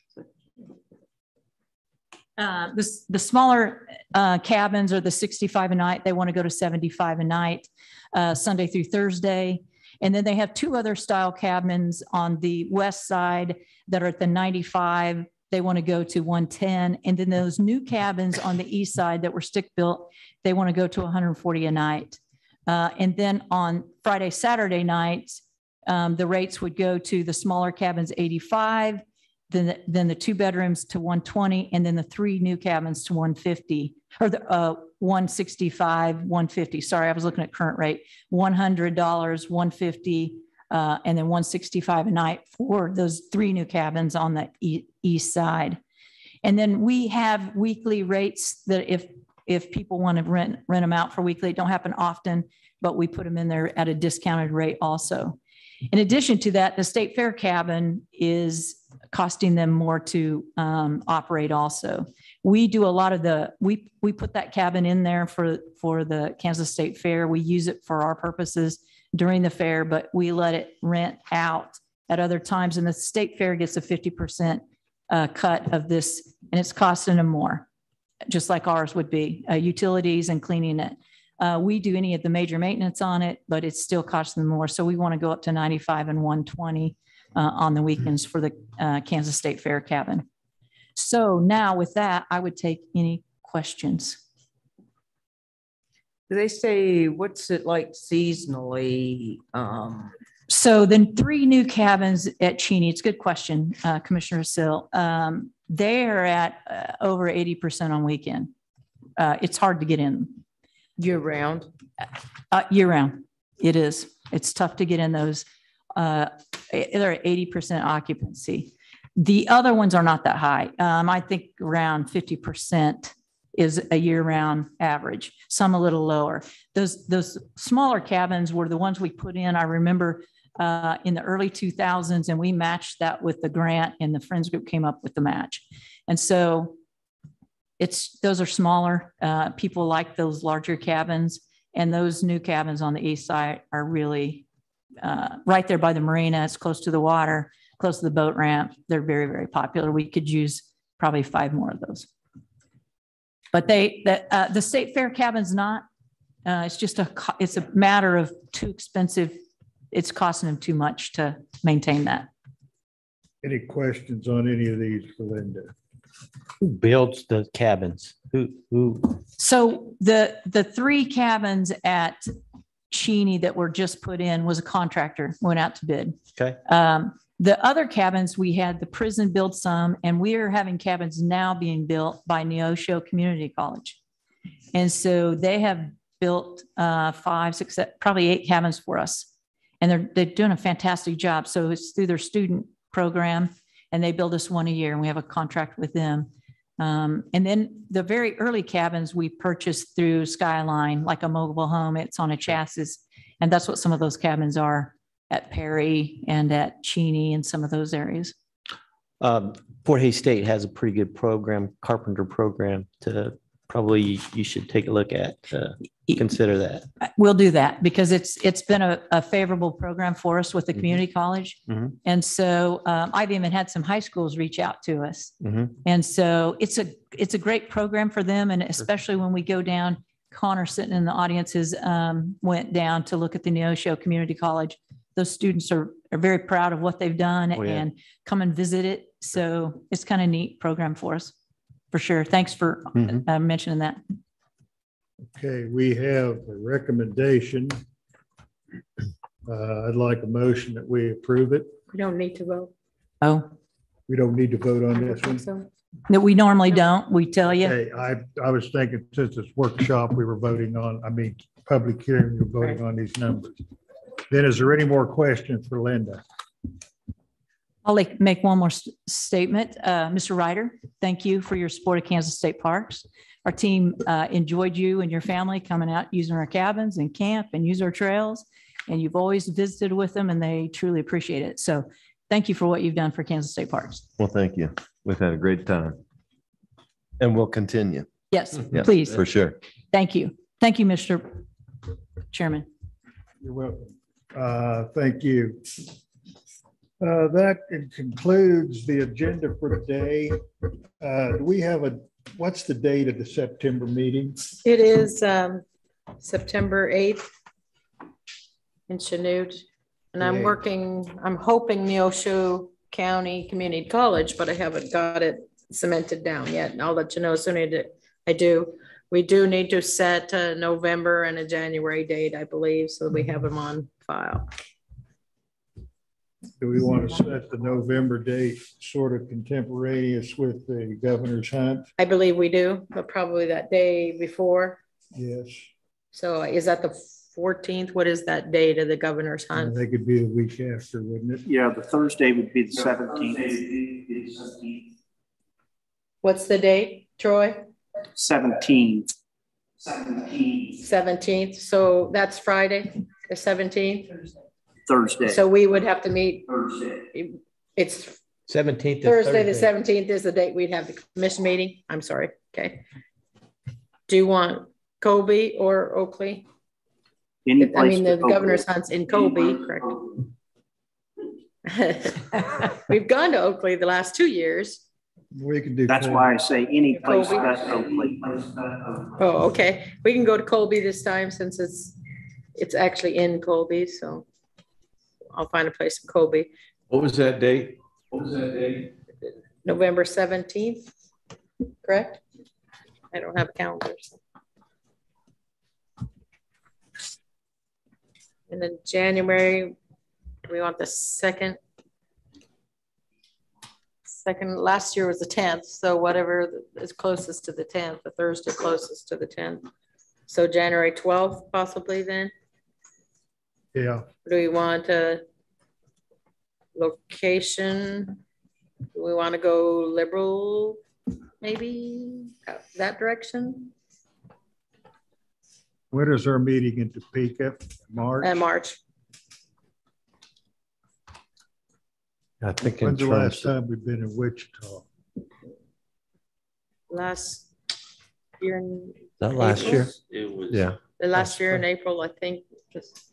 Uh, this, the smaller uh, cabins are the 65 a night. They want to go to 75 a night, uh, Sunday through Thursday. And then they have two other style cabins on the west side that are at the 95. They want to go to 110. And then those new cabins on the east side that were stick built, they want to go to 140 a night. Uh, and then on Friday, Saturday nights, um, the rates would go to the smaller cabins 85, then the, then the two bedrooms to 120, and then the three new cabins to 150 or the uh, 165, 150. Sorry, I was looking at current rate. $100, 150, uh, and then 165 a night for those three new cabins on the east side. And then we have weekly rates that if if people want to rent rent them out for weekly, it don't happen often, but we put them in there at a discounted rate also. In addition to that, the state fair cabin is costing them more to um, operate also. We do a lot of the, we, we put that cabin in there for, for the Kansas State Fair. We use it for our purposes during the fair, but we let it rent out at other times. And the state fair gets a 50% uh, cut of this, and it's costing them more, just like ours would be, uh, utilities and cleaning it. Uh, we do any of the major maintenance on it, but it's still costing them more. So we want to go up to 95 and 120 uh, on the weekends for the uh, Kansas State Fair cabin. So now with that, I would take any questions. Do they say, what's it like seasonally? Um, So then three new cabins at Cheney. It's a good question, uh, Commissioner Sill. Um, they're at uh, over 80% on weekend. Uh, it's hard to get in. Year round? Uh, year round. It is. It's tough to get in those. Uh, they're at 80% occupancy. The other ones are not that high. Um, I think around 50% is a year-round average, some a little lower. Those, those smaller cabins were the ones we put in. I remember uh, in the early 2000s, and we matched that with the grant, and the Friends Group came up with the match. And so it's those are smaller. Uh, people like those larger cabins, and those new cabins on the east side are really uh, right there by the marina. It's close to the water, close to the boat ramp. They're very, very popular. We could use probably five more of those. But they, the, uh, the state fair cabin's not. Uh, it's just a, it's a matter of too expensive. It's costing them too much to maintain that. Any questions on any of these for Linda? Who builds the cabins? Who, who? So the, the three cabins at Cheney that were just put in was a contractor, went out to bid. Okay. Um, the other cabins, we had the prison build some, and we are having cabins now being built by Neosho Community College. And so they have built uh, five, six, probably eight cabins for us. And they're, they're doing a fantastic job. So it's through their student program and they build us one a year and we have a contract with them. Um, and then the very early cabins we purchased through Skyline, like a mobile home, it's on a chassis. And that's what some of those cabins are at Perry and at Cheney and some of those areas. Um, Fort Hays State has a pretty good program, carpenter program to probably you should take a look at, uh, consider that. We'll do that because it's, it's been a, a favorable program for us with the Mhm. community college. Mhm. And so um, I've even had some high schools reach out to us. Mhm. And so it's a, it's a great program for them. And especially when we go down, Connor sitting in the audiences um, went down to look at the Neosho Community College. Those students are, are very proud of what they've done Oh, yeah. and come and visit it. So it's kind of neat program for us, for sure. Thanks for Mhm. uh, mentioning that. Okay, we have a recommendation. Uh, I'd like a motion that we approve it. We don't need to vote. Oh, We don't need to vote on this one. So that we normally don't, we tell you. Hey, I, I was thinking since this workshop, we were voting on, I mean, public hearing, we we're voting on these numbers. Then is there any more questions for Linda? I'll make one more s- statement. Uh, Mr. Rider, thank you for your support of Kansas State Parks. Our team uh, enjoyed you and your family coming out, using our cabins and camp and use our trails. And you've always visited with them and they truly appreciate it. So thank you for what you've done for Kansas State Parks. Well, thank you. We've had a great time. And we'll continue. Yes, Yeah, please. For sure. Thank you. Thank you, Mr. Chairman. You're welcome. Uh, Thank you. Uh, That concludes the agenda for today. Uh, Do we have a, what's the date of the September meeting? it is um, September 8th in Chanute. And I'm working, I'm hoping Neosho County Community College, but I haven't got it cemented down yet. And I'll let you know as soon as I do. We do need to set a November and a January date, I believe, so we have them on file. Do we want to set the November date sort of contemporaneous with the governor's hunt? I believe we do, but probably that day before. Yes. So is that the 14th? What is that date of the governor's hunt? think it'd be the week after, wouldn't it? Yeah, the Thursday would be the seventeenth. What's the date, Troy? 17th. 17th. Seventeenth, so that's Friday, the seventeenth. Thursday. So we would have to meet. Thursday. It's Seventeenth. Thursday, the seventeenth is the date we'd have the commission meeting. I'm sorry, okay. Do you want Colby or Oakley? Any I place mean, the but governor's hunt's in Colby, correct? We've gone to Oakley the last two years. We can do. That's why I say any place Colby. but Oakley. Oh, okay. We can go to Colby this time since it's, it's actually in Colby, so I'll find a place in Colby. What was that date? What was that date? November seventeenth, correct? I don't have calendars. And then January, we want the second? Second, last year was the tenth, so whatever is closest to the tenth, the Thursday closest to the tenth. So January twelfth possibly then? Yeah, Do we want a location? Do we want to go Liberal, maybe uh, that direction? when is our meeting in Topeka? March? Uh, March. I think in When's the last of- time we've been in Wichita? last year in. that last April? year? It was. Yeah. The last year in April, I think, just,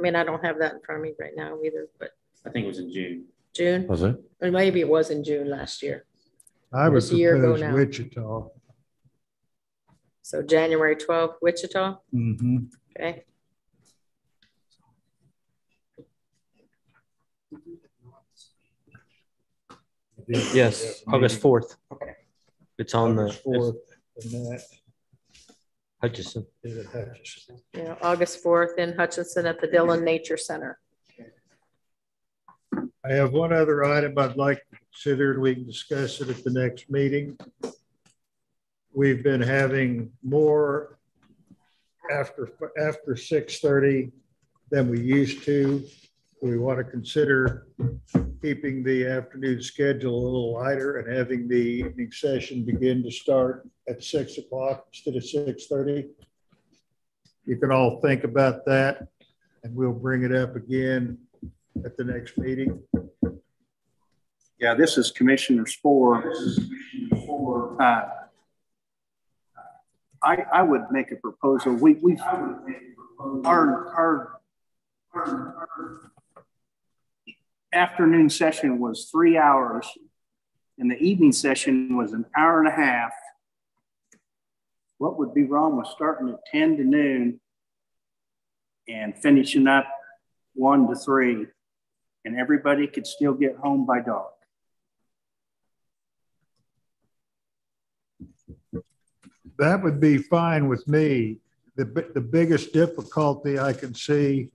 I mean, I don't have that in front of me right now either, but I think it was in June. June, Was it? or maybe it was in June last year. I would It's a year ago propose now. Wichita. So January twelfth, Wichita, Mm-hmm. okay? Yes, August fourth. Okay. It's on the Fourth, and that Hutchinson. is at Hutchinson. You know, August fourth in Hutchinson at the Dillon Nature Center. I have one other item I'd like to consider, and we can discuss it at the next meeting. We've been having more after, after six thirty than we used to. We want to consider keeping the afternoon schedule a little lighter and having the evening session begin to start at six o'clock instead of six thirty. You can all think about that, and we'll bring it up again at the next meeting. Yeah, this is Commissioner Sporer. Uh, I, I would make a proposal. We, we, our, our afternoon session was three hours and the evening session was an hour and a half. What would be wrong with starting at 10 to noon and finishing up one to three and everybody could still get home by dark? That would be fine with me. The, the biggest difficulty I can see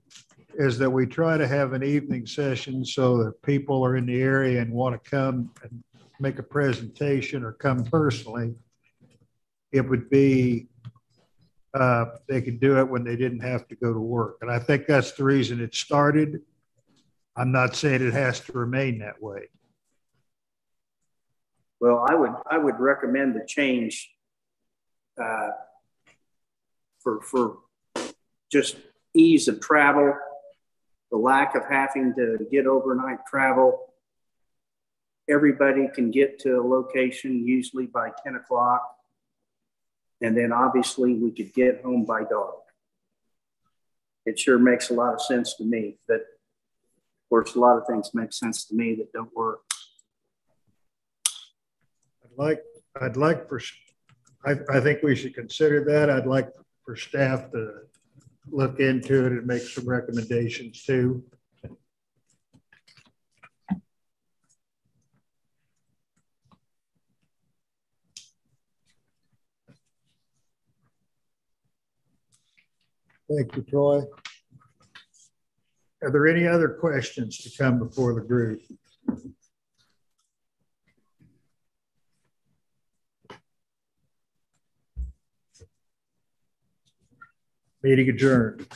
is that we try to have an evening session so that people are in the area and want to come and make a presentation or come personally. It would be, uh, they could do it when they didn't have to go to work. And I think that's the reason it started. I'm not saying it has to remain that way. Well, I would, I would recommend the change uh, for, for just ease of travel, the lack of having to get overnight travel. Everybody can get to a location usually by 10 o'clock. And then obviously we could get home by dark. It sure makes a lot of sense to me, but of course, a lot of things make sense to me that don't work. I'd like, I'd like for, I, I think we should consider that. I'd like for staff to look into it and make some recommendations too. Thank you, Troy. Are there any other questions to come before the group? Meeting adjourned.